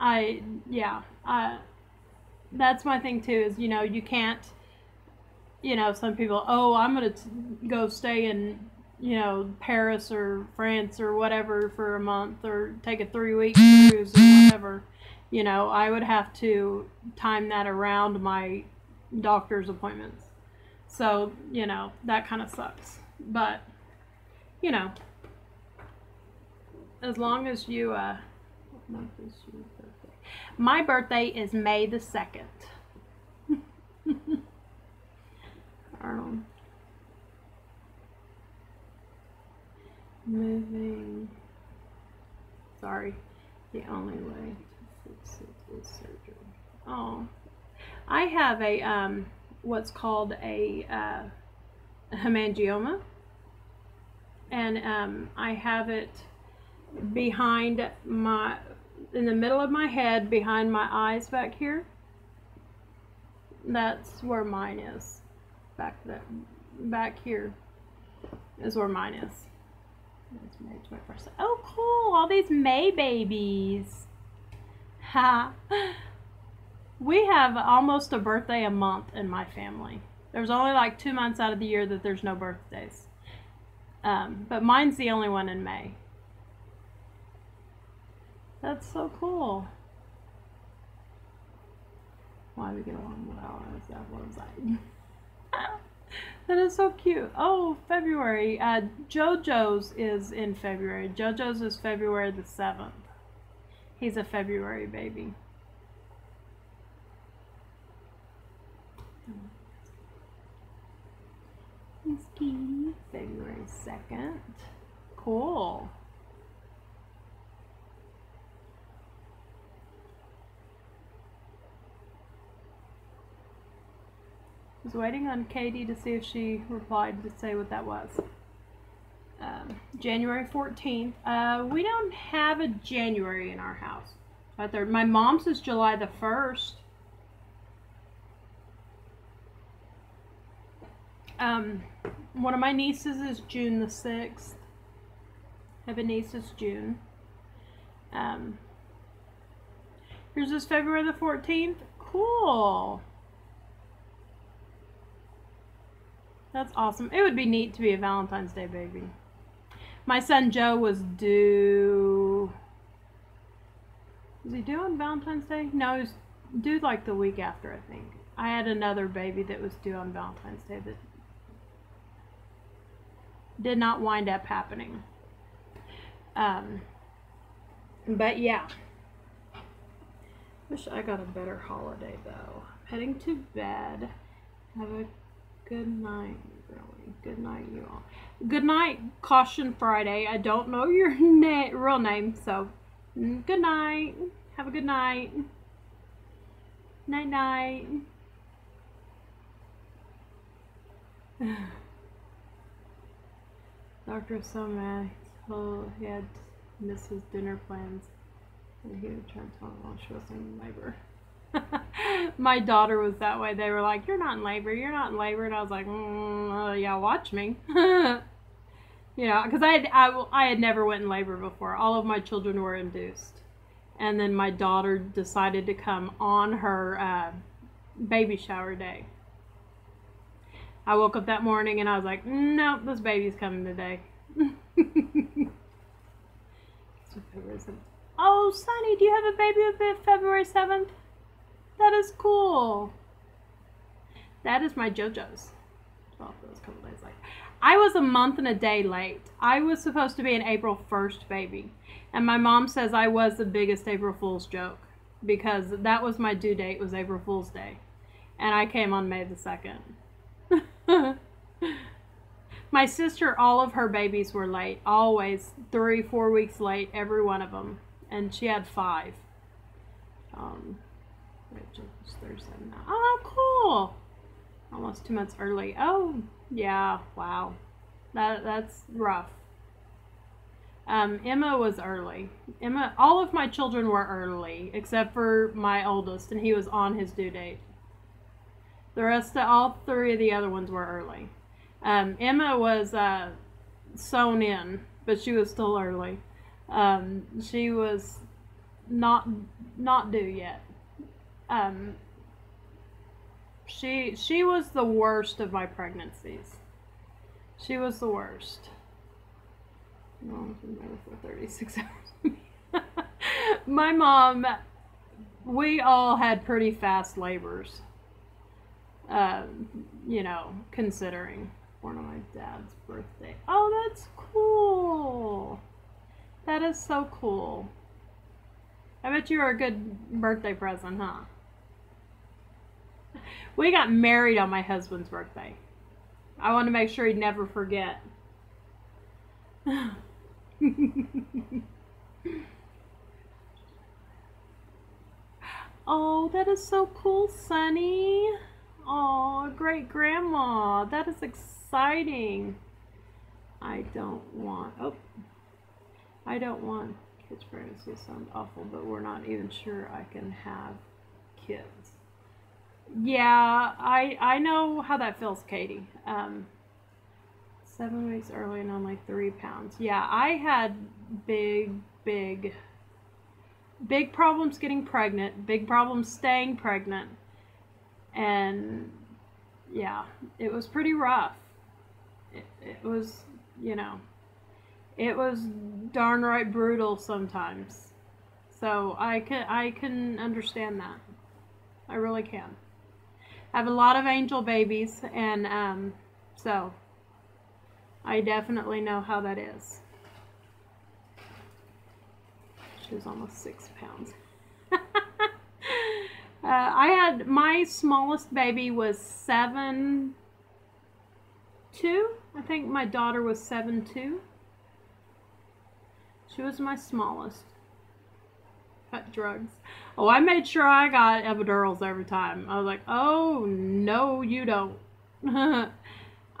I, yeah, I, that's my thing too, is, you know, you can't, you know, some people, oh, I'm to go stay in you know, Paris or France or whatever for a month or take a three week cruise or whatever, you know, I would have to time that around my doctor's appointments. So, you know, that kind of sucks. But, you know, as long as you, uh? My birthday is May the 2nd. Arnold. moving. Sorry, the only way to fix it is surgery. Oh, I have a um, what's called a uh, hemangioma, and um, I have it behind my, in the middle of my head, behind my eyes back here. That's where mine is, back there, back here is where mine is. It's May 21st. Oh, cool. All these May babies. Ha. We have almost a birthday a month in my family. There's only like two months out of the year that there's no birthdays. Um, but mine's the only one in May. That's so cool. Why we get along well as that I. That is so cute. Oh, February. Uh, JoJo's is in February. JoJo's is February the 7th. He's a February baby. February 2nd. Cool. was waiting on Katie to see if she replied to say what that was. Um, January 14th. Uh, we don't have a January in our house. Right there. My mom says July the 1st. Um, one of my nieces is June the 6th. I have a niece is June. Um, here's this February the 14th. Cool. That's awesome. It would be neat to be a Valentine's Day baby. My son Joe was due. Was he due on Valentine's Day? No, he was due like the week after, I think. I had another baby that was due on Valentine's Day that did not wind up happening. Um, but yeah. Wish I got a better holiday though. Heading to bed. Have a Good night, really. Good night, you all. Good night, Caution Friday. I don't know your na real name, so mm, good night. Have a good night. Night, night. Doctor was so mad. So he had missed his dinner plans. And he would try to tell him while she was in labor. my daughter was that way. They were like, "You're not in labor. You're not in labor," and I was like, mm, uh, "Yeah, watch me." you know, because I had I, I had never went in labor before. All of my children were induced, and then my daughter decided to come on her uh, baby shower day. I woke up that morning and I was like, "Nope, this baby's coming today." Oh, Sunny, do you have a baby February 7th? That is cool. That is my JoJo's. I was a month and a day late. I was supposed to be an April 1st baby. And my mom says I was the biggest April Fool's joke because that was my due date was April Fool's Day. And I came on May the 2nd. my sister, all of her babies were late. Always three, four weeks late, every one of them. And she had five. Um, Thursday now. Oh, cool. Almost two months early. Oh, yeah. Wow. That that's rough. Um, Emma was early. Emma, all of my children were early except for my oldest, and he was on his due date. The rest of all three of the other ones were early. Um, Emma was uh, sewn in, but she was still early. Um, she was not not due yet. Um, she she was the worst of my pregnancies. She was the worst. No, for 36 hours. my mom, we all had pretty fast labors. Uh, you know, considering one of my dad's birthday. Oh, that's cool. That is so cool. I bet you were a good birthday present, huh? We got married on my husband's birthday. I want to make sure he'd never forget. oh, that is so cool, Sunny. Oh, great grandma. That is exciting. I don't want, oh, I don't want kids' pregnancy sound awful, but we're not even sure I can have kids. Yeah, I I know how that feels, Katie. Um, seven weeks early and on like three pounds. Yeah, I had big, big, big problems getting pregnant, big problems staying pregnant, and yeah, it was pretty rough. It, it was, you know, it was darn right brutal sometimes. So I can I can understand that. I really can. I have a lot of angel babies, and um, so I definitely know how that is. She was almost six pounds. Uh, I had my smallest baby was seven two. I think my daughter was seven two. She was my smallest. Cut drugs. Oh, I made sure I got epidurals every time. I was like, oh, no, you don't. I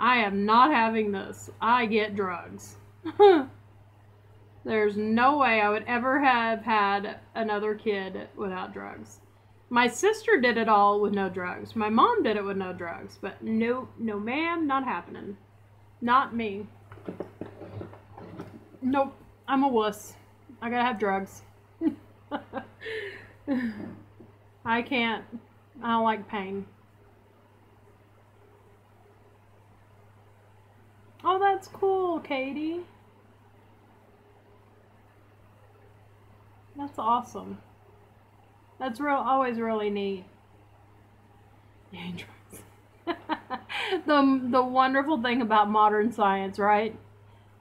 am not having this. I get drugs. There's no way I would ever have had another kid without drugs. My sister did it all with no drugs. My mom did it with no drugs. But no, no, ma'am, not happening. Not me. Nope, I'm a wuss. I gotta have drugs. I can't. I don't like pain. Oh, that's cool, Katie. That's awesome. That's real always really neat. the the wonderful thing about modern science, right?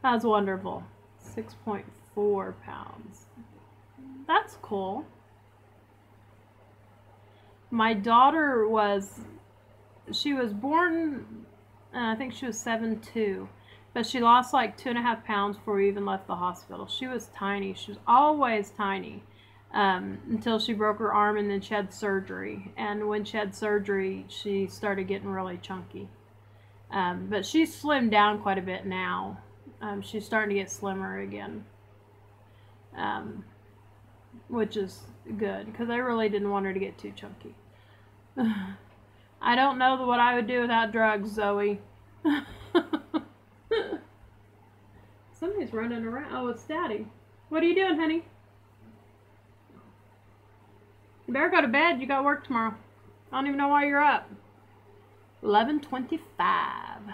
That's wonderful. 6.4 pounds. That's cool. My daughter was she was born and I think she was seven two, but she lost like two and a half pounds before we even left the hospital. She was tiny. She was always tiny um, until she broke her arm, and then she had surgery. And when she had surgery, she started getting really chunky. Um, but she's slimmed down quite a bit now. Um, she's starting to get slimmer again, um, which is good because I really didn't want her to get too chunky. I don't know what I would do without drugs, Zoe. Somebody's running around. Oh, it's Daddy. What are you doing, honey? You better go to bed. You got work tomorrow. I don't even know why you're up. 11:25.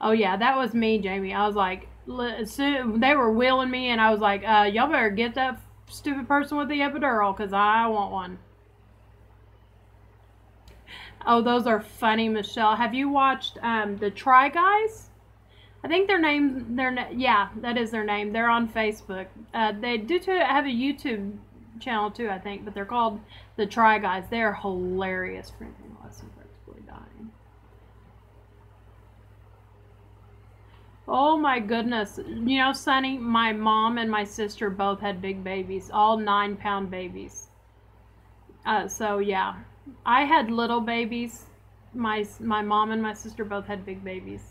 Oh yeah, that was me, Jamie. I was like, li- they were wheeling me, and I was like, uh, "Y'all better get that stupid person with the epidural, cause I want one." Oh, those are funny, Michelle. Have you watched um, the Try Guys? I think their name, their yeah, that is their name. They're on Facebook. Uh, they do to have a YouTube channel too, I think, but they're called the Try Guys. They're hilarious. Freaking awesome. Practically dying. Oh my goodness. You know, Sunny, my mom and my sister both had big babies, all nine pound babies. Uh, so yeah, I had little babies. My my mom and my sister both had big babies.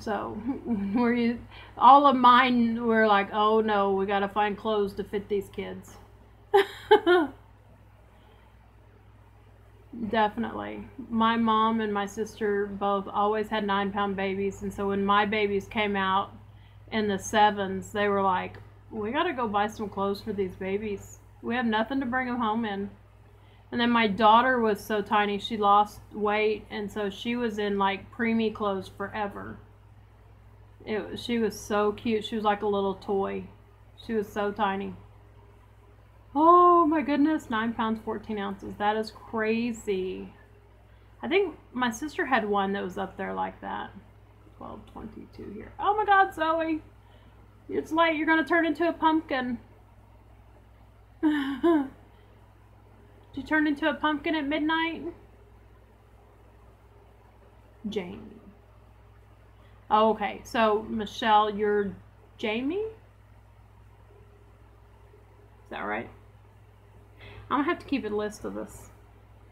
So were you all of mine were like, "Oh no, we got to find clothes to fit these kids." Definitely. My mom and my sister both always had 9-pound babies, and so when my babies came out in the sevens, they were like, "We got to go buy some clothes for these babies." We have nothing to bring them home in. And then my daughter was so tiny, she lost weight, and so she was in like preemie clothes forever. It, she was so cute. She was like a little toy. She was so tiny. Oh my goodness, 9 pounds, 14 ounces. That is crazy. I think my sister had one that was up there like that. 1222 here. Oh my god, Zoe. It's late. You're going to turn into a pumpkin. Did you turn into a pumpkin at midnight? Jamie. Oh, okay, so Michelle, you're Jamie? Is that right? I'm gonna have to keep a list of this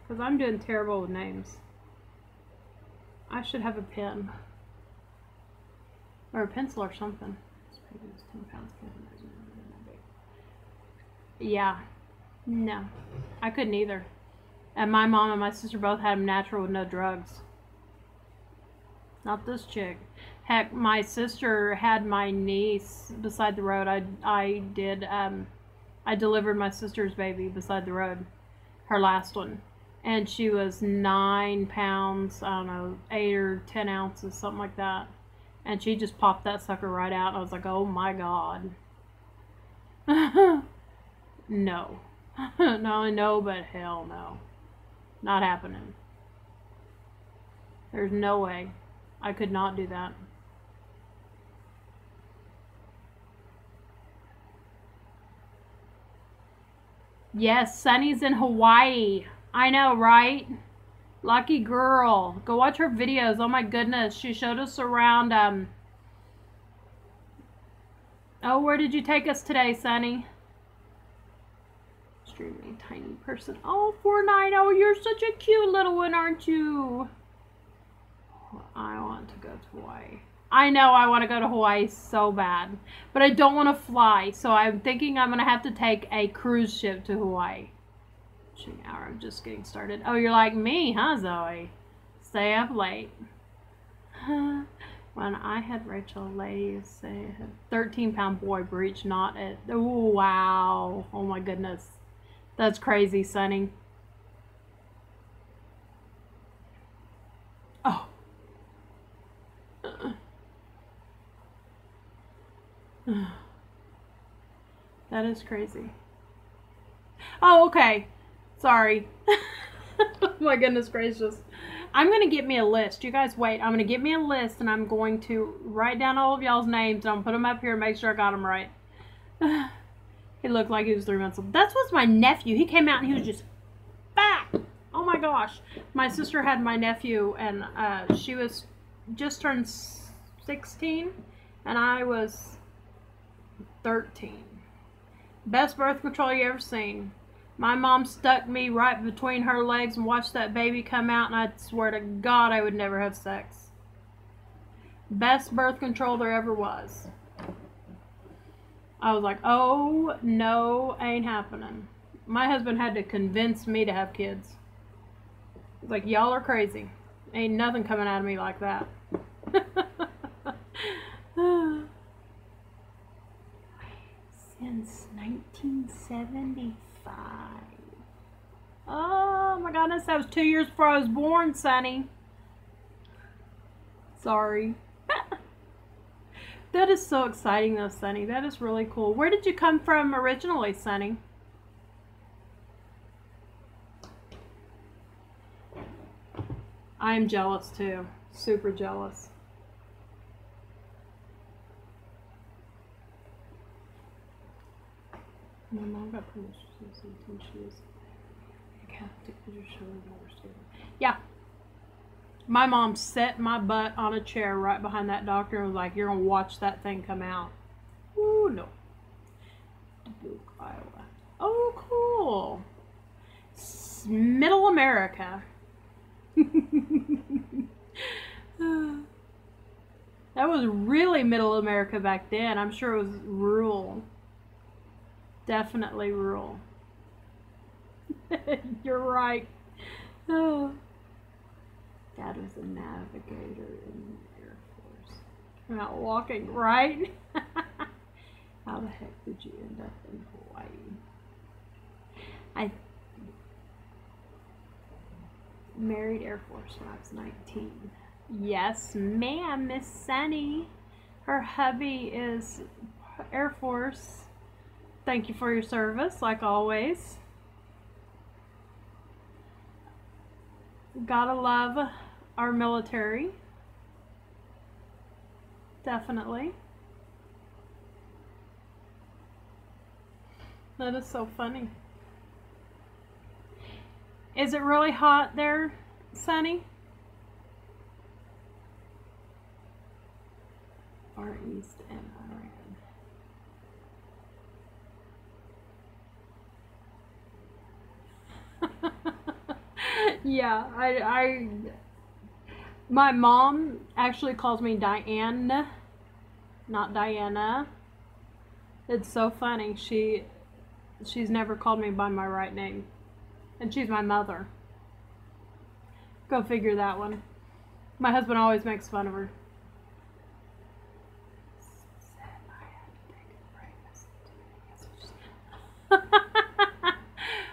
because I'm doing terrible with names. I should have a pen or a pencil or something. Yeah. No. I couldn't either. And my mom and my sister both had them natural with no drugs. Not this chick. Heck, my sister had my niece beside the road. I, I did, um, I delivered my sister's baby beside the road. Her last one. And she was nine pounds, I don't know, eight or ten ounces, something like that. And she just popped that sucker right out. I was like, oh my god. no. Only no, but hell no. Not happening. There's no way. I could not do that. Yes, Sunny's in Hawaii. I know, right? Lucky girl. Go watch her videos. Oh my goodness. She showed us around um Oh, where did you take us today, Sunny? Extremely tiny person. Oh, Fortnite. Oh, you're such a cute little one, aren't you? I want to go to Hawaii. I know I want to go to Hawaii so bad, but I don't want to fly, so I'm thinking I'm going to have to take a cruise ship to Hawaii. Hour, I'm just getting started. Oh, you're like me, huh, Zoe? Stay up late. when I had Rachel Lay say 13 pound boy breach, not it. Oh, wow. Oh my goodness. That's crazy, Sunny. Oh. that is crazy. Oh, okay. Sorry. oh my goodness gracious. I'm going to get me a list. You guys wait. I'm going to get me a list and I'm going to write down all of y'all's names and I'm put them up here and make sure I got them right. he looked like he was three months old. That's was my nephew. He came out and he was just fat. Oh my gosh. My sister had my nephew and uh, she was just turned 16 and I was 13. Best birth control you ever seen. My mom stuck me right between her legs and watched that baby come out, and I swear to God I would never have sex. Best birth control there ever was. I was like, oh, no, ain't happening. My husband had to convince me to have kids. Like, y'all are crazy. Ain't nothing coming out of me like that. Since 1975. Oh my goodness, that was two years before I was born, Sunny. Sorry. That is so exciting though, Sunny. That is really cool. Where did you come from originally, Sunny? I am jealous too. Super jealous. My mom got she was a Catholic show Yeah. My mom set my butt on a chair right behind that doctor and was like, You're gonna watch that thing come out. Ooh no. Dubuque, Iowa. Oh cool. Middle America. that was really middle America back then. I'm sure it was rural. Definitely rural. You're right. Oh. Dad was a navigator in the Air Force. I'm out walking, right? How the heck did you end up in Hawaii? I married Air Force when I was 19. Yes, ma'am, Miss Sunny. Her hubby is Air Force. Thank you for your service, like always. Gotta love our military. Definitely. That is so funny. Is it really hot there, Sunny? Far East and Iran. Yeah, I, I, my mom actually calls me Diane, not Diana. It's so funny. She, she's never called me by my right name. And she's my mother. Go figure that one. My husband always makes fun of her.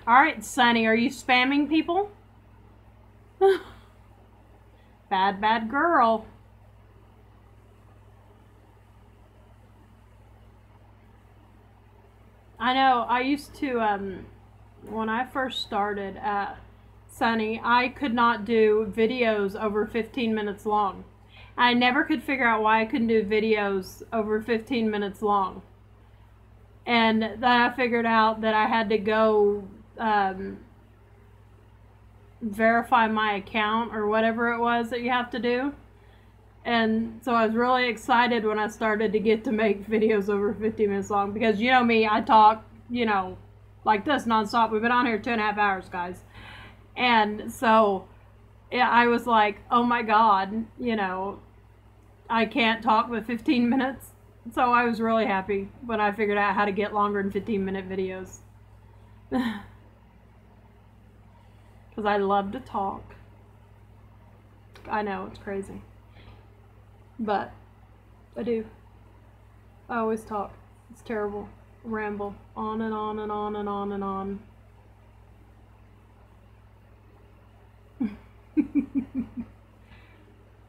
All right, Sunny, are you spamming people? bad, bad girl. I know, I used to, um, when I first started at Sunny, I could not do videos over 15 minutes long. I never could figure out why I couldn't do videos over 15 minutes long. And then I figured out that I had to go um, verify my account or whatever it was that you have to do. And so I was really excited when I started to get to make videos over 15 minutes long because you know me, I talk, you know, like this nonstop. We've been on here two and a half hours, guys. And so yeah, I was like, oh my God, you know, I can't talk with 15 minutes. So I was really happy when I figured out how to get longer than 15 minute videos. Because I love to talk. I know, it's crazy. But I do. I always talk. It's terrible ramble on and on and on and on and on.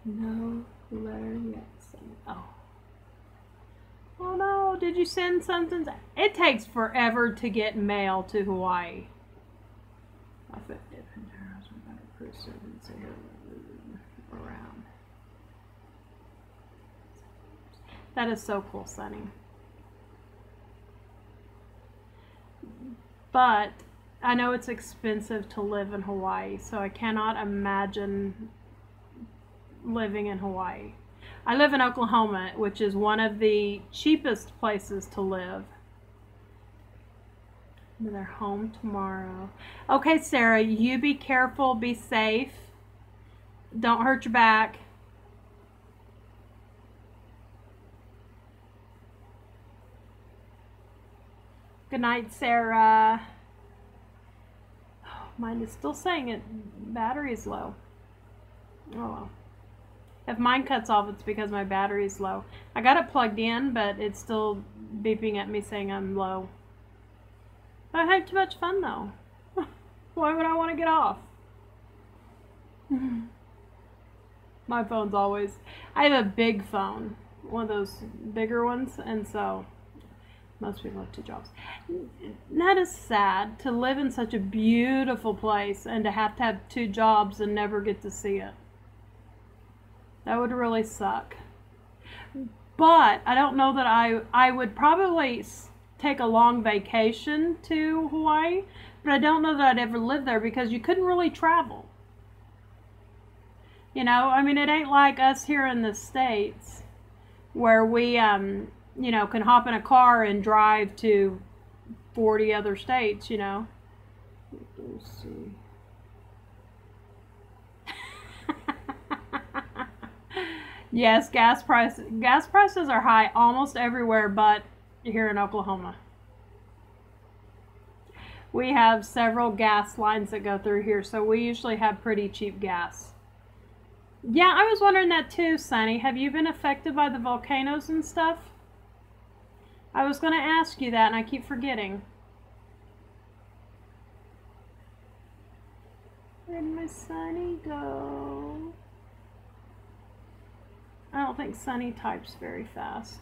no letter yet. Oh. Oh no, did you send something? It takes forever to get mail to Hawaii. Around. That is so cool, Sunny. But I know it's expensive to live in Hawaii, so I cannot imagine living in Hawaii. I live in Oklahoma, which is one of the cheapest places to live. They're home tomorrow. Okay, Sarah, you be careful, be safe. Don't hurt your back. Good night, Sarah. Oh, mine is still saying it. Battery is low. Oh well. If mine cuts off, it's because my battery is low. I got it plugged in, but it's still beeping at me saying I'm low. I had too much fun though. Why would I want to get off? my phone's always. I have a big phone. one of those bigger ones, and so most people have two jobs. That is sad to live in such a beautiful place and to have to have two jobs and never get to see it. That would really suck. But I don't know that I I would probably take a long vacation to Hawaii, but I don't know that I'd ever live there because you couldn't really travel. You know, I mean, it ain't like us here in the states where we, um, you know, can hop in a car and drive to 40 other states, you know. Let's see. yes, gas price gas prices are high almost everywhere but here in Oklahoma. We have several gas lines that go through here, so we usually have pretty cheap gas. Yeah, I was wondering that too, Sunny. Have you been affected by the volcanoes and stuff? I was going to ask you that and I keep forgetting. Where'd my Sunny go? I don't think Sunny types very fast.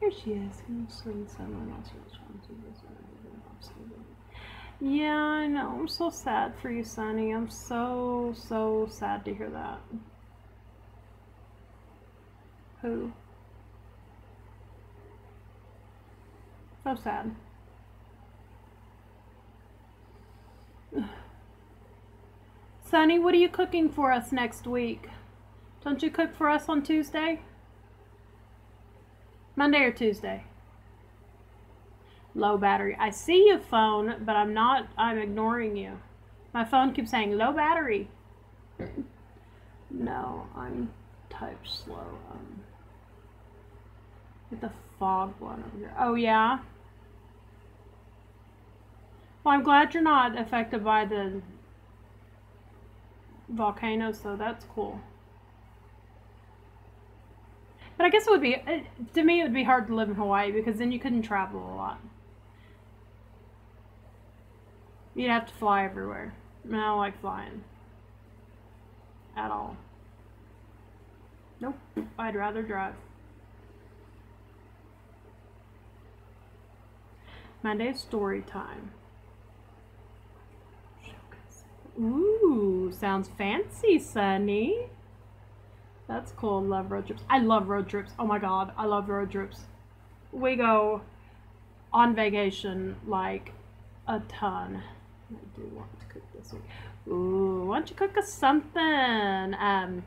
Here she is. Yeah, I know. I'm so sad for you, Sunny. I'm so, so sad to hear that. Who? So sad. Sunny, what are you cooking for us next week? Don't you cook for us on Tuesday? Monday or Tuesday? Low battery. I see your phone, but I'm not, I'm ignoring you. My phone keeps saying low battery. No, I'm type slow. Um, get the fog one over here. Oh, yeah? Well, I'm glad you're not affected by the volcanoes, so that's cool. But I guess it would be, to me, it would be hard to live in Hawaii because then you couldn't travel a lot. You'd have to fly everywhere. And I don't like flying. At all. Nope. I'd rather drive. Monday story time. Ooh, sounds fancy, Sunny. That's cool. Love road trips. I love road trips. Oh my god, I love road trips. We go on vacation like a ton. I do want to cook this week. Ooh, why don't you cook us something? Um,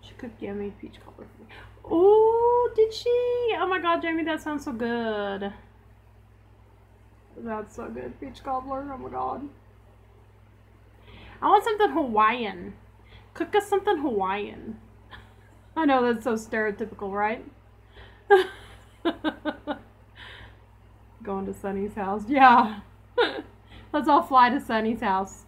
she cooked yummy peach cobbler for me. Ooh, did she? Oh my god, Jamie, that sounds so good. That's so good, peach cobbler. Oh my god. I want something Hawaiian. Cook us something Hawaiian. I know that's so stereotypical, right? Going to Sunny's house. Yeah. Let's all fly to Sunny's house.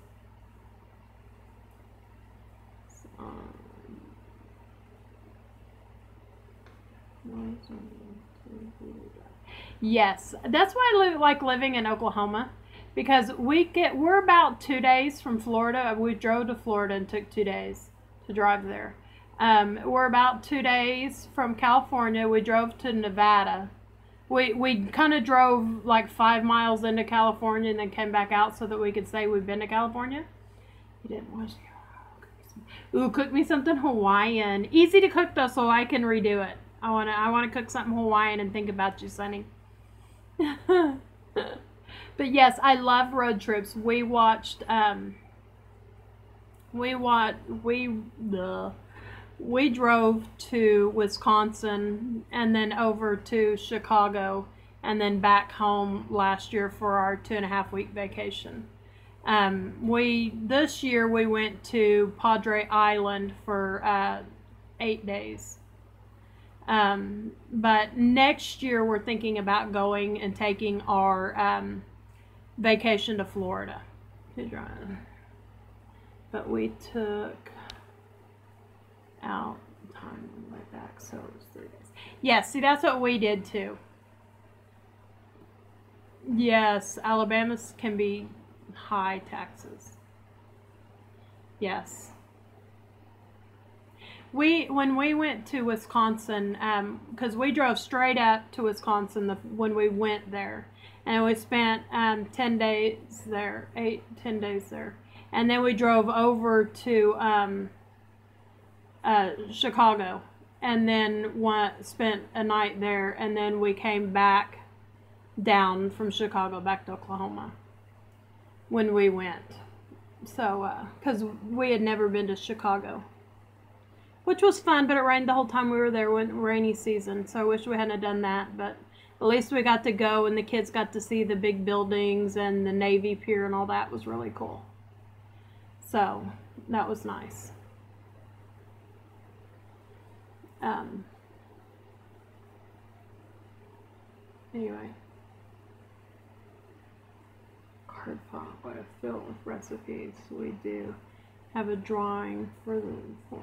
Yes, that's why I li- like living in Oklahoma because we get we're about two days from Florida. We drove to Florida and took two days to drive there. Um, we're about two days from California. We drove to Nevada. We we kind of drove like five miles into California and then came back out so that we could say we've been to California. You didn't watch. Ooh, cook me something Hawaiian. Easy to cook though, so I can redo it. I wanna I wanna cook something Hawaiian and think about you, Sunny. but yes, I love road trips. We watched um we watched we the we drove to Wisconsin and then over to Chicago and then back home last year for our two and a half week vacation. Um, we this year we went to Padre Island for uh, eight days. Um, but next year we're thinking about going and taking our um, vacation to Florida. But we took out time on my back, so. Yes, see, that's what we did too. Yes, Alabama's can be high taxes. Yes. We when we went to Wisconsin, because we drove straight up to Wisconsin the, when we went there, and we spent um, ten days there, eight ten days there, and then we drove over to um, uh, Chicago, and then went spent a night there, and then we came back down from Chicago back to Oklahoma when we went. So, because we had never been to Chicago which was fun, but it rained the whole time we were there when rainy season. So I wish we hadn't done that, but at least we got to go and the kids got to see the big buildings and the Navy Pier and all that was really cool. So that was nice. Um, anyway. Card file, what I fill with recipes. We do have a drawing for the form.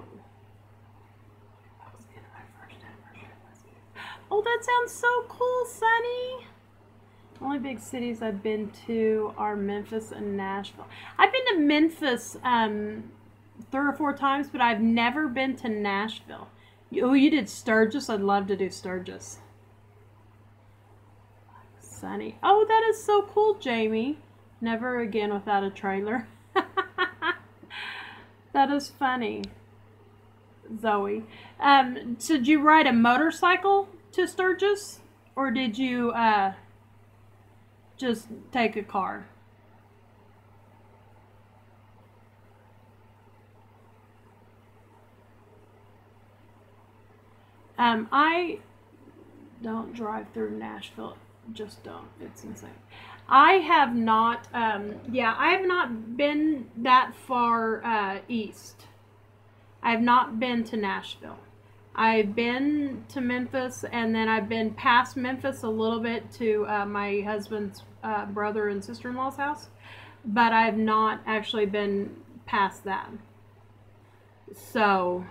Oh, that sounds so cool, Sunny. Only big cities I've been to are Memphis and Nashville. I've been to Memphis um, three or four times, but I've never been to Nashville. Oh, you did Sturgis? I'd love to do Sturgis. Sunny. Oh, that is so cool, Jamie. Never again without a trailer. that is funny. Zoe. Um, so did you ride a motorcycle to Sturgis, or did you uh, just take a car? Um, I don't drive through Nashville. Just don't. It's insane. I have not. Um, yeah, I have not been that far uh, east. I have not been to Nashville. I've been to Memphis and then I've been past Memphis a little bit to uh, my husband's uh, brother and sister in law's house, but I've not actually been past that. So,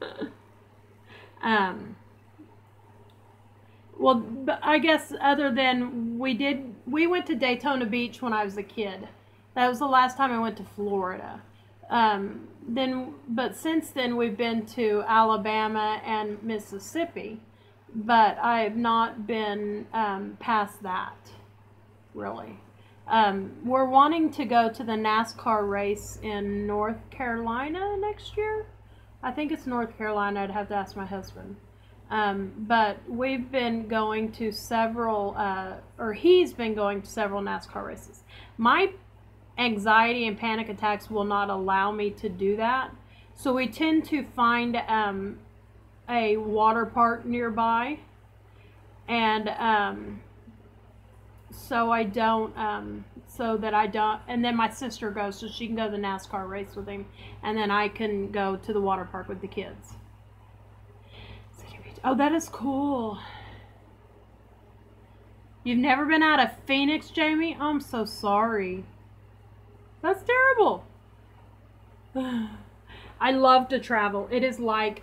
um, well, I guess other than we did, we went to Daytona Beach when I was a kid. That was the last time I went to Florida. Um, then, but since then we've been to Alabama and Mississippi, but I have not been um, past that, really. Um, we're wanting to go to the NASCAR race in North Carolina next year. I think it's North Carolina. I'd have to ask my husband. Um, but we've been going to several, uh, or he's been going to several NASCAR races. My anxiety and panic attacks will not allow me to do that. So we tend to find um, a water park nearby. And um, so I don't, um, so that I don't, and then my sister goes so she can go to the NASCAR race with him. And then I can go to the water park with the kids. Oh, that is cool. You've never been out of Phoenix, Jamie? I'm so sorry. That's terrible. I love to travel. It is like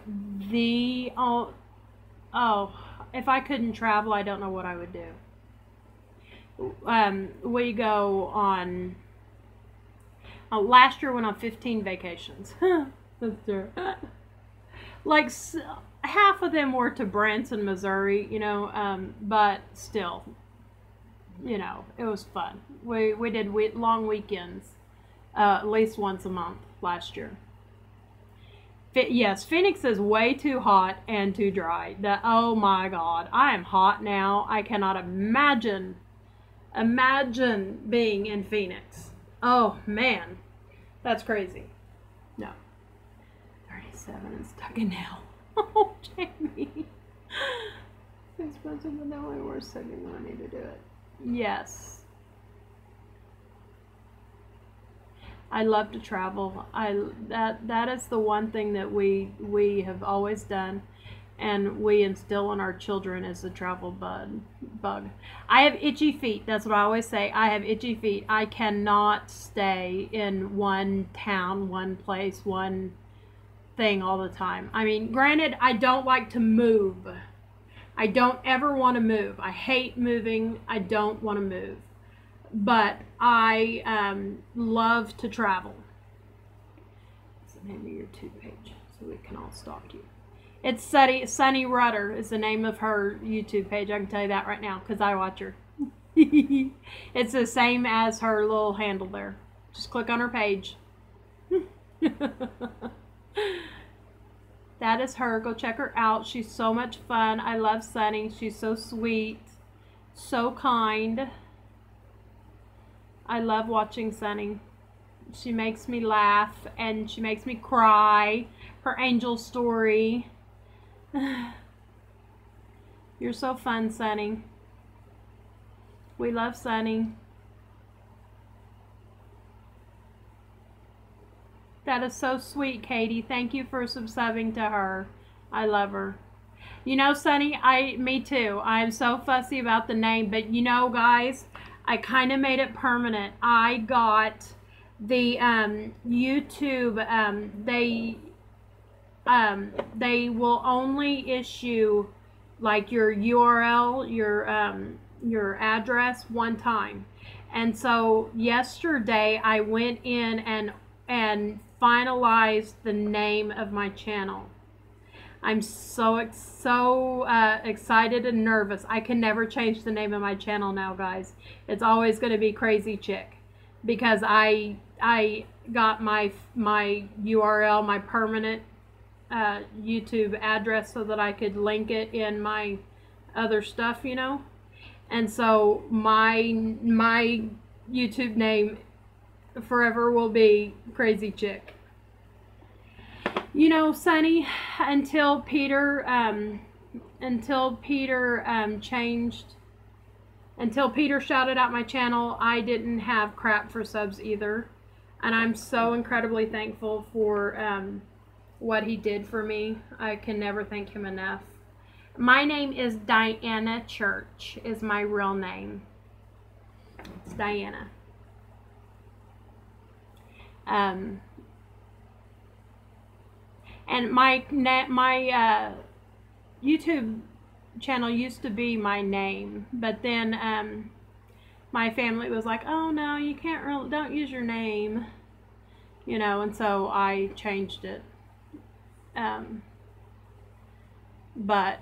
the oh, oh, if I couldn't travel, I don't know what I would do. Um, we go on. Uh, last year went on 15 vacations. That's true. like half of them were to Branson, Missouri, you know, um, but still, you know, it was fun. We we did we- long weekends uh, at least once a month last year. yes, Phoenix is way too hot and too dry. That oh my god, I am hot now. I cannot imagine imagine being in Phoenix. Oh man, that's crazy. No, thirty-seven and stuck in hell. Oh, Jamie. It's expensive, but now I worth saving money to do it. Yes. I love to travel. I that that is the one thing that we we have always done, and we instill in our children is the travel bug. Bug. I have itchy feet. That's what I always say. I have itchy feet. I cannot stay in one town, one place, one thing all the time. I mean, granted, I don't like to move. I don't ever want to move. I hate moving. I don't want to move but I um, love to travel. name of your two page so we can all stalk you. It's Sunny Sunny Rudder is the name of her YouTube page. I can tell you that right now because I watch her. it's the same as her little handle there. Just click on her page. that is her. Go check her out. She's so much fun. I love Sunny. She's so sweet, so kind. I love watching Sunny. She makes me laugh and she makes me cry. Her angel story. You're so fun, Sunny. We love Sunny. That is so sweet, Katie. Thank you for subscribing to her. I love her. You know, Sunny, I me too. I'm so fussy about the name, but you know, guys, I kind of made it permanent. I got the um, YouTube. Um, they um, they will only issue like your URL, your um, your address one time. And so yesterday I went in and and finalized the name of my channel. I'm so so uh, excited and nervous. I can never change the name of my channel now, guys. It's always going to be Crazy Chick because I I got my my URL, my permanent uh, YouTube address, so that I could link it in my other stuff, you know. And so my my YouTube name forever will be Crazy Chick. You know, Sunny, until Peter, um, until Peter um, changed, until Peter shouted out my channel, I didn't have crap for subs either. And I'm so incredibly thankful for um, what he did for me. I can never thank him enough. My name is Diana Church, is my real name. It's Diana. Um, and my my uh, YouTube channel used to be my name, but then um, my family was like, "Oh no, you can't really don't use your name," you know, and so I changed it. Um, but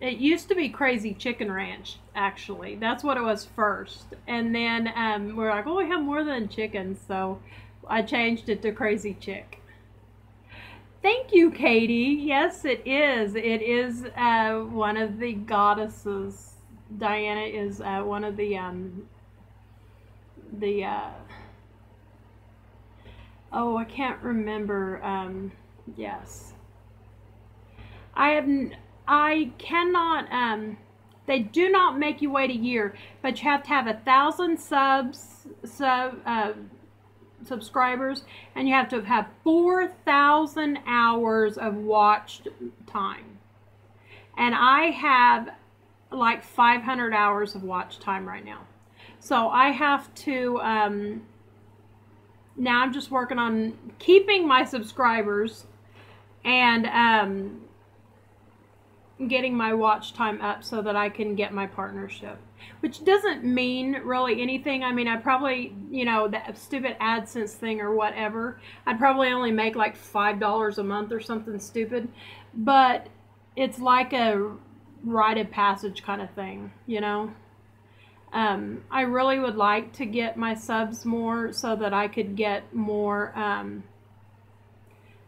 it used to be Crazy Chicken Ranch, actually. That's what it was first. And then um, we're like, oh, we have more than chickens. So I changed it to Crazy Chick. Thank you, Katie. Yes, it is. It is uh, one of the goddesses. Diana is uh, one of the um, the uh, oh, I can't remember. Um, yes, I have. I cannot. Um, they do not make you wait a year, but you have to have a thousand subs, sub, uh, subscribers, and you have to have four thousand hours of watched time. And I have like 500 hours of watch time right now. So I have to. Um, now I'm just working on keeping my subscribers and um, getting my watch time up so that I can get my partnership. Which doesn't mean really anything. I mean, I probably, you know, that stupid AdSense thing or whatever, I'd probably only make like $5 a month or something stupid. But it's like a rite of passage kind of thing, you know? Um, I really would like to get my subs more so that I could get more, um,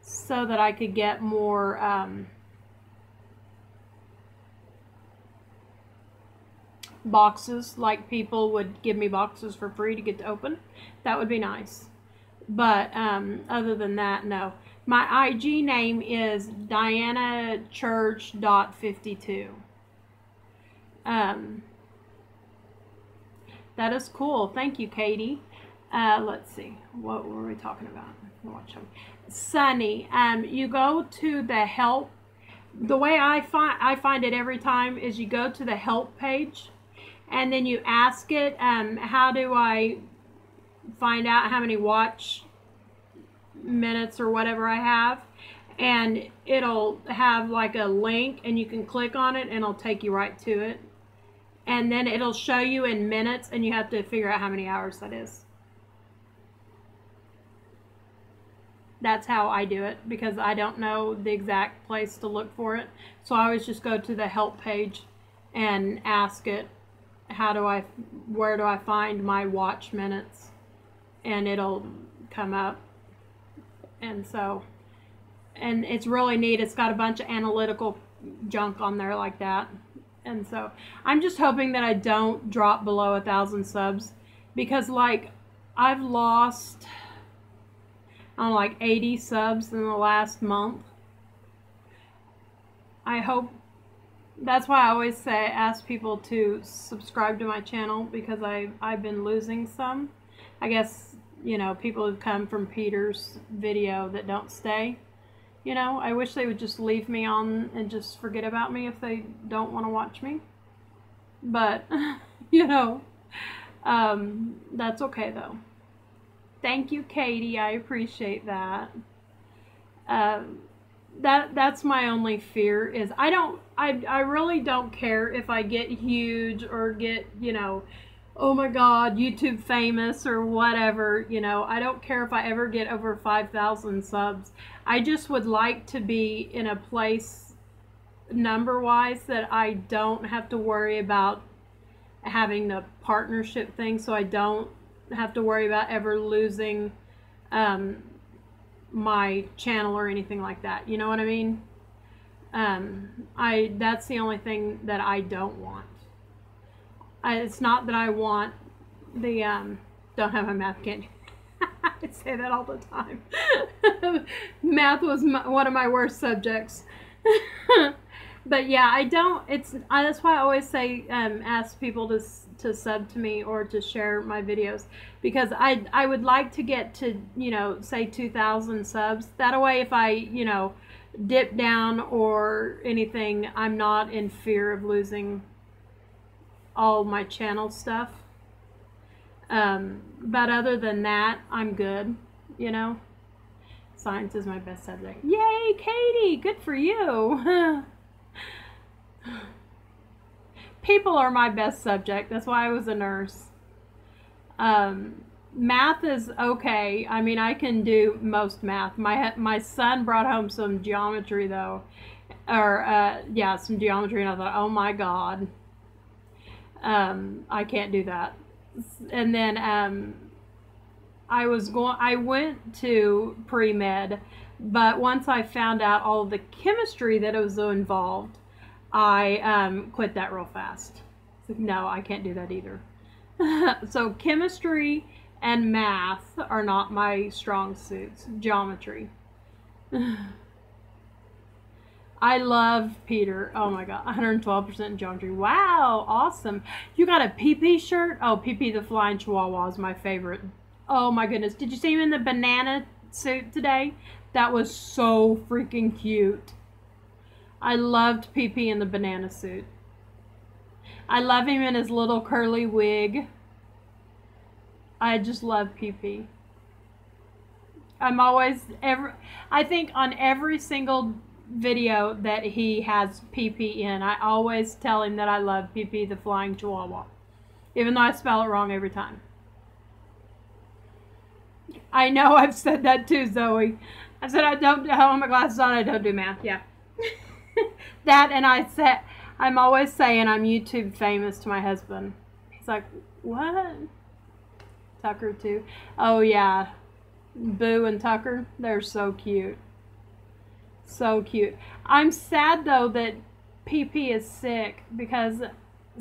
so that I could get more, um, boxes like people would give me boxes for free to get to open. That would be nice. But um, other than that, no. My IG name is Diana Church dot fifty two. Um, that is cool. Thank you, Katie. Uh, let's see. What were we talking about? Watch them. Sunny. Um, you go to the help. The way I find I find it every time is you go to the help page and then you ask it, um, how do I find out how many watch minutes or whatever I have? And it'll have like a link and you can click on it and it'll take you right to it. And then it'll show you in minutes and you have to figure out how many hours that is. that's how I do it because I don't know the exact place to look for it. So I always just go to the help page and ask it, how do I, where do I find my watch minutes? And it'll come up. And so, and it's really neat. It's got a bunch of analytical junk on there like that. And so I'm just hoping that I don't drop below a thousand subs because like I've lost on like 80 subs in the last month. I hope that's why I always say ask people to subscribe to my channel because I I've been losing some. I guess you know people who come from Peter's video that don't stay. You know, I wish they would just leave me on and just forget about me if they don't want to watch me. But you know, um, that's okay though. Thank you, Katie. I appreciate that. Um, that that's my only fear is I don't I I really don't care if I get huge or get you know oh my god YouTube famous or whatever you know I don't care if I ever get over 5,000 subs I just would like to be in a place number wise that I don't have to worry about having the partnership thing so I don't have to worry about ever losing um, my channel or anything like that. You know what I mean? Um, I that's the only thing that I don't want. I, it's not that I want the um, don't have my math candy. I say that all the time. math was my, one of my worst subjects. but yeah, I don't. It's I, that's why I always say um, ask people to to sub to me or to share my videos because I I would like to get to you know say 2,000 subs. That way, if I you know dip down or anything, I'm not in fear of losing all my channel stuff. Um, but other than that, I'm good. You know, science is my best subject. Yay, Katie! Good for you. people are my best subject. That's why I was a nurse. Um, math is okay. I mean, I can do most math. My my son brought home some geometry though, or uh, yeah, some geometry, and I thought, oh my god, um, I can't do that. And then um, I was going. I went to pre med, but once I found out all the chemistry that was involved I um, quit that real fast. No, I can't do that either. so chemistry and math are not my strong suits. Geometry. I love Peter. Oh my god, 112% geometry. Wow, awesome. You got a PP shirt? Oh, PP the Flying Chihuahua is my favorite. Oh my goodness. Did you see him in the banana suit today? That was so freaking cute. I loved PP in the banana suit. I love him in his little curly wig. I just love PP. I'm always every I think on every single video that he has PP in, I always tell him that I love PP the flying chihuahua. Even though I spell it wrong every time. I know I've said that too, Zoe. I said I don't have my glasses on, I don't do math. Yeah. that and I said I'm always saying I'm YouTube famous to my husband. He's like, "What?" Tucker too. Oh yeah. Boo and Tucker, they're so cute. So cute. I'm sad though that PP is sick because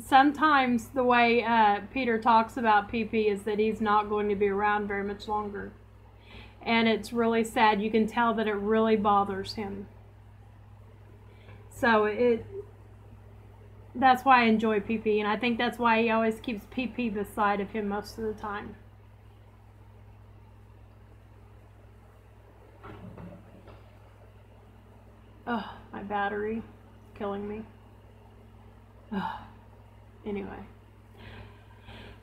sometimes the way uh, Peter talks about PP is that he's not going to be around very much longer. And it's really sad. You can tell that it really bothers him. So it that's why I enjoy PP, and I think that's why he always keeps PP beside of him most of the time. Oh, my battery killing me. Oh. Anyway.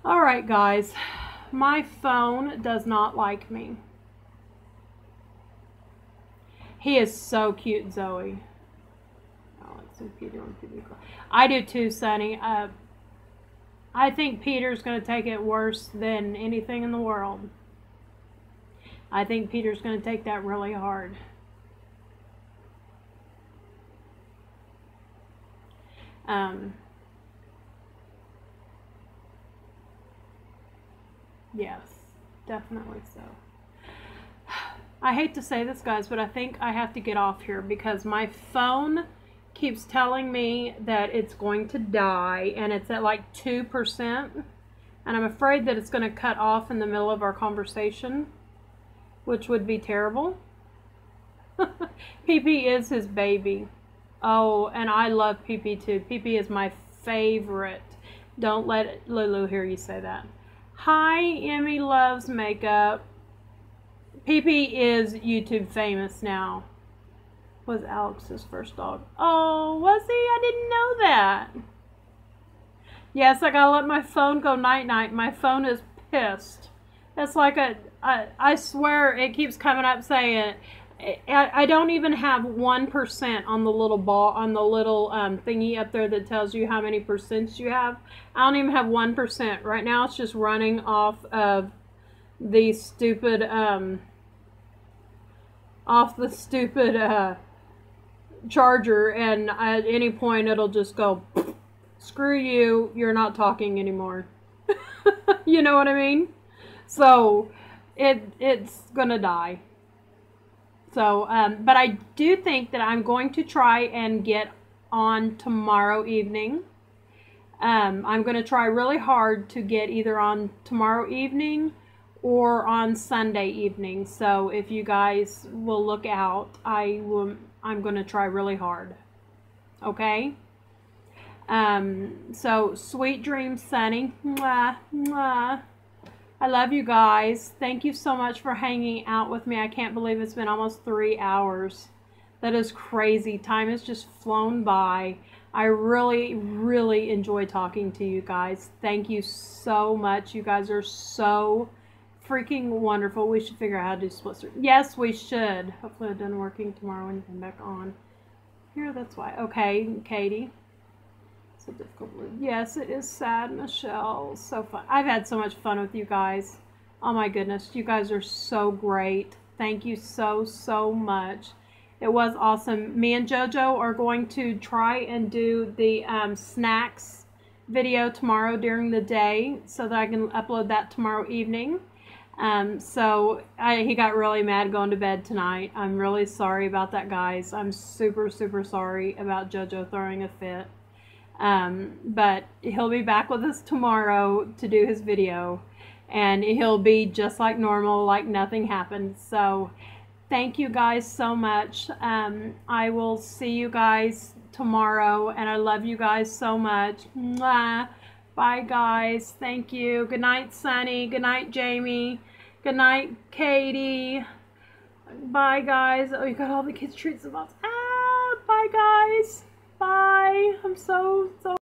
Alright, guys. My phone does not like me. He is so cute, Zoe. Peter. I do too, Sunny. Uh, I think Peter's going to take it worse than anything in the world. I think Peter's going to take that really hard. Um, yes, definitely so. I hate to say this, guys, but I think I have to get off here because my phone keeps telling me that it's going to die and it's at like 2%. And I'm afraid that it's going to cut off in the middle of our conversation, which would be terrible. PP is his baby. Oh, and I love PP too. PP is my favorite. Don't let Lulu hear you say that. Hi, Emmy loves makeup. PP is YouTube famous now. Was Alex's first dog. Oh, was he? I didn't know that. Yes, I gotta let my phone go night night. My phone is pissed. It's like a, I, I swear it keeps coming up saying, I, don't even have 1% on the little ball, on the little um, thingy up there that tells you how many percents you have. I don't even have 1%. Right now it's just running off of the stupid, um, off the stupid, uh, charger and at any point it'll just go screw you, you're not talking anymore. you know what I mean? So it it's gonna die. So, um, but I do think that I'm going to try and get on tomorrow evening. Um, I'm going to try really hard to get either on tomorrow evening or on Sunday evening. So if you guys will look out, I will. I'm going to try really hard. Okay. Um, so, sweet dreams, Sunny. Mwah, mwah. I love you guys. Thank you so much for hanging out with me. I can't believe it's been almost three hours. That is crazy. Time has just flown by. I really, really enjoy talking to you guys. Thank you so much. You guys are so freaking wonderful. We should figure out how to do split screen. Yes, we should. Hopefully, it done working tomorrow when you come back on. Here, that's why. Okay, Katie so difficult Yes, it is sad, Michelle. So fun. I've had so much fun with you guys. Oh my goodness, you guys are so great. Thank you so, so much. It was awesome. Me and JoJo are going to try and do the um, snacks video tomorrow during the day so that I can upload that tomorrow evening. Um, so I, he got really mad going to bed tonight. I'm really sorry about that, guys. I'm super, super sorry about JoJo throwing a fit. Um, but he'll be back with us tomorrow to do his video. And he'll be just like normal, like nothing happened. So thank you guys so much. Um, I will see you guys tomorrow. And I love you guys so much. Mwah. Bye, guys. Thank you. Good night, Sunny. Good night, Jamie. Good night, Katie. Bye, guys. Oh, you got all the kids' treats about. Ah, bye, guys. Bye. I'm so, so